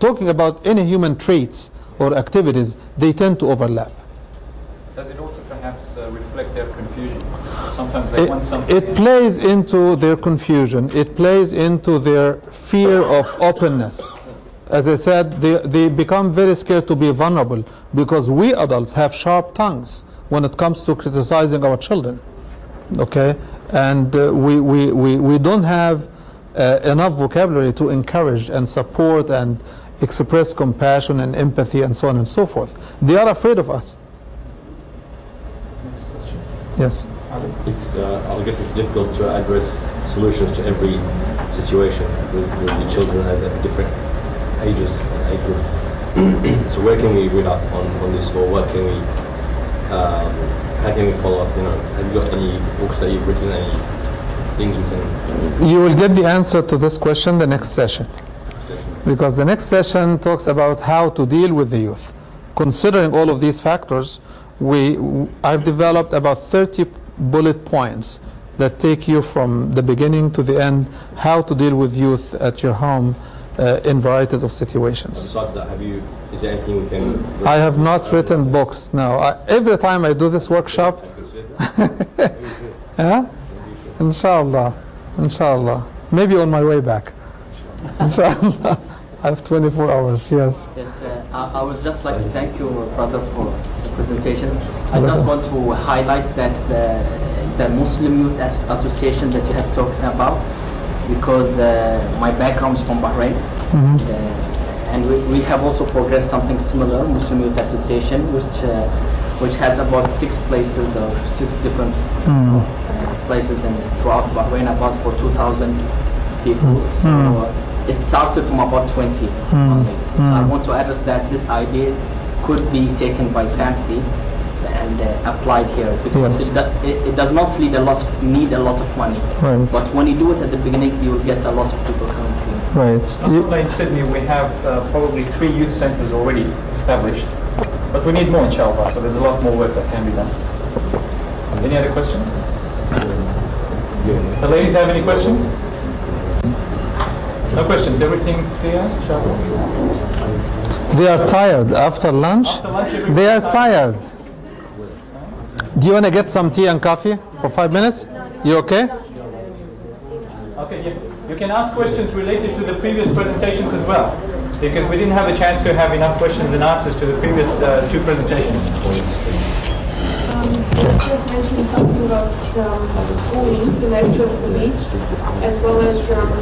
talking about any human traits or activities, they tend to overlap. does it also perhaps uh, reflect their confusion? Sometimes they want It, something. it plays into their confusion, it plays into their fear of openness. As I said, they, they become very scared to be vulnerable because we adults have sharp tongues when it comes to criticizing our children. Okay? And uh, we, we, we, we don't have uh, enough vocabulary to encourage and support and express compassion and empathy and so on and so forth. They are afraid of us. Yes. It's, uh, I guess it's difficult to address solutions to every situation with, with the children at, at different ages and age groups. so where can we read up on, on this or what can we, um, how can we follow up, you know, have you got any books that you've written, any things we can, You will get the answer to this question the next session. Because the next session talks about how to deal with the youth. Considering all of these factors, we, I've developed about 30 bullet points that take you from the beginning to the end, how to deal with youth at your home uh, in varieties of situations. besides that, have you, is there anything we can? I have not written books, no. I, every time I do this workshop, yeah? Inshallah, inshallah. Maybe on my way back. Inshallah. I have 24 hours, yes. Yes, uh, I, I would just like to thank you, brother, for the presentations. I just want to highlight that the, the Muslim Youth As- Association that you have talked about, because uh, my background is from Bahrain, uh, and we, we have also progressed something similar, Muslim Youth Association, which uh, which has about six places or six different uh, places in throughout Bahrain, about for 2,000 people. So uh, it started from about 20 only. So I want to address that this idea could be taken by FAMSY and uh, applied here because Yes. it, it, it does not need a lot need a lot of money. Right. But when you do it at the beginning, you will get a lot of people coming to you. Right. You- Alhamdulillah, in Sydney, we have uh, probably three youth centers already established, but we need more, in inshallah. So there's a lot more work that can be done. Any other questions? The ladies have any questions? No questions. Everything clear, inshallah. They are tired after lunch. After lunch, They are is tired. Do you want to get some tea and coffee for five minutes? You okay? Okay, you, you can ask questions related to the previous presentations as well, because we didn't have a chance to have enough questions and answers to the previous uh, two presentations. Um, you mentioned something about um, schooling, the nature of the beast, as well as um,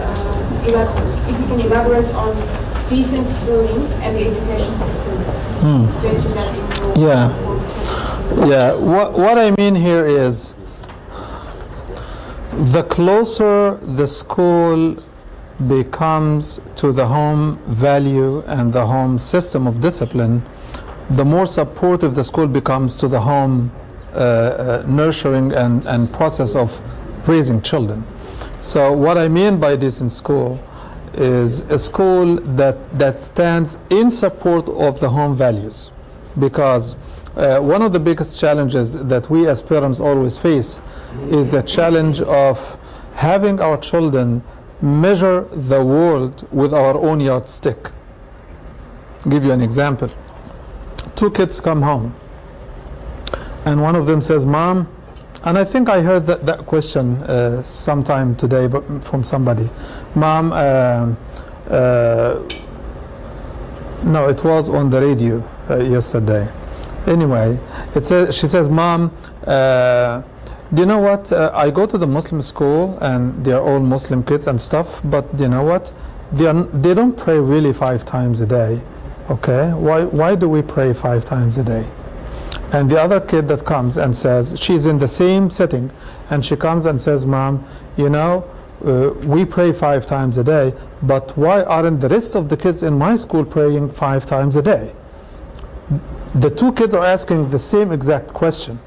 uh, if you can elaborate on decent schooling and the education system. Mention that in Yeah. Yeah, what, what I mean here is the closer the school becomes to the home value and the home system of discipline, the more supportive the school becomes to the home uh, uh, nurturing and, and process of raising children. So what I mean by this in school is a school that, that stands in support of the home values because uh, one of the biggest challenges that we as parents always face is the challenge of having our children measure the world with our own yardstick. give you an example. Two kids come home, and one of them says, Mom, and I think I heard that, that question uh, sometime today but from somebody. Mom, uh, uh, no, it was on the radio uh, yesterday. Anyway, it says, she says, Mom, uh, do you know what? Uh, I go to the Muslim school and they're all Muslim kids and stuff, but do you know what? They, are, they don't pray really five times a day. Okay? Why, why do we pray five times a day? And the other kid that comes and says, she's in the same setting, and she comes and says, Mom, you know, uh, we pray five times a day, but why aren't the rest of the kids in my school praying five times a day? The two kids are asking the same exact question,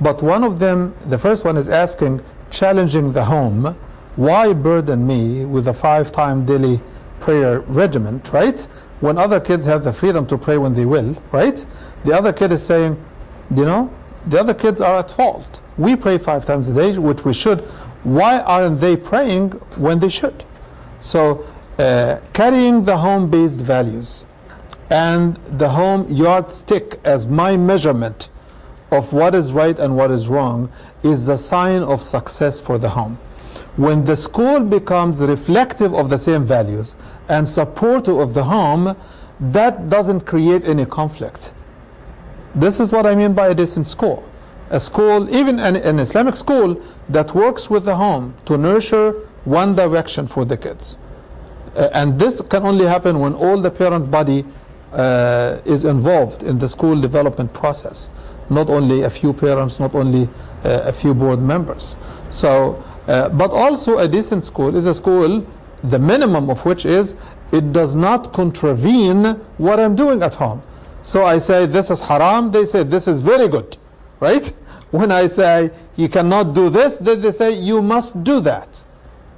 but one of them, the first one is asking, challenging the home, why burden me with a five time daily prayer regiment, right? When other kids have the freedom to pray when they will, right? The other kid is saying, you know, the other kids are at fault. We pray five times a day, which we should. Why aren't they praying when they should? So, uh, carrying the home based values and the home yardstick as my measurement of what is right and what is wrong is the sign of success for the home. When the school becomes reflective of the same values and supportive of the home, that doesn't create any conflict. This is what I mean by a decent school. A school, even an, an Islamic school, that works with the home to nurture one direction for the kids. Uh, and this can only happen when all the parent body uh, is involved in the school development process. Not only a few parents, not only uh, a few board members. So, uh, but also a decent school is a school, the minimum of which is it does not contravene what I'm doing at home. So I say this is haram, they say this is very good, right? When I say you cannot do this, then they say you must do that.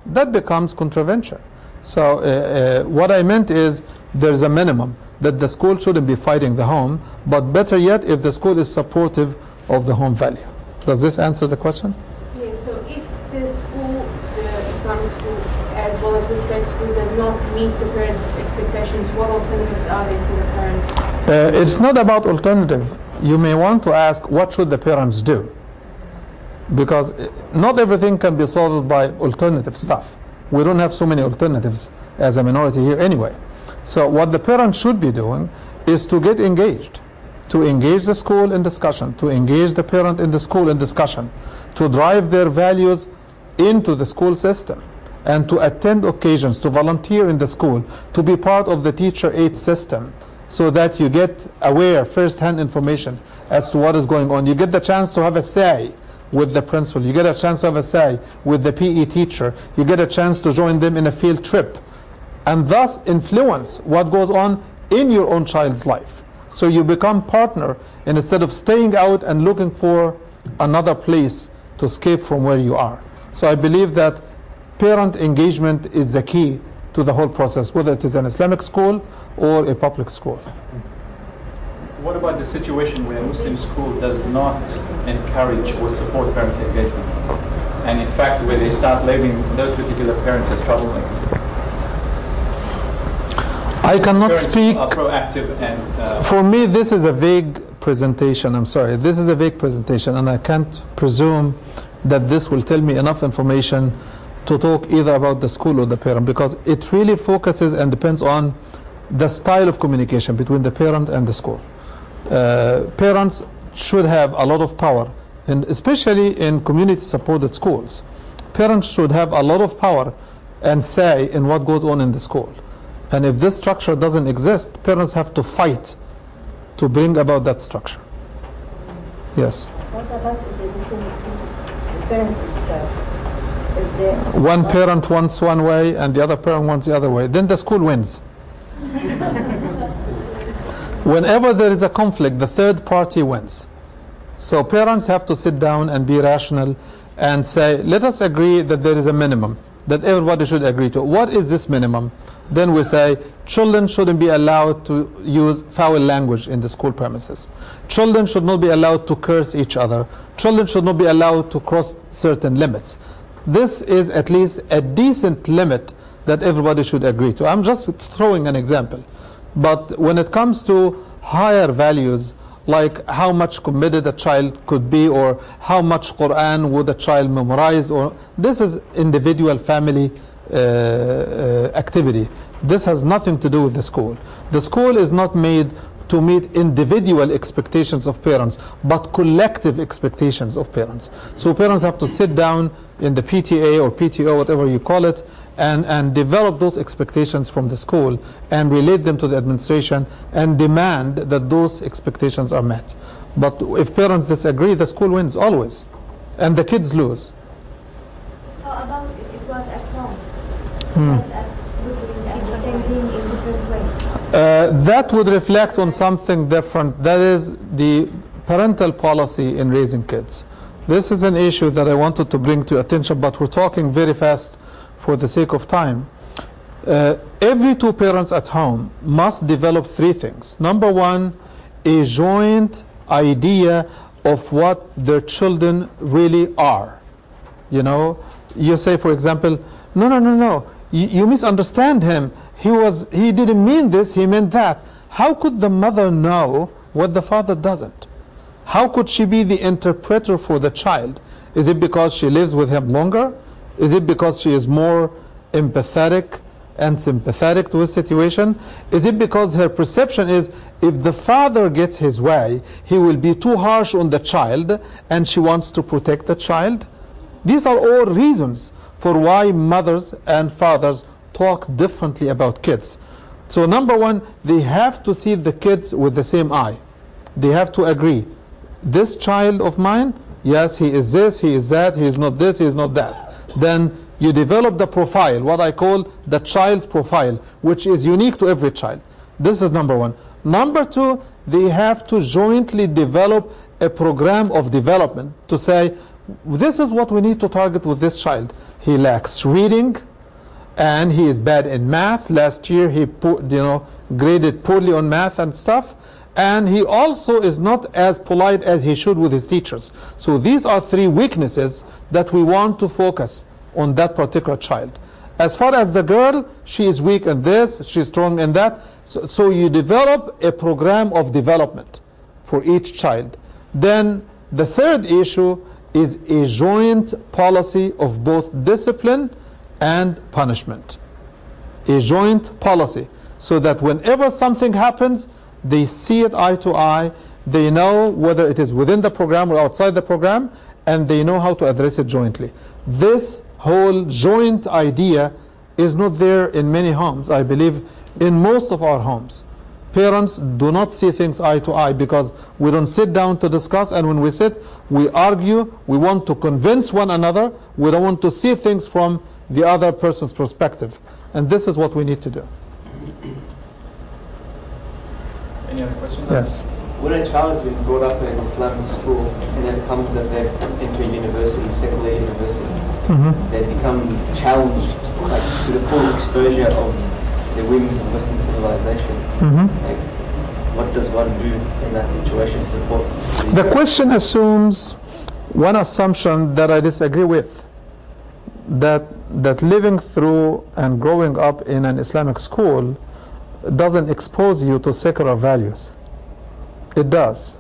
That becomes contravention. So uh, uh, what I meant is there's a minimum that the school shouldn't be fighting the home, but better yet if the school is supportive of the home value. Does this answer the question? Yes, so if the school, the Islamic school, as well as the state school, does not meet the parents' expectations, what alternatives are there for the parent? Uh, it's not about alternative. You may want to ask what should the parents do? Because uh, not everything can be solved by alternative stuff. We don't have so many alternatives as a minority here anyway. So what the parents should be doing is to get engaged, to engage the school in discussion, to engage the parent in the school in discussion, to drive their values into the school system, and to attend occasions, to volunteer in the school, to be part of the teacher aid system, so that you get aware, first-hand information as to what is going on. You get the chance to have a say with the principal. You get a chance to have a say with the PE teacher. You get a chance to join them in a field trip and thus influence what goes on in your own child's life. So you become partner instead of staying out and looking for another place to escape from where you are. So I believe that parent engagement is the key to the whole process, whether it is an Islamic school or a public school. What about the situation where a Muslim school does not encourage or support parent engagement? And in fact, where they start labeling those particular parents as troublemakers? I cannot speak are proactive and uh, For me, this is a vague presentation. I'm sorry. This is a vague presentation, and I can't presume that this will tell me enough information to talk either about the school or the parent because it really focuses and depends on the style of communication between the parent and the school. Uh, parents should have a lot of power, and especially in community supported schools. Parents should have a lot of power and say in what goes on in the school. And if this structure doesn't exist, parents have to fight to bring about that structure. Yes. What about the difference between the parents itself? One parent wants one way and the other parent wants the other way. Then the school wins. Whenever there is a conflict, the third party wins. So parents have to sit down and be rational and say, let us agree that there is a minimum that everybody should agree to. What is this minimum? Then we say children shouldn't be allowed to use foul language in the school premises. Children should not be allowed to curse each other. Children should not be allowed to cross certain limits. This is at least a decent limit that everybody should agree to. I'm just throwing an example. But when it comes to higher values, like how much committed a child could be or how much Quran would a child memorize or this is individual family Uh, uh, activity. This has nothing to do with the school. The school is not made to meet individual expectations of parents, but collective expectations of parents. So parents have to sit down in the PTA or PTO, whatever you call it, and, and develop those expectations from the school and relate them to the administration and demand that those expectations are met. But if parents disagree, the school wins always, and the kids lose. How about ways. Uh, that would reflect on something different. That is the parental policy in raising kids. This is an issue that I wanted to bring to attention, but we're talking very fast for the sake of time. Uh, every two parents at home must develop three things. Number one, a joint idea of what their children really are. You know, you say, for example, no, no, no, no, you, you misunderstand him. He was, he didn't mean this. He meant that. How could the mother know what the father doesn't? How could she be the interpreter for the child? Is it because she lives with him longer? Is it because she is more empathetic and sympathetic to his situation? Is it because her perception is if the father gets his way, he will be too harsh on the child and she wants to protect the child? These are all reasons for why mothers and fathers talk differently about kids. So, number one, they have to see the kids with the same eye. They have to agree. This child of mine, yes, he is this, he is that, he is not this, he is not that. Then you develop the profile, what I call the child's profile, which is unique to every child. This is number one. Number two, they have to jointly develop a program of development to say, this is what we need to target with this child. He lacks reading, and he is bad in math. Last year he you know graded poorly on math and stuff. And he also is not as polite as he should with his teachers. So these are three weaknesses that we want to focus on that particular child. As far as the girl, she is weak in this, she's strong in that. So, so you develop a program of development for each child. Then the third issue is a joint policy of both discipline and punishment. A joint policy so that whenever something happens, they see it eye to eye, they know whether it is within the program or outside the program, and they know how to address it jointly. This whole joint idea is not there in many homes, I believe, in most of our homes. Parents do not see things eye to eye because we don't sit down to discuss, and when we sit, we argue, we want to convince one another, we don't want to see things from the other person's perspective. And this is what we need to do. Any other questions? Yes. When a child has been brought up in an Islamic school and then comes that they enter university, secular university, mm-hmm. they become challenged like, to the full exposure of the whims of Western civilization. Mm-hmm. Like, what does one do in that situation to support? The question assumes one assumption that I disagree with that that living through and growing up in an Islamic school doesn't expose you to secular values. It does.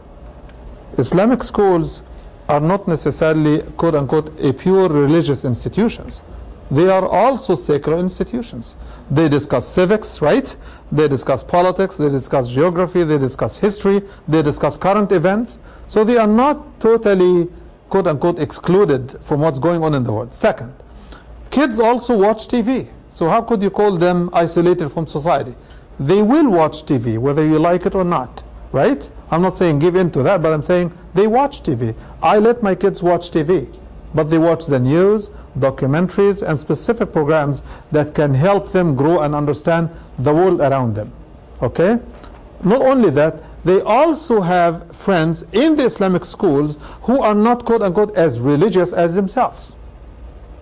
Islamic schools are not necessarily quote unquote a pure religious institutions. They are also secular institutions. They discuss civics, right? They discuss politics, they discuss geography, they discuss history, they discuss current events. So they are not totally quote unquote excluded from what's going on in the world. Second, kids also watch TV. So how could you call them isolated from society? They will watch TV whether you like it or not, right? I'm not saying give in to that, but I'm saying they watch TV. I let my kids watch TV, but they watch the news, documentaries, and specific programs that can help them grow and understand the world around them. Okay? Not only that, they also have friends in the Islamic schools who are not quote unquote as religious as themselves.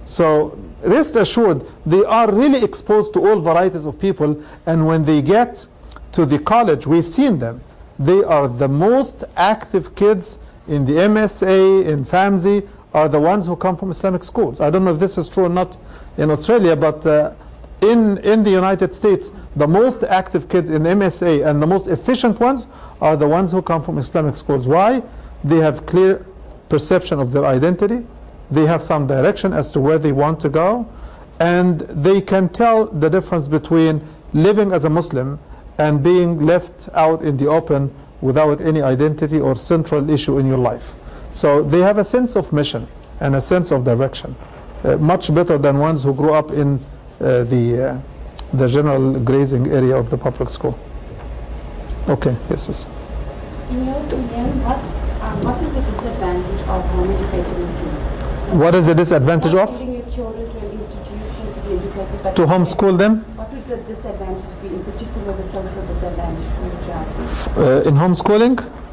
So rest assured, they are really exposed to all varieties of people, and when they get to the college, we've seen them. They are the most active kids in the MSA, in FAMSY, are the ones who come from Islamic schools. I don't know if this is true or not in Australia, but uh, in, in the United States, the most active kids in MSA and the most efficient ones are the ones who come from Islamic schools. Why? They have clear perception of their identity, they have some direction as to where they want to go, and they can tell the difference between living as a Muslim and being left out in the open without any identity or central issue in your life. So they have a sense of mission and a sense of direction, uh, much better than ones who grew up in uh, the, uh, the general grazing area of the public school. Okay, yes, yes. In your opinion, what, um, what is the disadvantage of home educating kids? What is the disadvantage of? Sending your children to an institution to be educated, To homeschool them? What would the disadvantage be, in particular the social disadvantage for your uh, in homeschooling?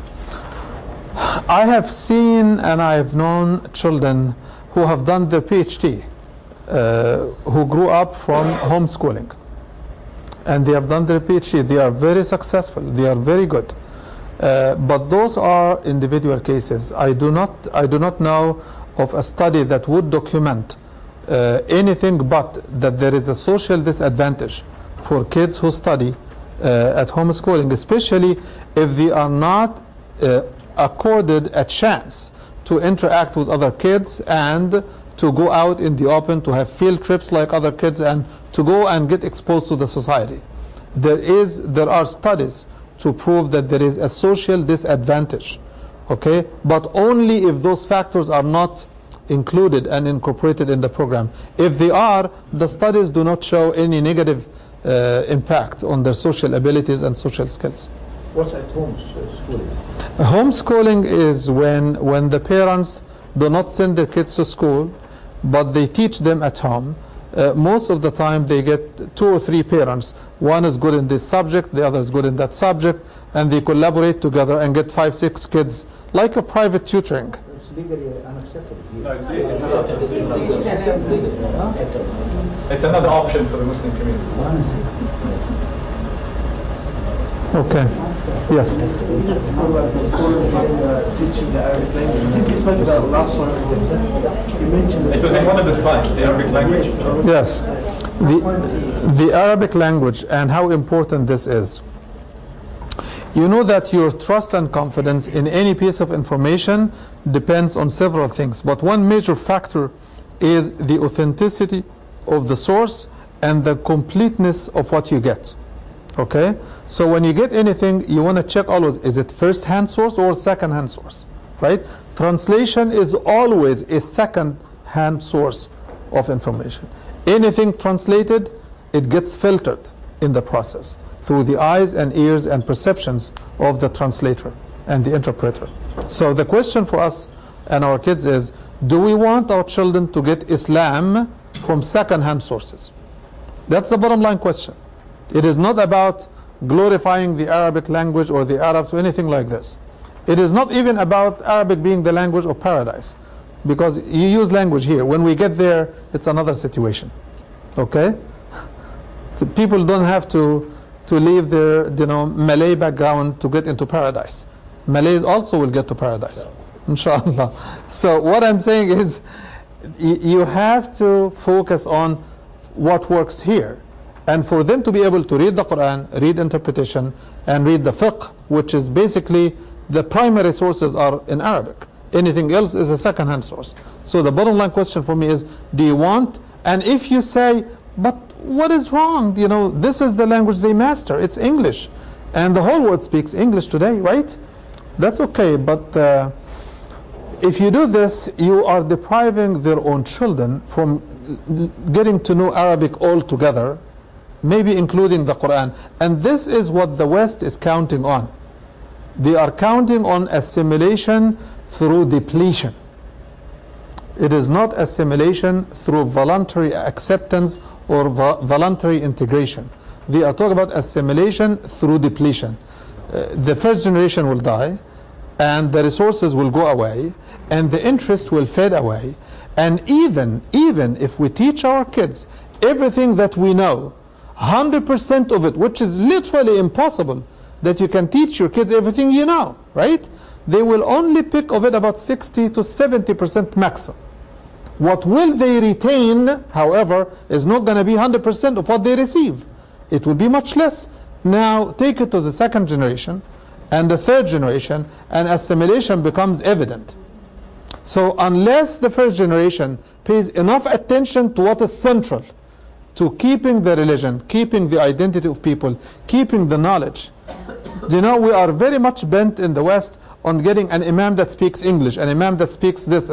I have seen and I have known children who have done their PhD, uh, who grew up from homeschooling. And they have done their PhD. They are very successful. They are very good. Uh, but those are individual cases. I do not, I do not know of a study that would document uh, anything but that there is a social disadvantage for kids who study uh, at homeschooling, especially if they are not uh, accorded a chance to interact with other kids and to go out in the open, to have field trips like other kids, and to go and get exposed to the society. There is, there are studies to prove that there is a social disadvantage, okay? But only if those factors are not included and incorporated in the program. If they are, the studies do not show any negative uh, impact on their social abilities and social skills. What's at home uh, schooling? Homeschooling is when, when the parents do not send their kids to school, but they teach them at home. Uh, most of the time they get two or three parents. One is good in this subject, the other is good in that subject, and they collaborate together and get five, six kids, like a private tutoring. It's legally unacceptable. No, it's, it's another option for the Muslim community. Okay. Yes. Just back to focus on uh, teaching the Arabic language. I think you spoke about last one. You mentioned that It was in one of the slides, the Arabic language. Yes. The, the Arabic language and how important this is. You know that your trust and confidence in any piece of information depends on several things, but one major factor is the authenticity of the source and the completeness of what you get. Okay? So when you get anything, you want to check always is it first hand source or second hand source? Right? Translation is always a second hand source of information. Anything translated, it gets filtered in the process through the eyes and ears and perceptions of the translator and the interpreter. So the question for us and our kids is do we want our children to get Islam from second hand sources? That's the bottom line question. It is not about glorifying the Arabic language or the Arabs or anything like this. It is not even about Arabic being the language of paradise because you use language here. When we get there, it's another situation. Okay? So people don't have to, to leave their you know, Malay background to get into paradise. Malays also will get to paradise. Inshallah. So what I'm saying is y- you have to focus on what works here. And for them to be able to read the Quran, read interpretation, and read the fiqh, which is basically the primary sources are in Arabic. Anything else is a second-hand source. So the bottom line question for me is, do you want? And if you say, but what is wrong? You know, this is the language they master. It's English, and the whole world speaks English today, right? That's okay, but. Uh, if you do this, you are depriving their own children from getting to know Arabic altogether, maybe including the Quran. And this is what the West is counting on. They are counting on assimilation through depletion. It is not assimilation through voluntary acceptance or vo voluntary integration. They are talking about assimilation through depletion. Uh, the first generation will die, and the resources will go away, and the interest will fade away. And even, even if we teach our kids everything that we know, 100% of it, which is literally impossible, that you can teach your kids everything you know, right? They will only pick of it about 60 to 70% maximum. What will they retain, however, is not going to be 100% of what they receive. It will be much less. Now, take it to the second generation and the third generation, and assimilation becomes evident. So unless the first generation pays enough attention to what is central to keeping the religion, keeping the identity of people, keeping the knowledge, you know, we are very much bent in the West on getting an imam that speaks English, an imam that speaks this.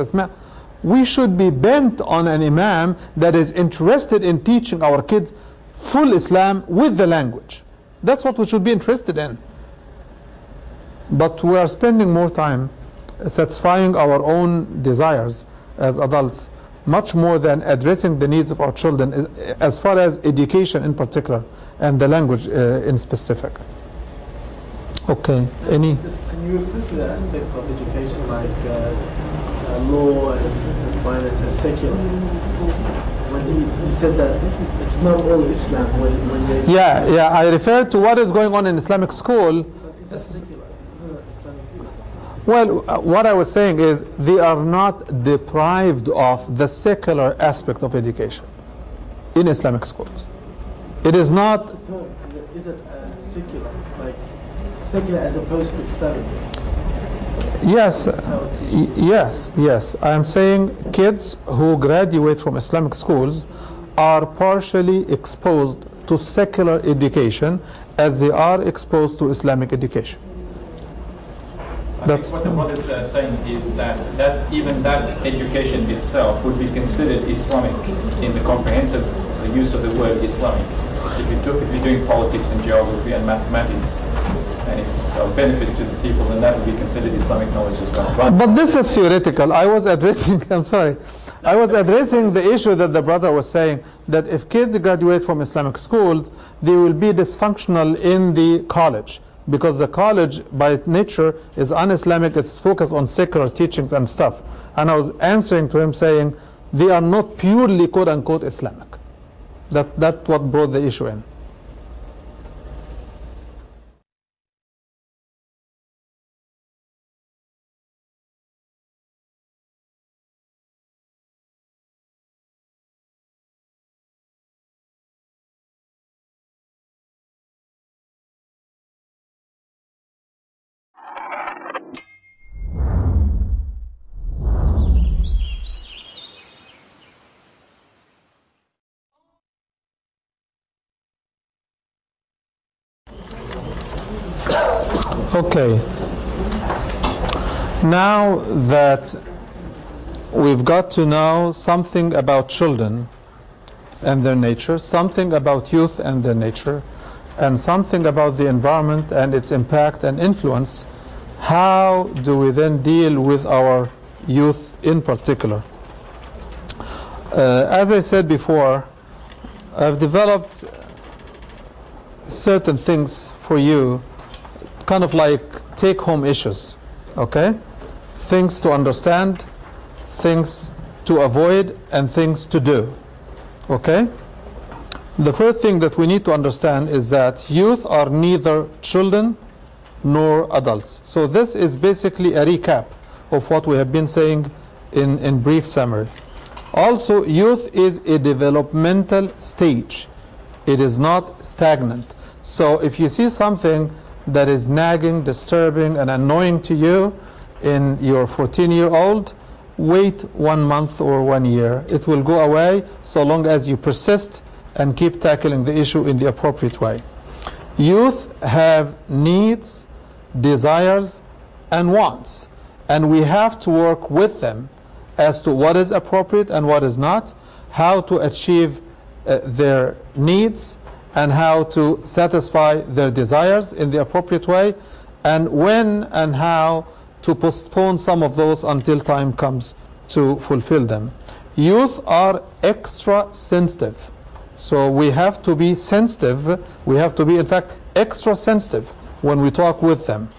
We should be bent on an imam that is interested in teaching our kids full Islam with the language. That's what we should be interested in. But we are spending more time satisfying our own desires as adults much more than addressing the needs of our children as far as education in particular and the language uh, in specific. Okay, any? Just, can you refer to the aspects of education like uh, uh, law and, and, finance as secular? When you, you said that it's not all Islam when, when Yeah, yeah, I refer to what is going on in Islamic school. Well, uh, what I was saying is they are not deprived of the secular aspect of education in Islamic schools. It is not. Is it, is it uh, secular, like secular as opposed to Islamic? Yes, yes, yes. I am saying kids who graduate from Islamic schools are partially exposed to secular education as they are exposed to Islamic education. I That's think what the brother is uh, saying is that, that even that education itself would be considered Islamic in the comprehensive use of the word Islamic. If, you took, if you're doing politics and geography and mathematics, and it's of benefit to the people, then that would be considered Islamic knowledge as well. But, but this is theoretical. I was addressing, I'm sorry, I was addressing the issue that the brother was saying that if kids graduate from Islamic schools, they will be dysfunctional in the college because the college by nature is un-Islamic, it's focused on secular teachings and stuff. And I was answering to him saying, they are not purely quote unquote Islamic. That, that's what brought the issue in. Okay. Now that we've got to know something about children and their nature, something about youth and their nature, and something about the environment and its impact and influence, how do we then deal with our youth in particular? Uh, as I said before, I've developed certain things for you kind of like take home issues, okay? Things to understand, things to avoid, and things to do, okay? The first thing that we need to understand is that youth are neither children nor adults. So this is basically a recap of what we have been saying in, in brief summary. Also, youth is a developmental stage. It is not stagnant. So if you see something that is nagging, disturbing, and annoying to you in your 14 year old, wait one month or one year. It will go away so long as you persist and keep tackling the issue in the appropriate way. Youth have needs, desires, and wants, and we have to work with them as to what is appropriate and what is not, how to achieve uh, their needs, and how to satisfy their desires in the appropriate way, and when and how to postpone some of those until time comes to fulfill them. Youth are extra sensitive. So we have to be sensitive. We have to be, in fact, extra sensitive when we talk with them.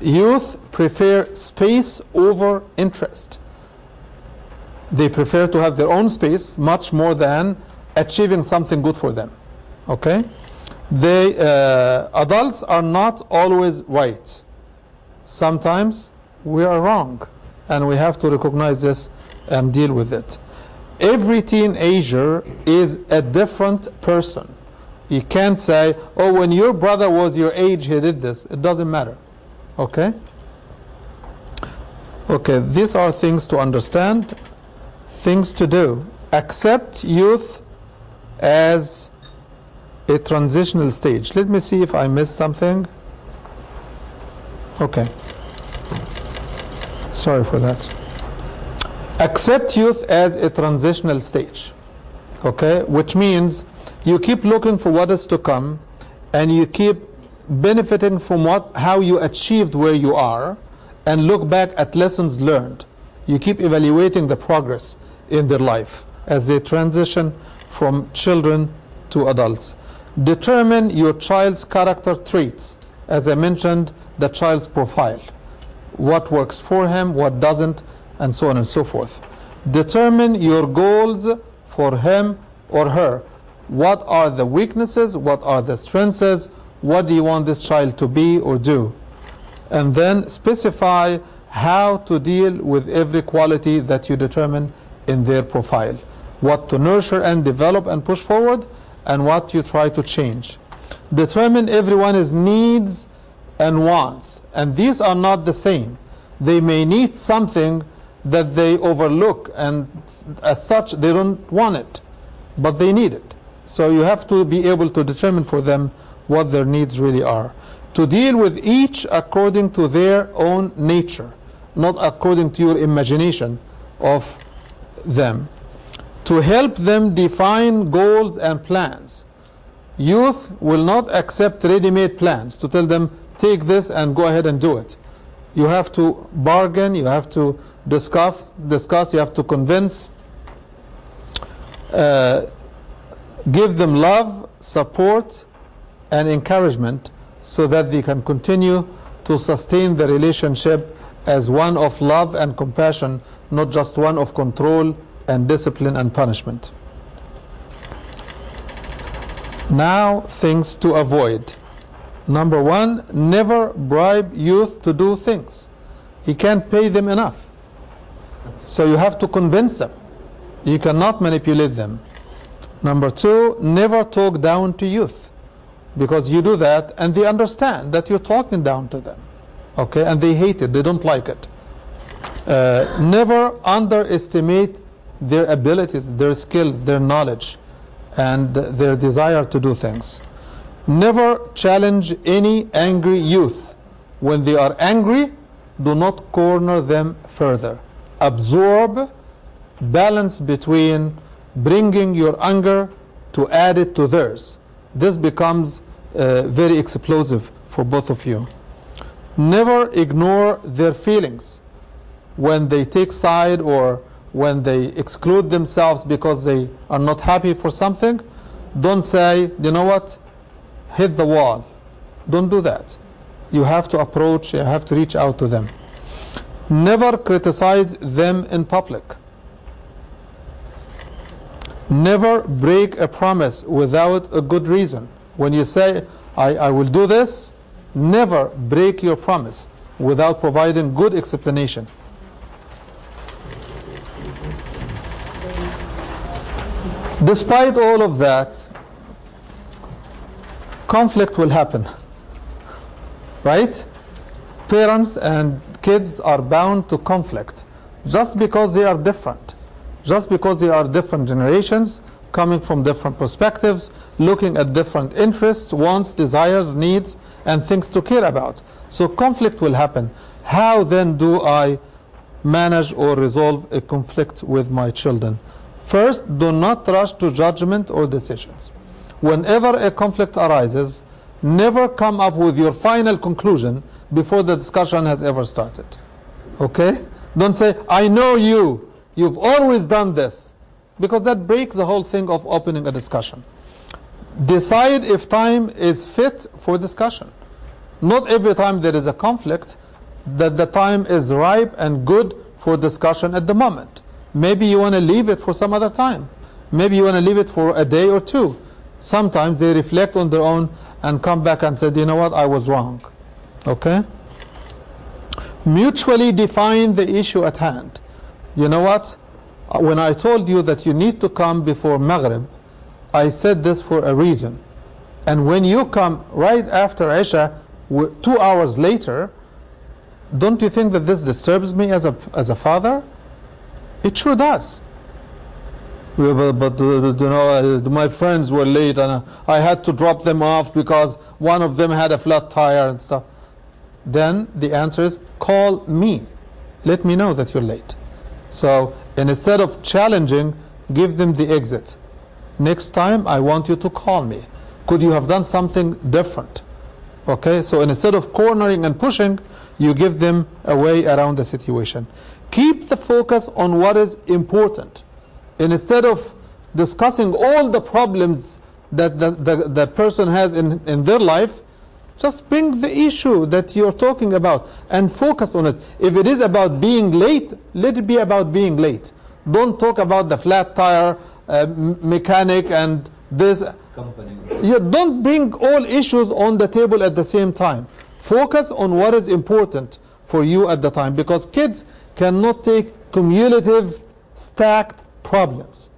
Youth prefer space over interest. They prefer to have their own space much more than achieving something good for them. Okay? They, uh, adults are not always right. Sometimes we are wrong, and we have to recognize this and deal with it. Every teenager is a different person. You can't say, oh, when your brother was your age, he did this. It doesn't matter. Okay? Okay, these are things to understand, things to do. Accept youth as a transitional stage. Let me see if I missed something. Okay. Sorry for that. Accept youth as a transitional stage. Okay? Which means you keep looking for what is to come and you keep benefiting from what how you achieved where you are and look back at lessons learned. You keep evaluating the progress in their life as they transition from children to adults. Determine your child's character traits. As I mentioned, the child's profile. What works for him, what doesn't, and so on and so forth. Determine your goals for him or her. What are the weaknesses? What are the strengths? What do you want this child to be or do? And then specify how to deal with every quality that you determine in their profile. What to nurture and develop and push forward, and what you try to change. Determine everyone's needs and wants, and these are not the same. They may need something that they overlook, and as such, they don't want it, but they need it. So you have to be able to determine for them what their needs really are. To deal with each according to their own nature, not according to your imagination of them. To help them define goals and plans. Youth will not accept ready-made plans to tell them, take this and go ahead and do it. You have to bargain, you have to discuss, discuss you have to convince, uh, give them love, support, and encouragement so that they can continue to sustain the relationship as one of love and compassion, not just one of control and discipline and punishment. Now, things to avoid. Number one, never bribe youth to do things. You can't pay them enough. So you have to convince them. You cannot manipulate them. Number two, never talk down to youth. Because you do that and they understand that you're talking down to them. Okay, and they hate it, they don't like it. Uh, never underestimate their abilities, their skills, their knowledge, and their desire to do things. Never challenge any angry youth. When they are angry, do not corner them further. Absorb, balance between bringing your anger to add it to theirs. This becomes uh, very explosive for both of you. Never ignore their feelings when they take side or when they exclude themselves because they are not happy for something. Don't say, you know what, hit the wall. Don't do that. You have to approach, you have to reach out to them. Never criticize them in public. Never break a promise without a good reason. When you say, I, I will do this, never break your promise without providing good explanation. Despite all of that, conflict will happen. right? Parents and kids are bound to conflict just because they are different, just because they are different generations coming from different perspectives, looking at different interests, wants, desires, needs, and things to care about. So conflict will happen. How then do I manage or resolve a conflict with my children? First, do not rush to judgment or decisions. Whenever a conflict arises, never come up with your final conclusion before the discussion has ever started. Okay? Don't say, I know you, you've always done this because that breaks the whole thing of opening a discussion. Decide if time is fit for discussion. Not every time there is a conflict that the time is ripe and good for discussion at the moment. Maybe you want to leave it for some other time. Maybe you want to leave it for a day or two. Sometimes they reflect on their own and come back and say, you know what, I was wrong. Okay? Mutually define the issue at hand. You know what? When I told you that you need to come before Maghrib, I said this for a reason. And when you come right after Isha, two hours later, don't you think that this disturbs me as a, as a father? It sure does. But, but uh, you know, uh, my friends were late and uh, I had to drop them off because one of them had a flat tire and stuff. Then the answer is call me. Let me know that you're late. So and instead of challenging, give them the exit. Next time, I want you to call me. Could you have done something different? Okay, so instead of cornering and pushing, you give them a way around the situation. Keep the focus on what is important. And instead of discussing all the problems that the, the, the person has in, in their life, just bring the issue that you're talking about and focus on it. If it is about being late, let it be about being late. Don't talk about the flat tire uh, mechanic and this. Company. Yeah, don't bring all issues on the table at the same time. Focus on what is important for you at the time because kids cannot take cumulative stacked problems.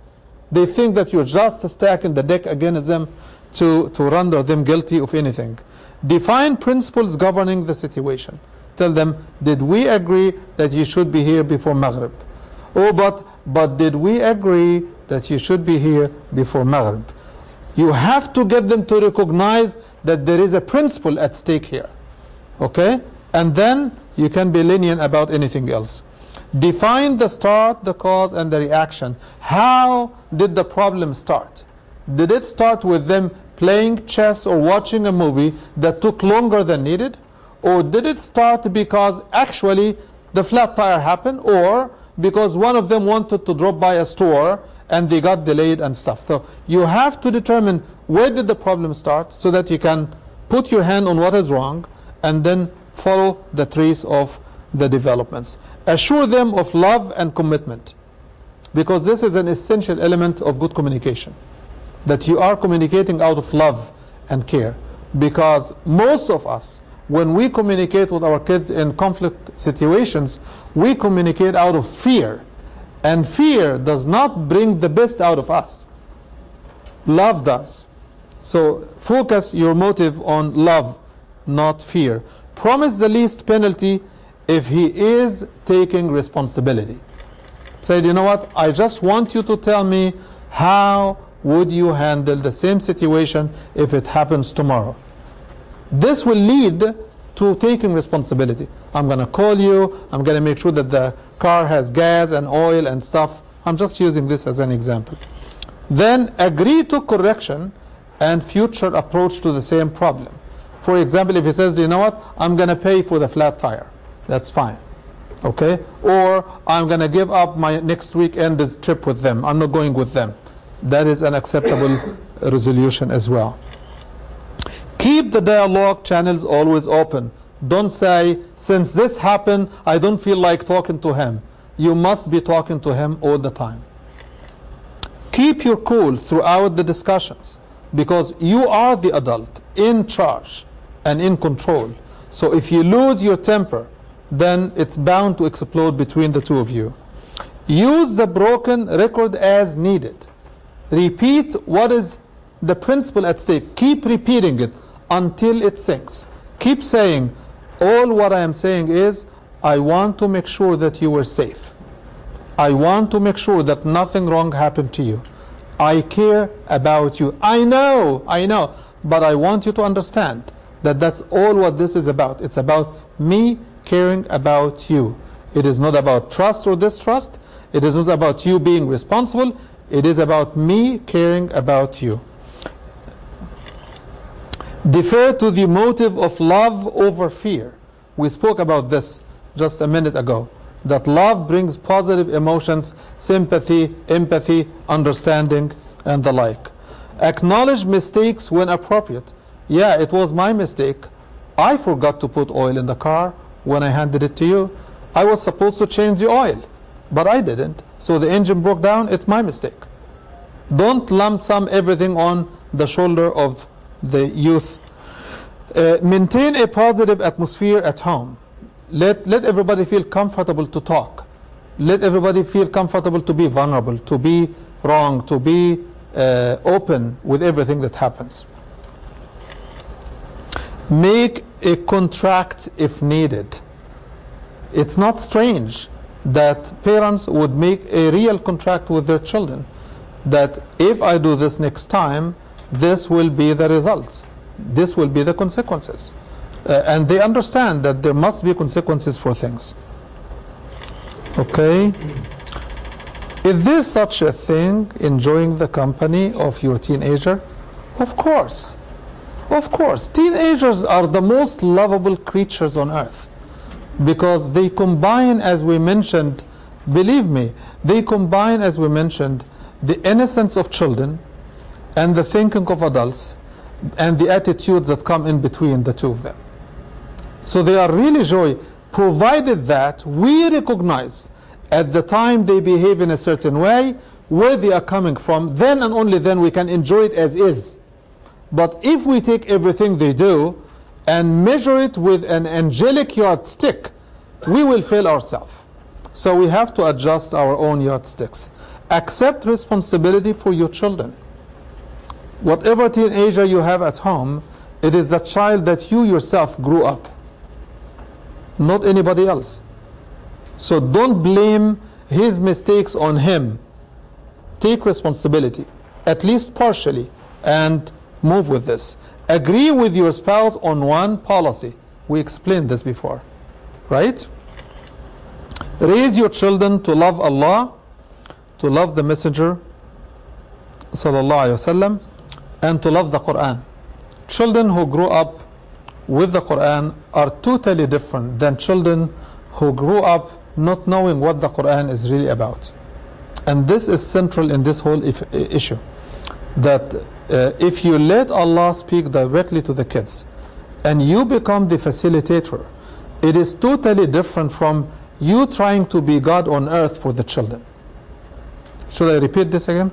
They think that you're just stacking the deck against them to, to render them guilty of anything. Define principles governing the situation. Tell them, did we agree that you should be here before Maghrib? Oh, but, but did we agree that you should be here before Maghrib? You have to get them to recognize that there is a principle at stake here. Okay? And then you can be lenient about anything else. Define the start, the cause, and the reaction. How did the problem start? Did it start with them playing chess or watching a movie that took longer than needed? Or did it start because actually the flat tire happened or because one of them wanted to drop by a store and they got delayed and stuff. So you have to determine where did the problem start so that you can put your hand on what is wrong and then follow the trace of the developments. Assure them of love and commitment because this is an essential element of good communication that you are communicating out of love and care. Because most of us, when we communicate with our kids in conflict situations, we communicate out of fear. And fear does not bring the best out of us. Love does. So focus your motive on love, not fear. Promise the least penalty if he is taking responsibility. Said, you know what? I just want you to tell me how would you handle the same situation if it happens tomorrow? This will lead to taking responsibility. I'm going to call you, I'm going to make sure that the car has gas and oil and stuff. I'm just using this as an example. Then agree to correction and future approach to the same problem. For example, if he says, you know what, I'm going to pay for the flat tire. That's fine. Okay? Or I'm going to give up my next weekend's trip with them. I'm not going with them that is an acceptable resolution as well. Keep the dialogue channels always open. Don't say, since this happened, I don't feel like talking to him. You must be talking to him all the time. Keep your cool throughout the discussions because you are the adult in charge and in control. So if you lose your temper, then it's bound to explode between the two of you. Use the broken record as needed repeat what is the principle at stake. Keep repeating it until it sinks. Keep saying, all what I am saying is, I want to make sure that you were safe. I want to make sure that nothing wrong happened to you. I care about you. I know, I know, but I want you to understand that that's all what this is about. It's about me caring about you. It is not about trust or distrust. It is not about you being responsible. It is about me caring about you. Defer to the motive of love over fear. We spoke about this just a minute ago. That love brings positive emotions, sympathy, empathy, understanding, and the like. Acknowledge mistakes when appropriate. Yeah, it was my mistake. I forgot to put oil in the car when I handed it to you. I was supposed to change the oil, but I didn't. So the engine broke down, it's my mistake. Don't lump sum everything on the shoulder of the youth. Uh, maintain a positive atmosphere at home. Let, let everybody feel comfortable to talk. Let everybody feel comfortable to be vulnerable, to be wrong, to be uh, open with everything that happens. Make a contract if needed. It's not strange that parents would make a real contract with their children that if I do this next time, this will be the results. This will be the consequences. Uh, and they understand that there must be consequences for things. Okay? Is there such a thing, enjoying the company of your teenager? Of course. Of course. Teenagers are the most lovable creatures on earth because they combine, as we mentioned, believe me, they combine, as we mentioned, the innocence of children and the thinking of adults and the attitudes that come in between the two of them. So they are really joy, provided that we recognize at the time they behave in a certain way where they are coming from, then and only then we can enjoy it as is. But if we take everything they do and measure it with an angelic yardstick, we will fail ourselves. So we have to adjust our own yardsticks. Accept responsibility for your children. Whatever teenager you have at home, it is the child that you yourself grew up, not anybody else. So don't blame his mistakes on him. Take responsibility, at least partially, and move with this. Agree with your spouse on one policy. We explained this before, right? Raise your children to love Allah, to love the Messenger, wasallam, and to love the Quran. Children who grow up with the Quran are totally different than children who grew up not knowing what the Quran is really about. And this is central in this whole issue. That uh, if you let Allah speak directly to the kids and you become the facilitator, it is totally different from you trying to be God on earth for the children. Should I repeat this again?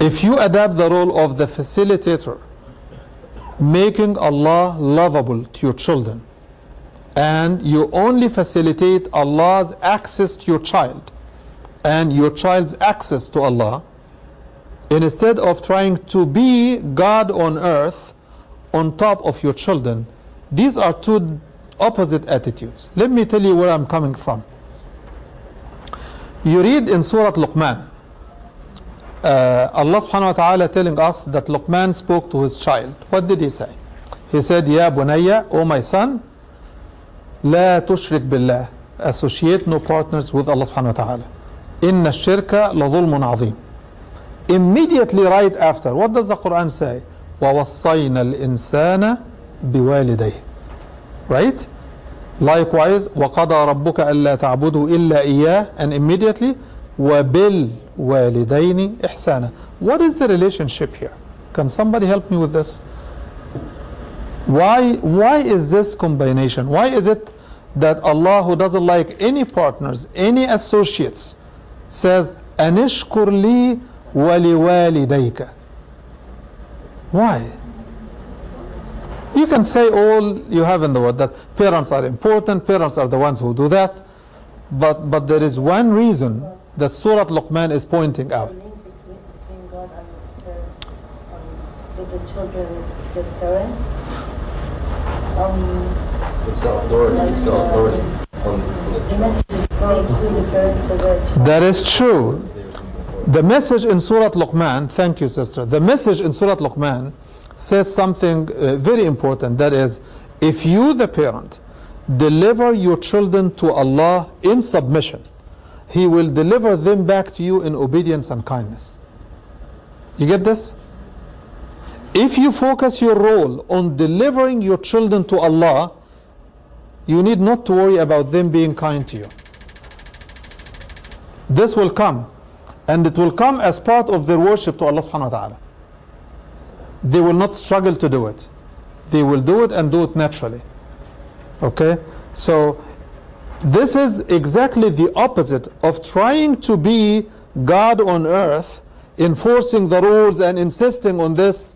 If you adapt the role of the facilitator, making Allah lovable to your children, and you only facilitate Allah's access to your child and your child's access to Allah, instead of trying to be God on earth on top of your children, these are two opposite attitudes. Let me tell you where I'm coming from. You read in Surah Luqman, uh, Allah subhanahu wa ta'ala telling us that Luqman spoke to his child. What did he say? He said, Ya bunayya, O my son, لا تشرك بالله associate no partners with Allah subhanahu wa ta'ala إن الشرك لظلم عظيم immediately right after what does the Quran say ووصينا الإنسان بوالديه right likewise وقضى ربك ألا تعبدوا إلا إياه and immediately وبالوالدين إحسانا what is the relationship here can somebody help me with this why, why is this combination? Why is it that Allah, who doesn't like any partners, any associates, says, أَنِشْكُرْ لِي وَلِوَالِدَيْكَ Why? You can say all you have in the world, that parents are important, parents are the ones who do that, but, but there is one reason that Surah Luqman is pointing out. Do the children the parents? um, It's the authority, it's the authority on, on the the message is going through the bird, the word. That is true. The message in Surah Luqman, thank you, sister. The message in Surah Luqman says something uh, very important. That is, if you, the parent, deliver your children to Allah in submission, He will deliver them back to you in obedience and kindness. You get this? If you focus your role on delivering your children to Allah, you need not to worry about them being kind to you. This will come, and it will come as part of their worship to Allah subhanahu wa ta'ala. They will not struggle to do it. They will do it and do it naturally. Okay? So, this is exactly the opposite of trying to be God on earth, enforcing the rules and insisting on this,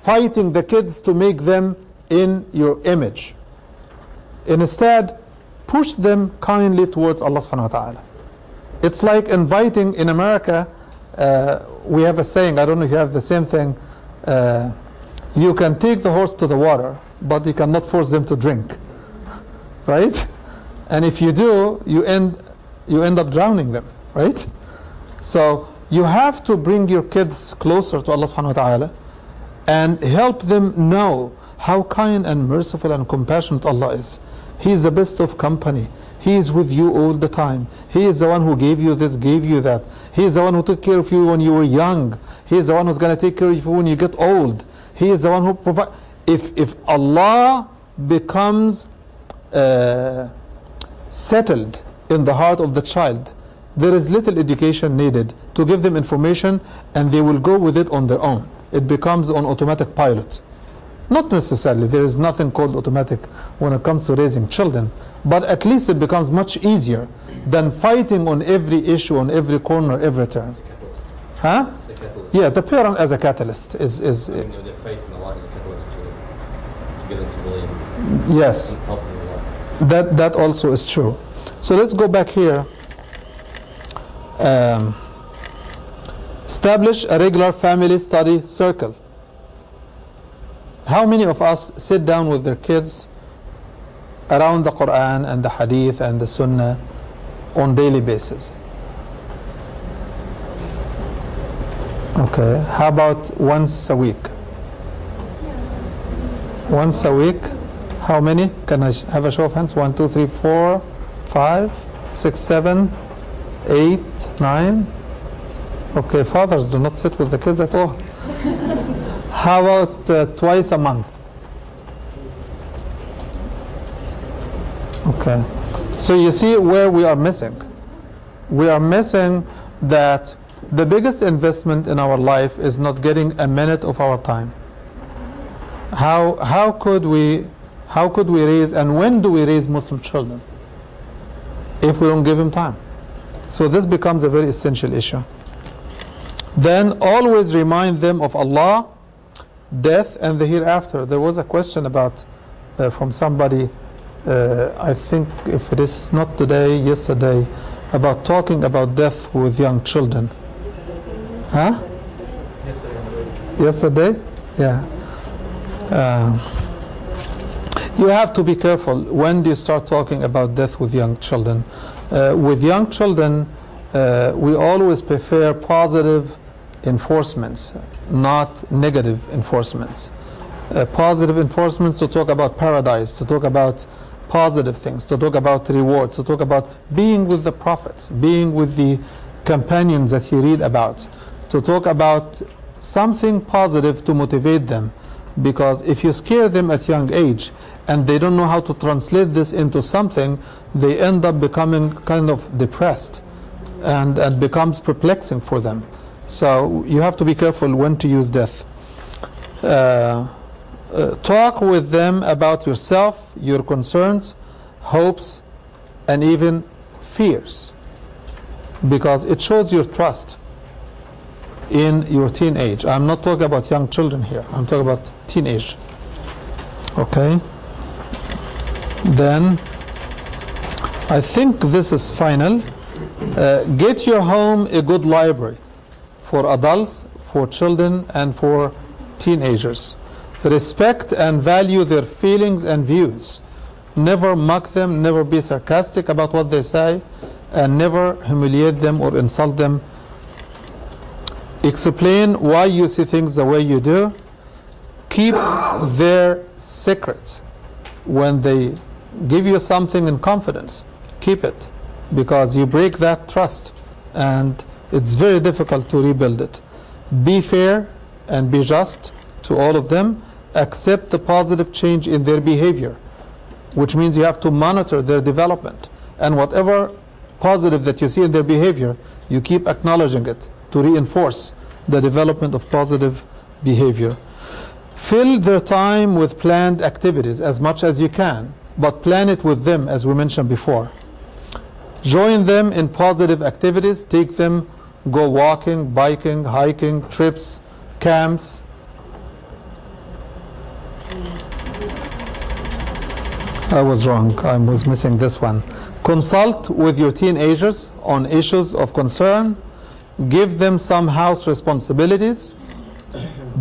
fighting the kids to make them in your image. Instead, push them kindly towards Allah subhanahu wa ta'ala. It's like inviting in America, uh, we have a saying, I don't know if you have the same thing, uh, you can take the horse to the water, but you cannot force them to drink. Right? And if you do, you end, you end up drowning them, right? So you have to bring your kids closer to Allah subhanahu wa ta'ala and help them know how kind and merciful and compassionate Allah is. He is the best of company. He is with you all the time. He is the one who gave you this, gave you that. He is the one who took care of you when you were young. He is the one who's going to take care of you when you get old. He is the one who provides. If, if Allah becomes uh, settled in the heart of the child, there is little education needed to give them information and they will go with it on their own. It becomes on automatic pilot. Not necessarily, there is nothing called automatic when it comes to raising children, but at least it becomes much easier than fighting on every issue, on every corner, every turn. Huh? It's a catalyst. Yeah, the parent as a catalyst is, is You know, their faith in Allah is a catalyst to, to get them to believe yes. and help them in life. That that also is true. So let's go back here. Um, establish a regular family study circle. How many of us sit down with their kids around the Quran and the Hadith and the Sunnah on daily basis? Okay. How about once a week? Once a week. How many? Can I have a show of hands? One, two, three, four, five, six, seven, eight, nine. Okay, fathers do not sit with the kids at all. How about uh, twice a month? Okay. So you see where we are missing. We are missing that the biggest investment in our life is not getting a minute of our time. How, how could we how could we raise and when do we raise Muslim children if we don't give them time? So this becomes a very essential issue. Then always remind them of Allah, death, and the hereafter. There was a question about uh, from somebody, uh, I think if it is not today, yesterday, about talking about death with young children. Huh? Yesterday? Yeah. Uh, you have to be careful when do you start talking about death with young children. Uh, with young children, uh, we always prefer positive enforcements, not negative enforcements. Uh, positive enforcements to talk about paradise, to talk about positive things, to talk about rewards, to talk about being with the prophets, being with the companions that you read about, to talk about something positive to motivate them. Because if you scare them at young age and they don't know how to translate this into something, they end up becoming kind of depressed and, and becomes perplexing for them. So you have to be careful when to use death. Uh, uh, talk with them about yourself, your concerns, hopes, and even fears. Because it shows your trust in your teenage. I'm not talking about young children here, I'm talking about teenage. Okay? Then, I think this is final. Uh, get your home a good library for adults, for children, and for teenagers. Respect and value their feelings and views. Never mock them, never be sarcastic about what they say, and never humiliate them or insult them. Explain why you see things the way you do. Keep their secrets. When they give you something in confidence, keep it because you break that trust and it's very difficult to rebuild it. Be fair and be just to all of them. Accept the positive change in their behavior, which means you have to monitor their development. And whatever positive that you see in their behavior, you keep acknowledging it to reinforce the development of positive behavior. Fill their time with planned activities as much as you can, but plan it with them, as we mentioned before. Join them in positive activities, take them, go walking, biking, hiking, trips, camps. I was wrong, I was missing this one. Consult with your teenagers on issues of concern, give them some house responsibilities,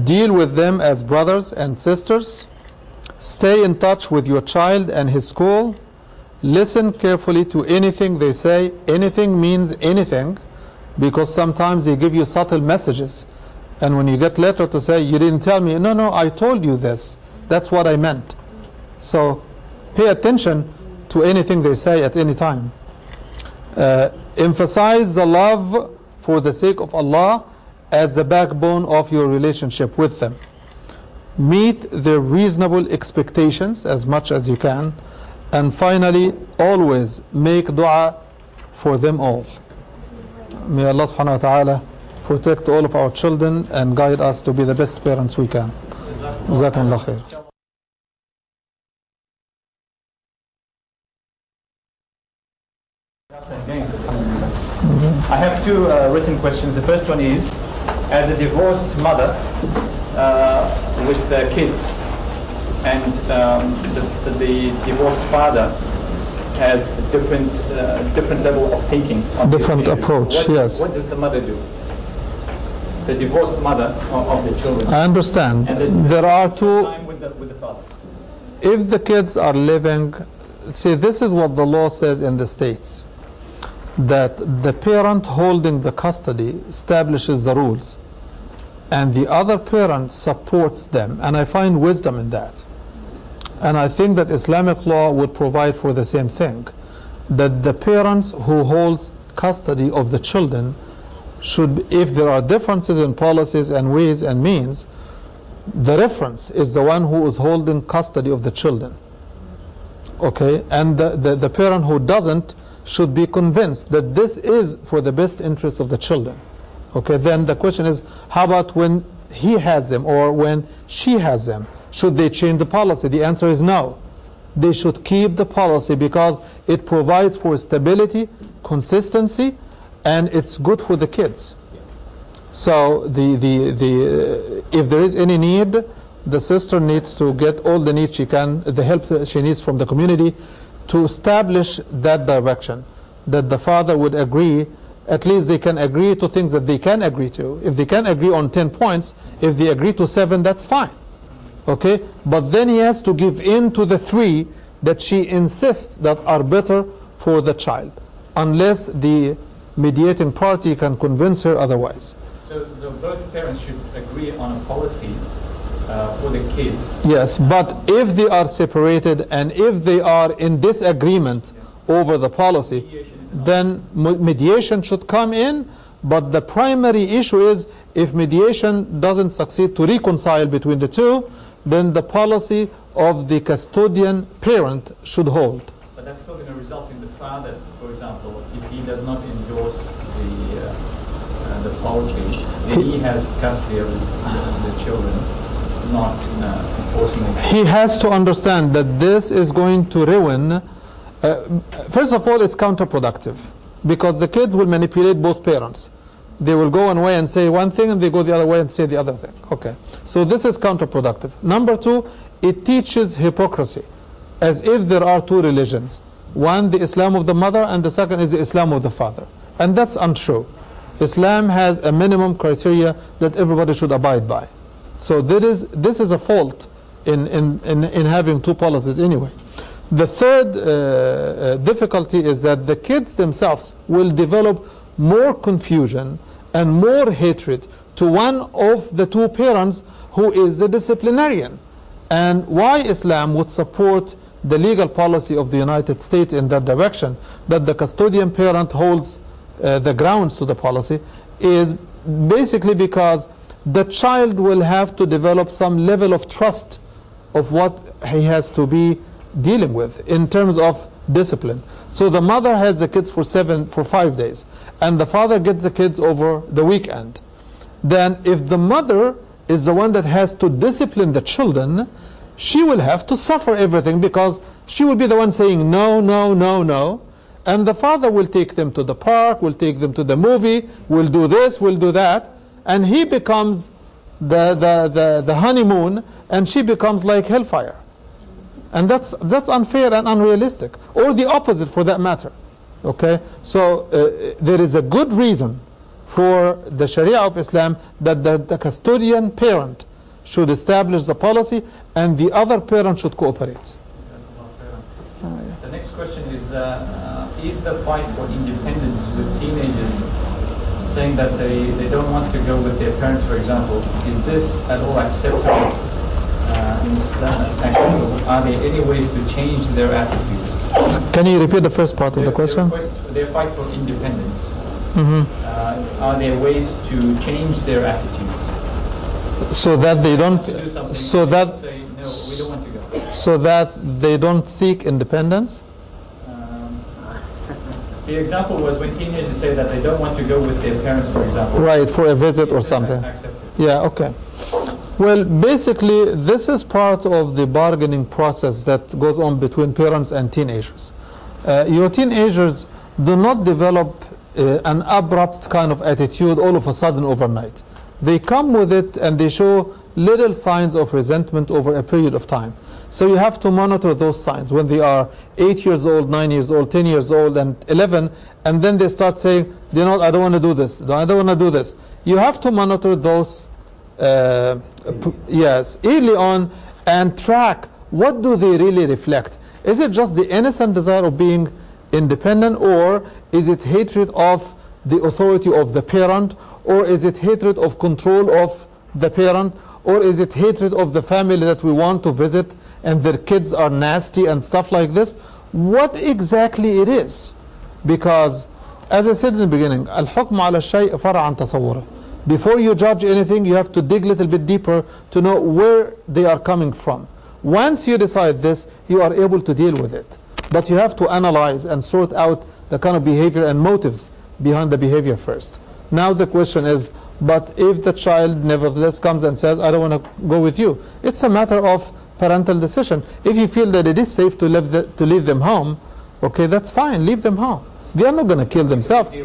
deal with them as brothers and sisters, stay in touch with your child and his school, listen carefully to anything they say. Anything means anything because sometimes they give you subtle messages. And when you get letter to say, you didn't tell me, no, no, I told you this. That's what I meant. So pay attention to anything they say at any time. Uh, emphasize the love for the sake of Allah as the backbone of your relationship with them. Meet their reasonable expectations as much as you can. And finally, always make dua for them all. May Allah subhanahu wa ta'ala protect all of our children and guide us to be the best parents we can. Jazakumullah khair. I have two uh, written questions. The first one is, as a divorced mother uh, with uh, kids, and um, the, the divorced father has a different uh, different level of thinking. on Different approach, What does- yes. What does the mother do? The divorced mother of, the children. I understand. And then There are two. with the, with the father. if the kids are living, see, this is what the law says in the states that the parent holding the custody establishes the rules, and the other parent supports them, and I find wisdom in that. And I think that Islamic law would provide for the same thing that the parents who holds custody of the children should, if there are differences in policies and ways and means, the reference is the one who is holding custody of the children. Okay, and the, the, the parent who doesn't should be convinced that this is for the best interest of the children. Okay, then the question is how about when he has them or when she has them? Should they change the policy? The answer is no. They should keep the policy because it provides for stability, consistency, and it's good for the kids. So the, the, the, uh, if there is any need, the sister needs to get all the need she can, the help she needs from the community to establish that direction, that the father would agree, at least they can agree to things that they can agree to. If they can agree on 10 points, if they agree to 7, that's fine. Okay? But then he has to give in to the three that she insists that are better for the child, unless the mediating party can convince her otherwise. So, so both parents should agree on a policy uh, for the kids. Yes, but if they are separated and if they are in disagreement over the policy, then mediation should come in. But the primary issue is if mediation doesn't succeed to reconcile between the two, then the policy of the custodian parent should hold. But that's not going to result in the father, for example, if he does not endorse the, uh, uh, the policy, then he has custody of the, the children, not uh, enforcing it. he has to understand that this is going to ruin. Uh, first of all, it's counterproductive because the kids will manipulate both parents. They will go one way and say one thing, and they go the other way and say the other thing. Okay, so this is counterproductive. Number two, it teaches hypocrisy, as if there are two religions: one, the Islam of the mother, and the second is the Islam of the father, and that's untrue. Islam has a minimum criteria that everybody should abide by. So there is, this is a fault in, in, in, in having two policies anyway. The third uh, uh, difficulty is that the kids themselves will develop more confusion and more hatred to one of the two parents who is the disciplinarian. And why Islam would support the legal policy of the United States in that direction, that the custodian parent holds uh, the grounds to the policy, is basically because the child will have to develop some level of trust of what he has to be dealing with in terms of discipline. So the mother has the kids for seven, for five days, and the father gets the kids over the weekend. Then if the mother is the one that has to discipline the children, she will have to suffer everything because she will be the one saying no, no, no, no. And the father will take them to the park, will take them to the movie, will do this, will do that. And he becomes the, the, the, the honeymoon, and she becomes like hellfire. And that's, that's unfair and unrealistic, or the opposite for that matter. Okay? So uh, there is a good reason for the Sharia of Islam that the, the custodian parent should establish the policy and the other parent should cooperate. The next question is, uh, uh, is the fight for independence with teenagers saying that they, they don't want to go with their parents, for example, is this at all acceptable? Uh, is that acceptable? Are there any ways to change their attitudes? Can you repeat the first part of the question? Their fight for independence. Mhm. Uh, are there ways to change their attitudes? So that they don't, do so that, say, no, don't want to go. so that they don't seek independence? Um, The example was when teenagers say that they don't want to go with their parents, for example. Right, for a visit or something. Accepted. Yeah, okay. Well, basically, this is part of the bargaining process that goes on between parents and teenagers. Uh, your teenagers do not develop uh, an abrupt kind of attitude all of a sudden overnight. They come with it and they show little signs of resentment over a period of time. So you have to monitor those signs when they are 8 years old, 9 years old, 10 years old, and 11, and then they start saying, you know, I don't want to do this, I don't want to do this. You have to monitor those uh, yes, early on and track what do they really reflect. Is it just the innocent desire of being independent or is it hatred of the authority of the parent or is it hatred of control of the parent or is it hatred of the family that we want to visit and their kids are nasty and stuff like this? What exactly it is? Because as I said in the beginning, الحكم على الشيء فرع عن تصوره. Before you judge anything, you have to dig a little bit deeper to know where they are coming from. Once you decide this, you are able to deal with it. But you have to analyze and sort out the kind of behavior and motives behind the behavior first. Now the question is, but if the child nevertheless comes and says, I don't want to go with you, it's a matter of parental decision. If you feel that it is safe to leave, the, to leave them home, okay, that's fine, leave them home. They are not going to kill themselves.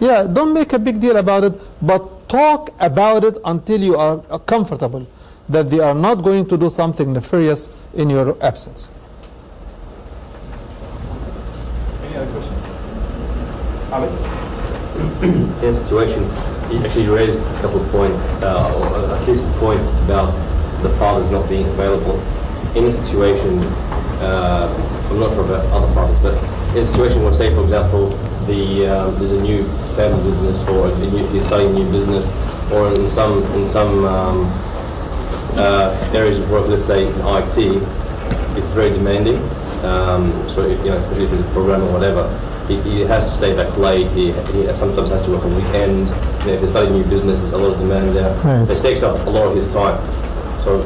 Yeah, don't make a big deal about it, but talk about it until you are comfortable that they are not going to do something nefarious in your absence. Any other questions? Ali? in situation, you actually raised a couple of points, uh, or at least the point about the fathers not being available. In a situation, uh, I'm not sure about other fathers, but in a situation where, say, for example, the um, there's a new family business or new, you're starting a new business, or in some in some um, uh, areas of work, let's say in IT, it's very demanding. Um, so, if, you know, especially if he's a programmer or whatever, he, he has to stay back late. He, he sometimes has to work on weekends. You know, if he's starting a new business, there's a lot of demand there. Right. It takes up a lot of his time. So,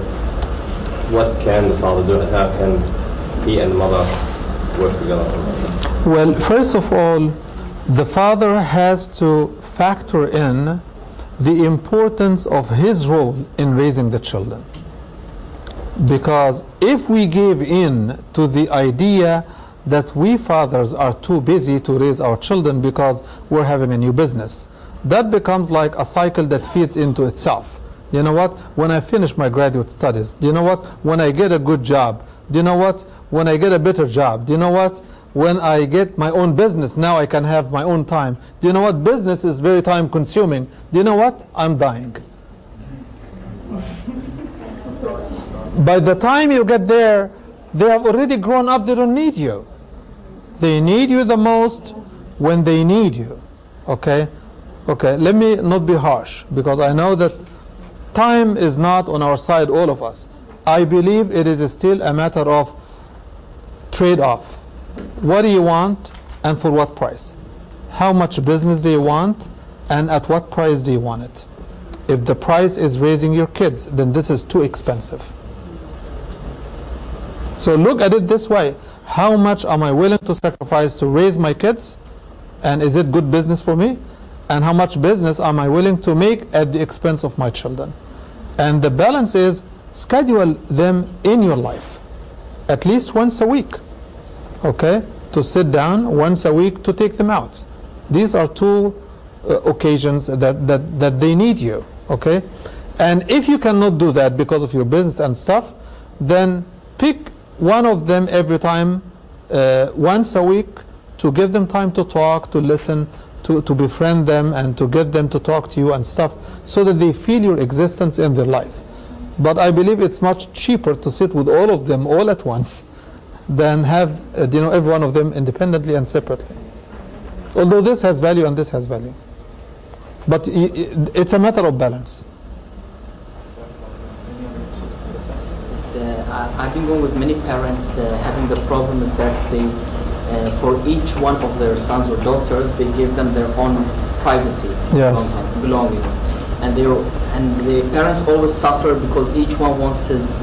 what can the father do, and how can he and the mother work together? Well, first of all, the father has to factor in the importance of his role in raising the children. Because if we give in to the idea that we fathers are too busy to raise our children because we're having a new business, that becomes like a cycle that feeds into itself. You know what? When I finish my graduate studies, do you know what? When I get a good job, do you know what? When I get a better job, do you know what? When I get my own business, now I can have my own time. Do you know what? Business is very time consuming. Do you know what? I'm dying. by the time you get there, they have already grown up, they don't need you. They need you the most when they need you. Okay? Okay, let me not be harsh because I know that time is not on our side, all of us. I believe it is still a matter of trade off. What do you want and for what price? How much business do you want and at what price do you want it? If the price is raising your kids, then this is too expensive. So look at it this way how much am I willing to sacrifice to raise my kids? And is it good business for me? And how much business am I willing to make at the expense of my children? And the balance is schedule them in your life at least once a week. Okay? To sit down once a week to take them out. These are two uh, occasions that, that, that they need you. Okay? And if you cannot do that because of your business and stuff, then pick one of them every time, uh, once a week, to give them time to talk, to listen, to, to befriend them, and to get them to talk to you and stuff, so that they feel your existence in their life. But I believe it's much cheaper to sit with all of them all at once than have uh, you know every one of them independently and separately. Although this has value and this has value, but it's a matter of balance. Uh, I, I've been going with many parents uh, having the problem is that they, uh, for each one of their sons or daughters, they give them their own privacy Yes. belong- belongings, and they and the parents always suffer because each one wants his.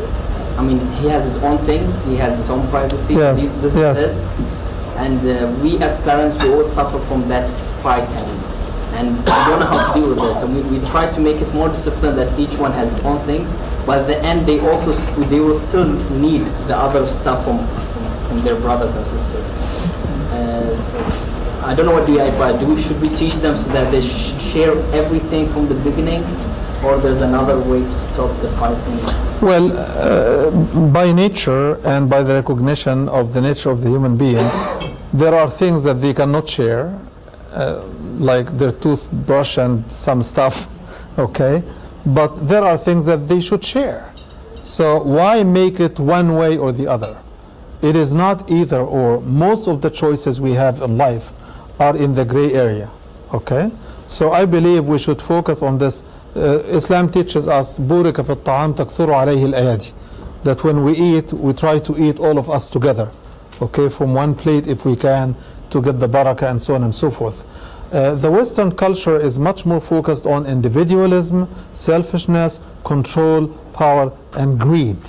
I mean, he has his own things. He has his own privacy. Yes, This yes. is his. And uh, we as parents, we always suffer from that fight and and I don't know how to deal with it. And we, we try to make it more disciplined that each one has his own things, but at the end they also they will still need the other stuff from, from their brothers and sisters. Uh, so I don't know what do you advise. Do we should we teach them so that they sh- share everything from the beginning, or there's another way to stop the fighting? Well, uh, by nature and by the recognition of the nature of the human being, there are things that they cannot share, uh, like their toothbrush and some stuff, okay? But there are things that they should share. So why make it one way or the other? It is not either or. Most of the choices we have in life are in the gray area. Okay? So I believe we should focus on this. Uh, Islam teaches us بورك في الطعام تكثر عليه الأيادي. That when we eat, we try to eat all of us together. Okay, from one plate if we can to get the barakah and so on and so forth. Uh, the Western culture is much more focused on individualism, selfishness, control, power, and greed.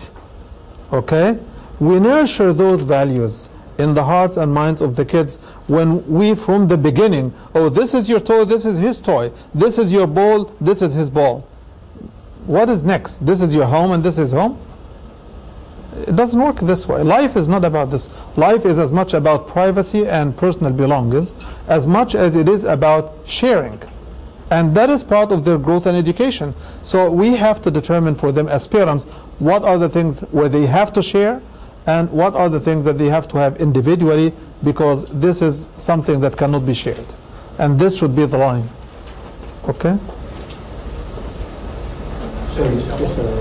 Okay? We nurture those values in the hearts and minds of the kids when we, from the beginning, oh, this is your toy, this is his toy, this is your ball, this is his ball. What is next? This is your home and this is home? It doesn't work this way. Life is not about this. Life is as much about privacy and personal belongings as much as it is about sharing. And that is part of their growth and education. So we have to determine for them as parents what are the things where they have to share and what are the things that they have to have individually because this is something that cannot be shared. And this should be the line. Okay? Uh,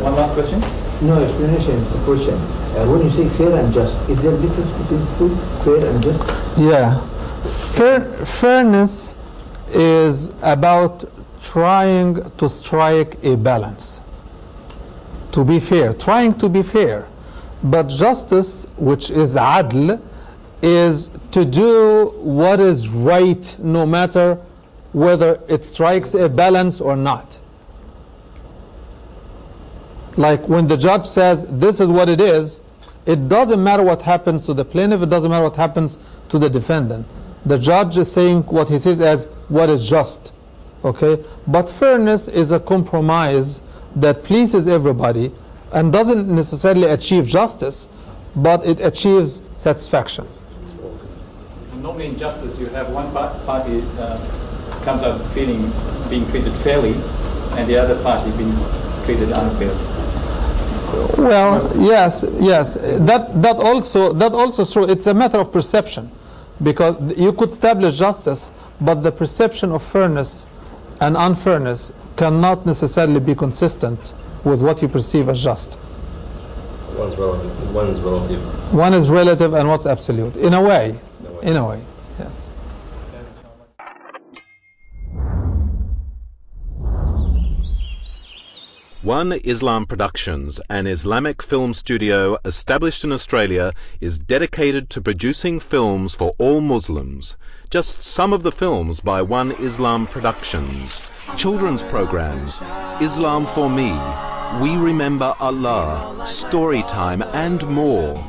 One last question. No explanation, a question. Uh, when you say fair and just, is there a difference between the two, fair and just? Yeah. Fair, fairness is about trying to strike a balance. To be fair, trying to be fair. But justice, which is adl, is to do what is right no matter whether it strikes a balance or not. Like when the judge says this is what it is, it doesn't matter what happens to the plaintiff, it doesn't matter what happens to the defendant. The judge is saying what he says as what is just. Okay? But fairness is a compromise that pleases everybody and doesn't necessarily achieve justice, but it achieves satisfaction. And normally in justice, you have one party uh, comes out feeling being treated fairly, and the other party being treated unfairly. Well, yes, yes. That that also that also is true. It's a matter of perception, because you could establish justice, but the perception of fairness and unfairness cannot necessarily be consistent with what you perceive as just. One's relative. One's relative. One is relative and what's absolute? In a way. In a way, yes. One Islam Productions, an Islamic film studio established in Australia, is dedicated to producing films for all Muslims. Just some of the films by One Islam Productions. Children's programs, Islam for Me, We Remember Allah, Storytime and more.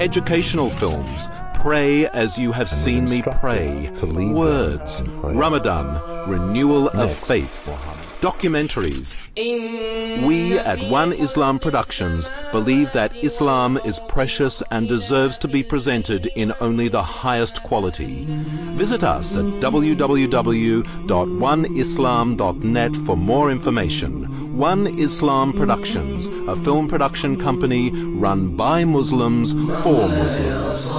Educational films, Pray as you have seen me pray, Words, Ramadan, Renewal of Faith, documentaries. We at One Islam Productions believe that Islam is precious and deserves to be presented in only the highest quality. Visit us at www.oneislam.net for more information. One Islam Productions, a film production company run by Muslims for Muslims.